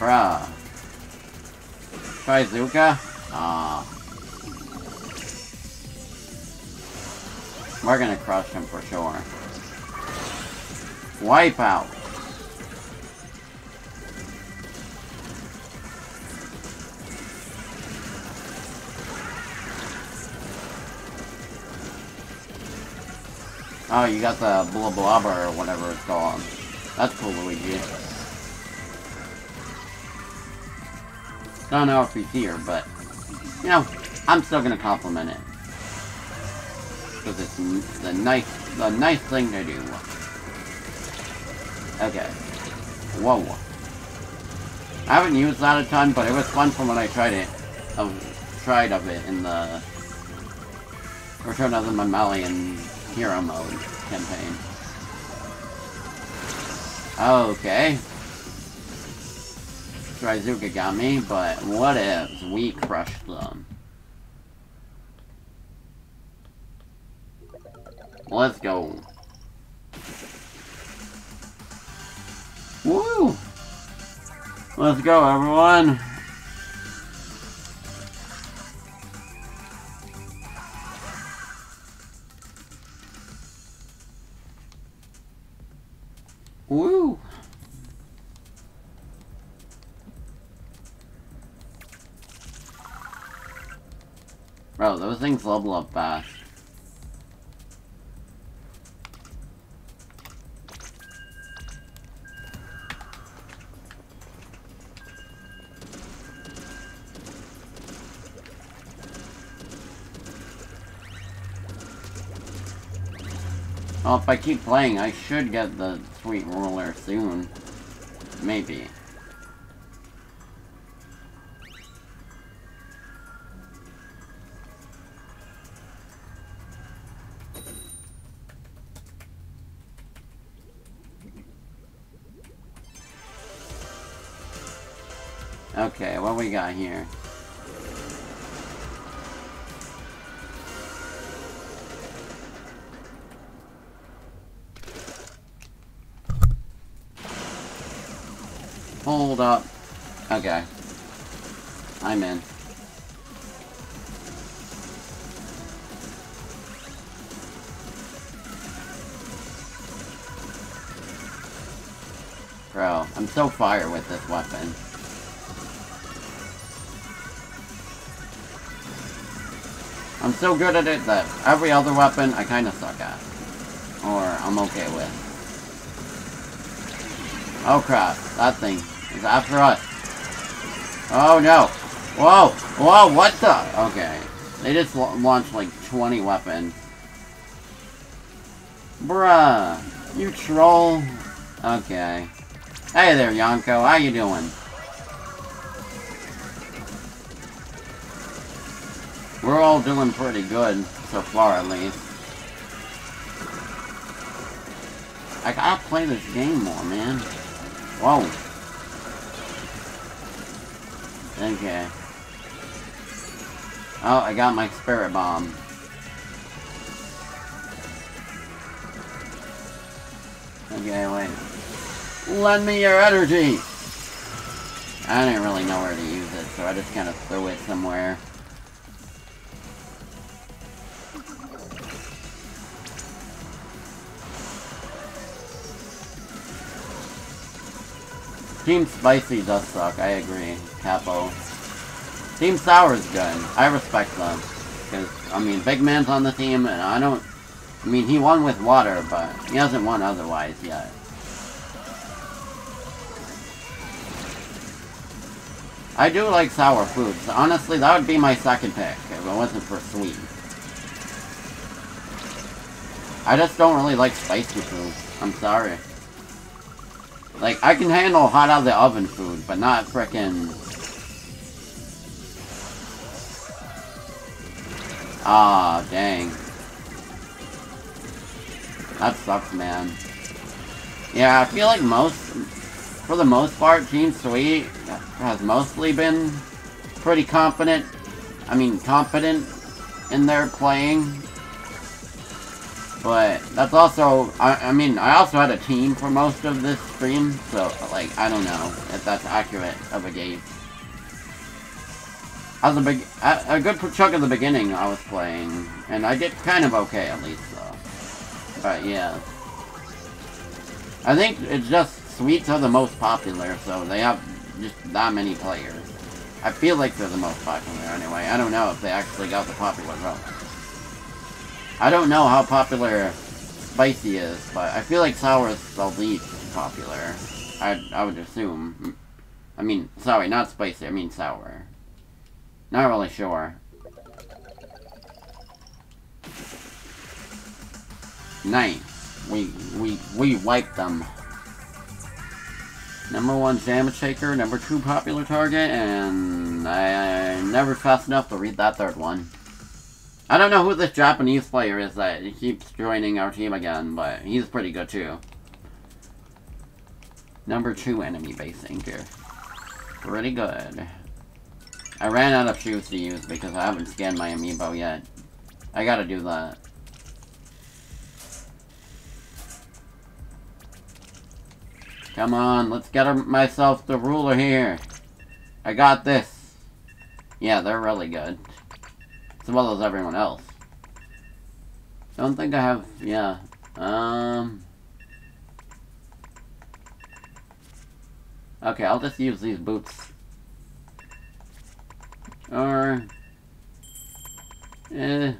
Bruh. Trizooka? Ah. We're gonna crush him for sure. Wipeout. Oh, you got the Bloblobber or whatever it's called. That's cool, Luigi. Don't know if he's here, but, you know, I'm still gonna compliment it. Because it's the nice, the nice thing to do. Okay. Whoa. I haven't used that a ton, but it was fun from when I tried it. Of, tried of it in the Return of the Mammalian Hero Mode campaign. Okay. Trizooka got me, but what if we crushed them? Let's go. Woo! Let's go, everyone. Woo! Bro, those things level up fast. Well, if I keep playing, I should get the sweet ruler soon. Maybe. Okay, what we got here? Hold up. Okay. I'm in. Bro, I'm so fire with this weapon. I'm so good at it that every other weapon I kinda suck at. Or I'm okay with. Oh crap, that thing after us. Oh no. Whoa, whoa, what the? Okay. They just launched like 20 weapons. Bruh, you troll. Okay. Hey there, Yonko, how you doing? We're all doing pretty good, so far at least. I gotta play this game more, man. Whoa. Okay. Oh, I got my spirit bomb. Okay, wait. Lend me your energy! I didn't really know where to use it, so I just kind of threw it somewhere. Team Spicy does suck, I agree. Capo. Team Sour is good. I respect them. Because, I mean, Big Man's on the team, and I don't... I mean, he won with water, but he hasn't won otherwise yet. I do like sour foods. Honestly, that would be my second pick if it wasn't for sweet. I just don't really like spicy food. I'm sorry. Like, I can handle hot out of the oven food, but not frickin' Ah, dang. That sucks, man. Yeah, I feel like most, for the most part, Team Sweet has mostly been pretty confident, I mean, confident in their playing. But that's also, I, I mean, I also had a team for most of this stream, so, like, I don't know if that's accurate of a gauge. At a big, a good chunk of the beginning I was playing, and I did kind of okay at least, though. But yeah. I think it's just Sweets are the most popular, so they have just that many players. I feel like they're the most popular anyway. I don't know if they actually got the popular vote. I don't know how popular Spicy is, but I feel like Sour is the least popular. I, I would assume. I mean, sorry, not Spicy, I mean Sour. Not really sure. Nice. We, we, we wiped them. Number one damage taker, number two popular target, and I, I never fast enough to read that third one. I don't know who this Japanese player is that keeps joining our team again, but he's pretty good too. Number two enemy base anchor. Pretty good. I ran out of shoes to use because I haven't scanned my amiibo yet. I gotta do that. Come on, let's get myself the ruler here. I got this. Yeah, they're really good. As well as everyone else. Don't think I have, yeah. Um... Okay, I'll just use these boots or... Eh...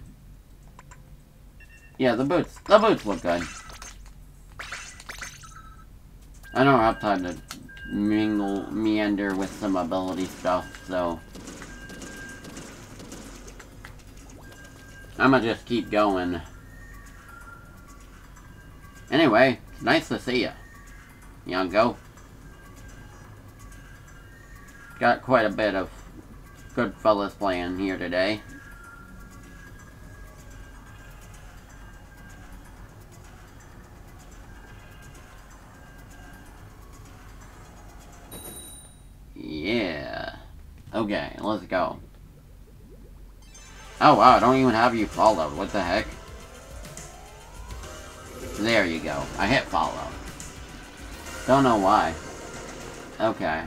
Yeah, the boots. The boots look good. I don't have time to mingle, meander with some ability stuff, so... I'ma just keep going. Anyway, nice to see you. Young go. Got quite a bit of good fellas playing here today. Yeah. Okay, let's go. Oh wow, I don't even have you followed. What the heck? There you go. I hit follow. Don't know why. Okay.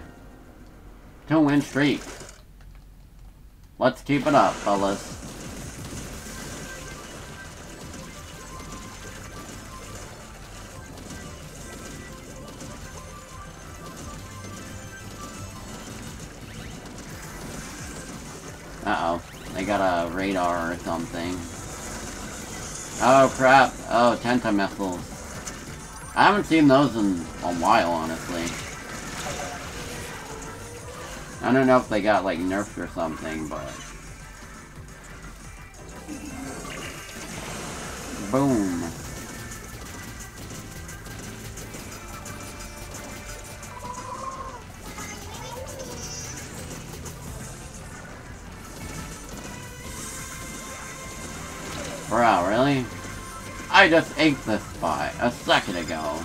Two win streak. Let's keep it up, fellas. Radar or something. Oh, crap. Oh, Tenta missiles. I haven't seen those in a while, honestly. I don't know if they got, like, nerfed or something, but... Boom. I just ate this spot a second ago.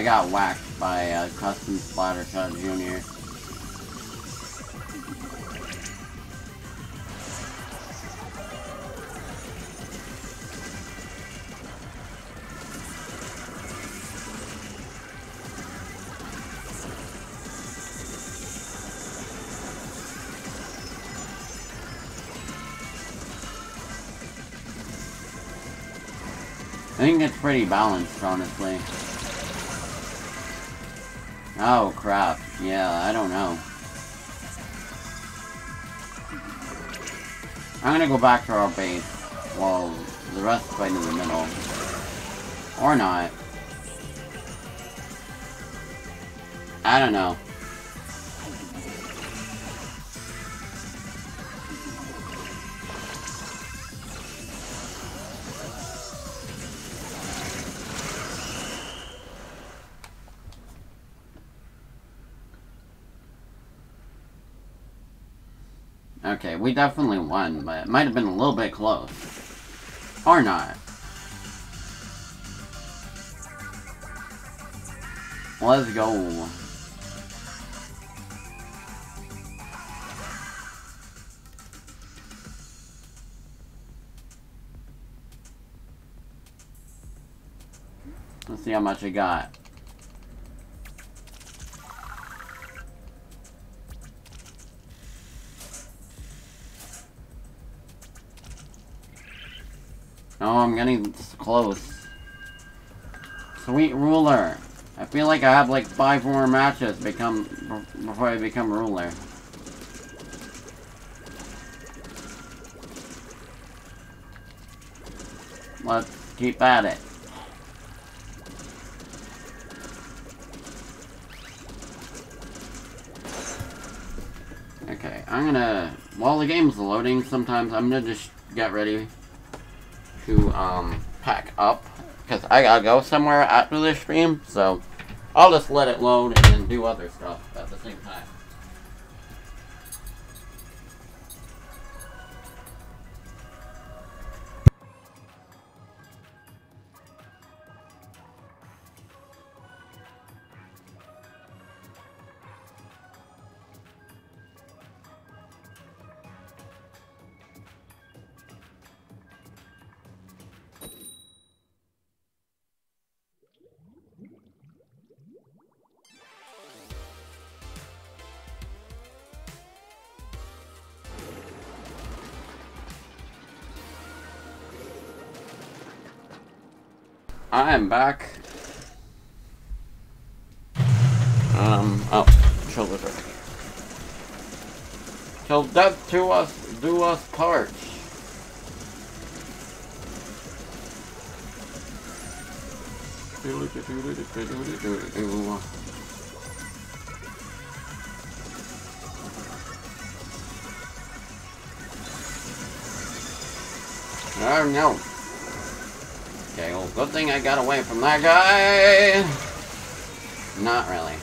I got whacked by a custom Splattershot Jr. I think it's pretty balanced, honestly. Oh, crap. Yeah, I don't know. I'm gonna go back to our base while the rest fight in the middle. Or not. I don't know. We definitely won, but it might have been a little bit close. Or not. Let's go. Let's see how much I got. Oh, I'm getting close. Sweet ruler. I feel like I have like five more matches become before I become ruler. Let's keep at it. Okay, I'm gonna... While the game's loading, sometimes I'm gonna just get ready um, pack up because I gotta go somewhere after this stream, so I'll just let it load and do other stuff I am back. Um, oh, shoulders are Till death to us do us part. No. Okay, well, good thing I got away from that guy. Not really.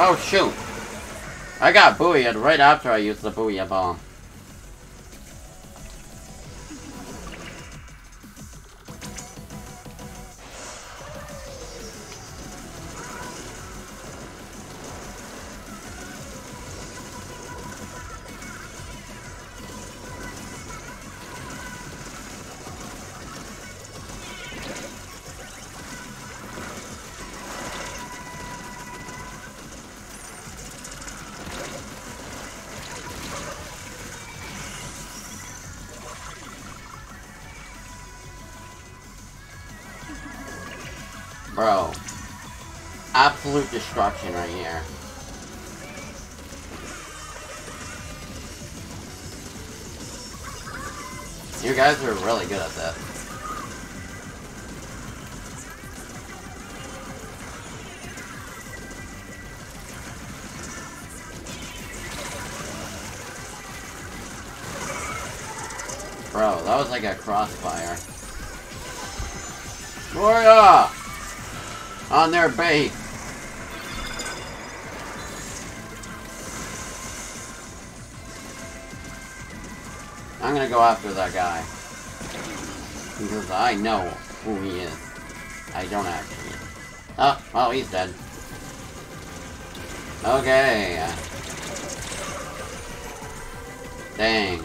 Oh shoot! I got buoyed right after I used the booyah bomb. Absolute destruction right here. You guys are really good at this. Bro, that was like a crossfire. Gloria! On their base! Gonna go after that guy. Because I know who he is. I don't actually. Oh, well, he's dead. Okay. Dang.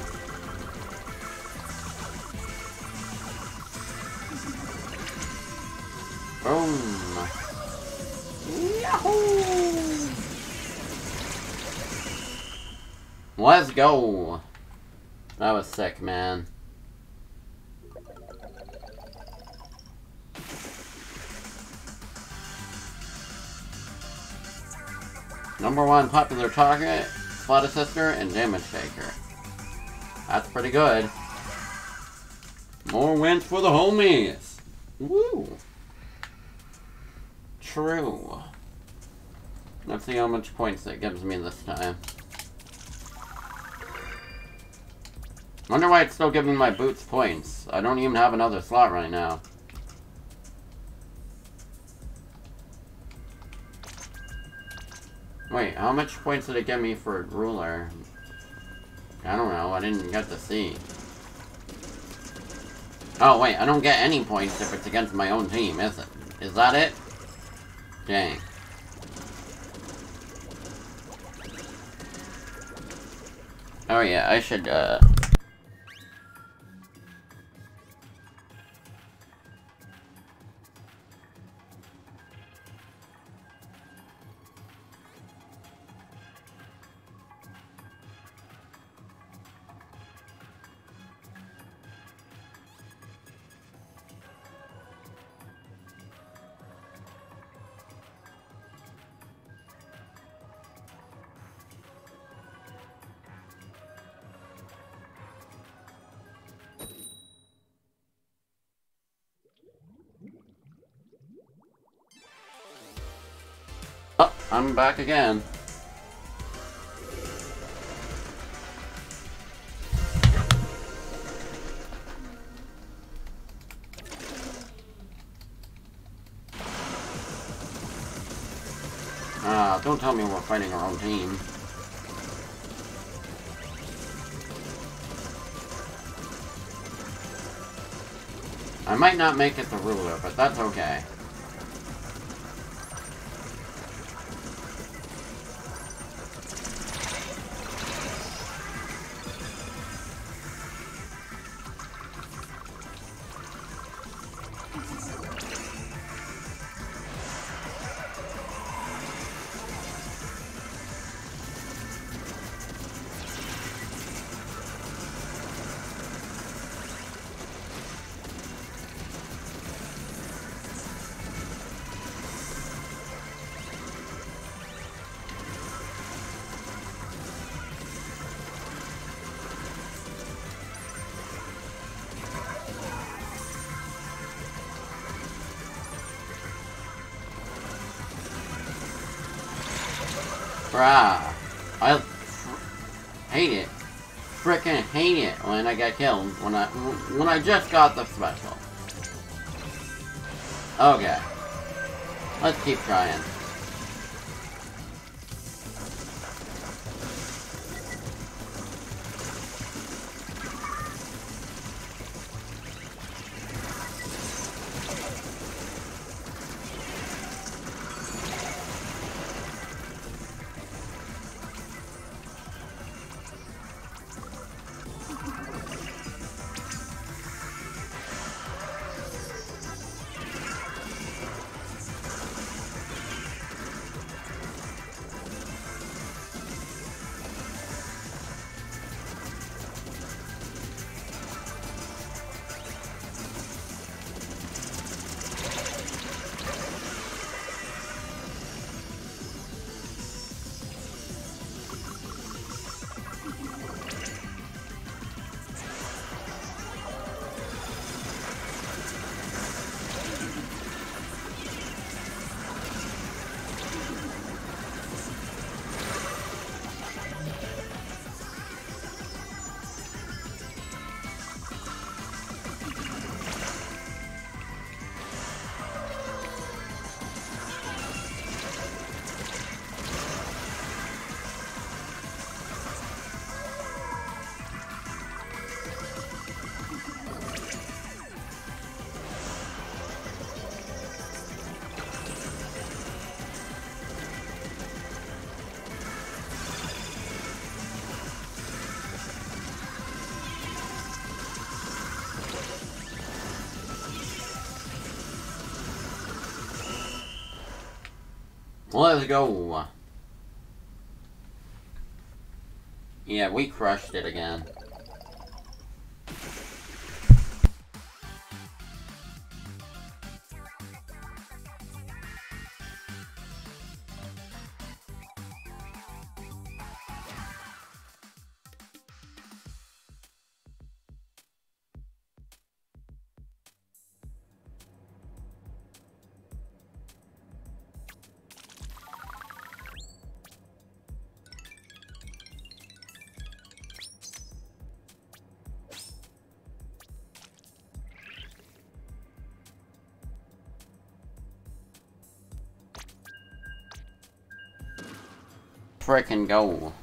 Boom. Yahoo! Let's go. Man. Number one popular target, Spot Assister, and Damage Taker. That's pretty good. More wins for the homies! Woo! True. Let's see how much points it gives me this time. Wonder why it's still giving my boots points. I don't even have another slot right now. Wait, how much points did it give me for ruler? I don't know, I didn't get to see. Oh wait, I don't get any points if it's against my own team, is it? Is that it? Dang. Oh yeah, I should, uh... Back again. Ah, don't tell me we're fighting our own team. I might not make it the ruler, but that's okay. I killed. When I when I just got the special. Okay. Let's keep trying. Let's go. Yeah, we crushed it again. Frickin' go.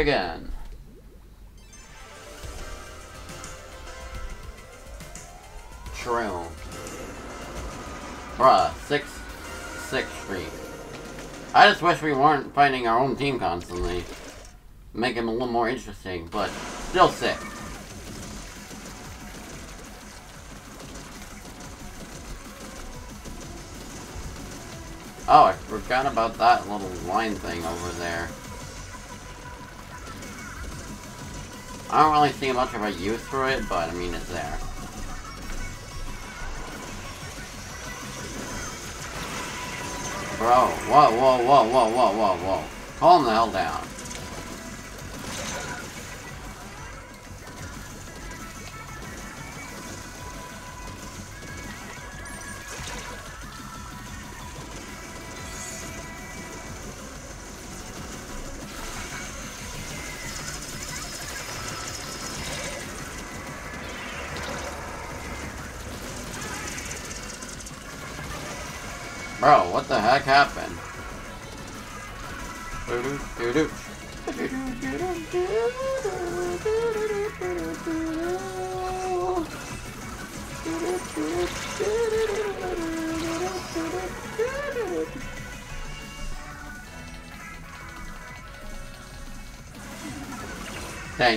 Again. True. Bruh, six, six streak. I just wish we weren't fighting our own team constantly. Make him a little more interesting, but still sick. Oh, I forgot about that little line thing over there. I don't really see much of a use for it, but I mean, it's there. Bro, whoa, whoa, whoa, whoa, whoa, whoa, whoa. Calm the hell down.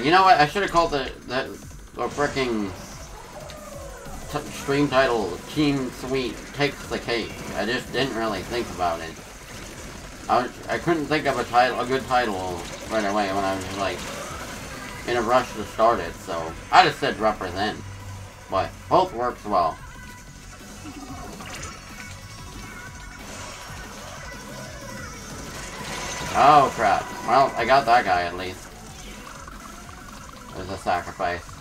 You know what? I should have called the the, the freaking stream title Team Sweet Takes the Cake. I just didn't really think about it. I, was, I couldn't think of a title, a good title right away when I was like in a rush to start it, so I just said represent. But both works well. Oh crap. Well, I got that guy at least. Sacrifice.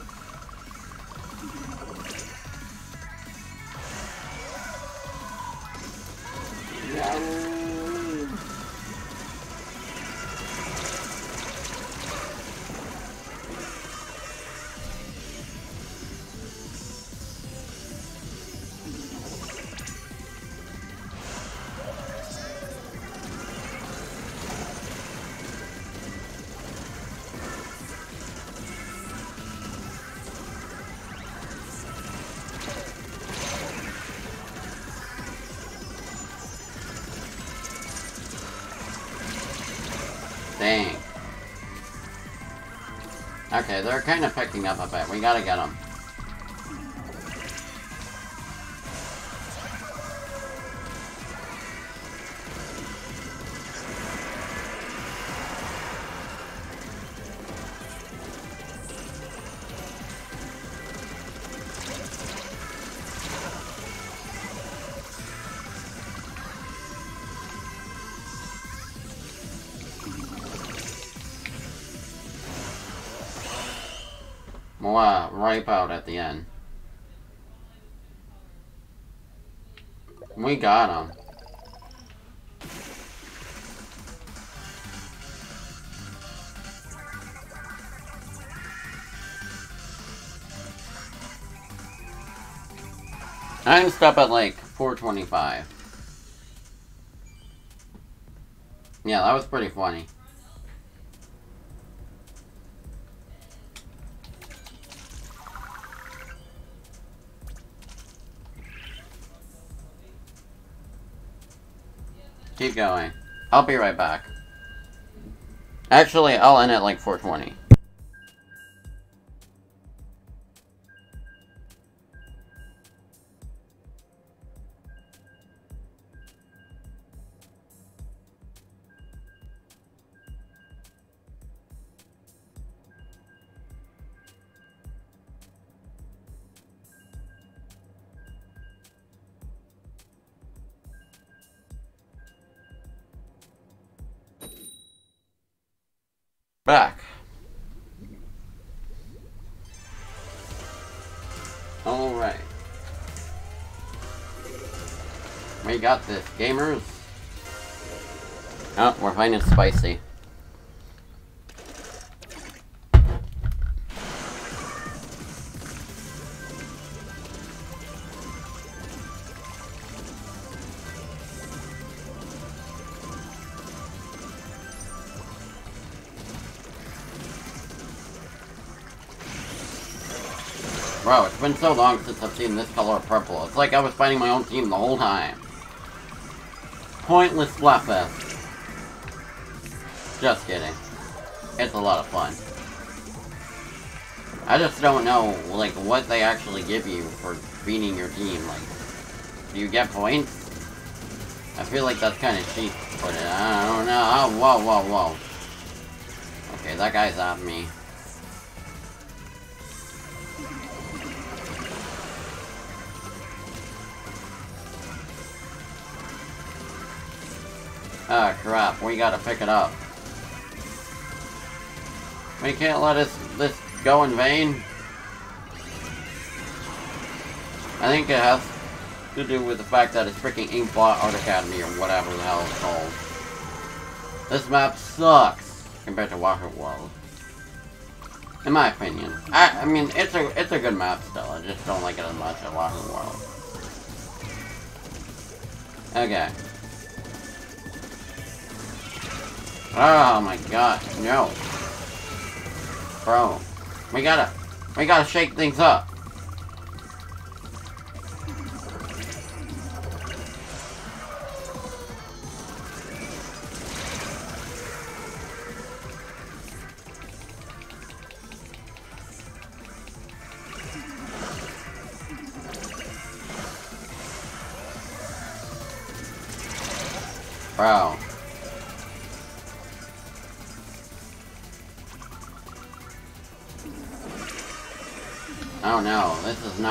Okay, they're kind of picking up a bit. We gotta get them. We got him. I'm stuck at like 425. Yeah, that was pretty funny. Keep going. I'll be right back. Actually, I'll end at like 420. Gamers. Oh, we're finding spicy. Bro, it's been so long since I've seen this color purple. It's like I was fighting my own team the whole time. Pointless Splatfest. Just kidding. It's a lot of fun. I just don't know, like, what they actually give you for beating your team. Like, do you get points? I feel like that's kind of cheap, but I don't know. Oh, whoa, whoa, whoa. Okay, that guy's at me. Crap. We gotta pick it up. We can't let this, this go in vain. I think it has to do with the fact that it's freaking Inkblot Art Academy or whatever the hell it's called. This map sucks compared to Wahoo World. In my opinion. I, I mean, it's a it's a good map still. I just don't like it as much as Wahoo World. Okay. Oh my god, no. Bro, we gotta, we gotta shake things up.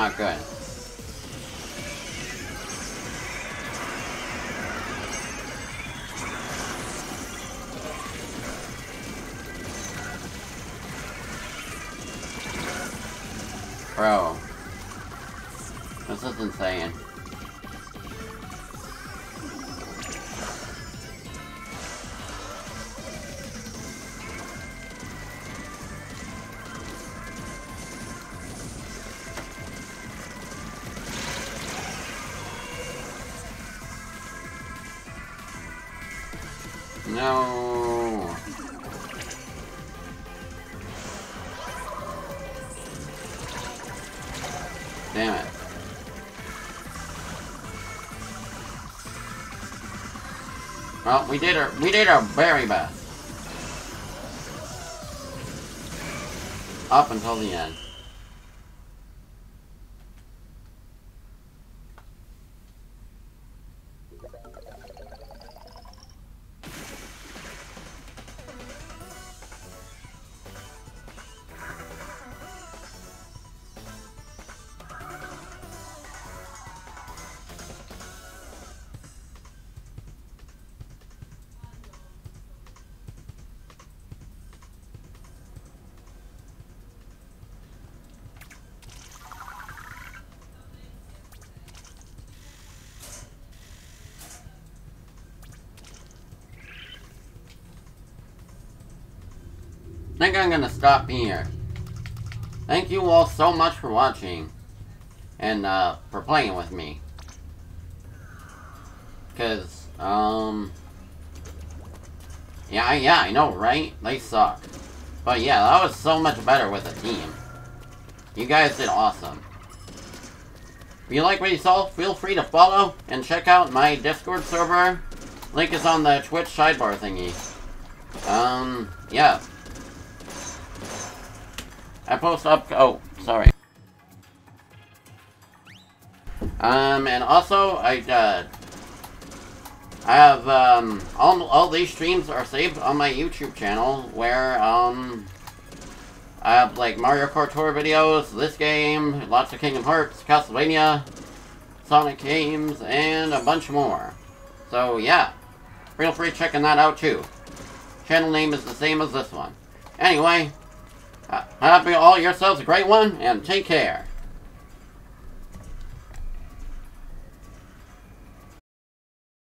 Not good. Well, we did our we did our very best. Up until the end. Think I'm gonna stop here. Thank you all so much for watching. And, uh, for playing with me. Cause, um... Yeah, yeah, I know, right? They suck. But yeah, that was so much better with a team. You guys did awesome. If you like what you saw, feel free to follow and check out my Discord server. Link is on the Twitch sidebar thingy. Um, yeah. I post up. Oh, sorry. Um, and also I uh, I have um all all these streams are saved on my YouTube channel where um I have like Mario Kart Tour videos, this game, lots of Kingdom Hearts, Castlevania, Sonic games, and a bunch more. So yeah, feel free checking that out too. Channel name is the same as this one. Anyway, uh, have all yourselves a great one, and take care.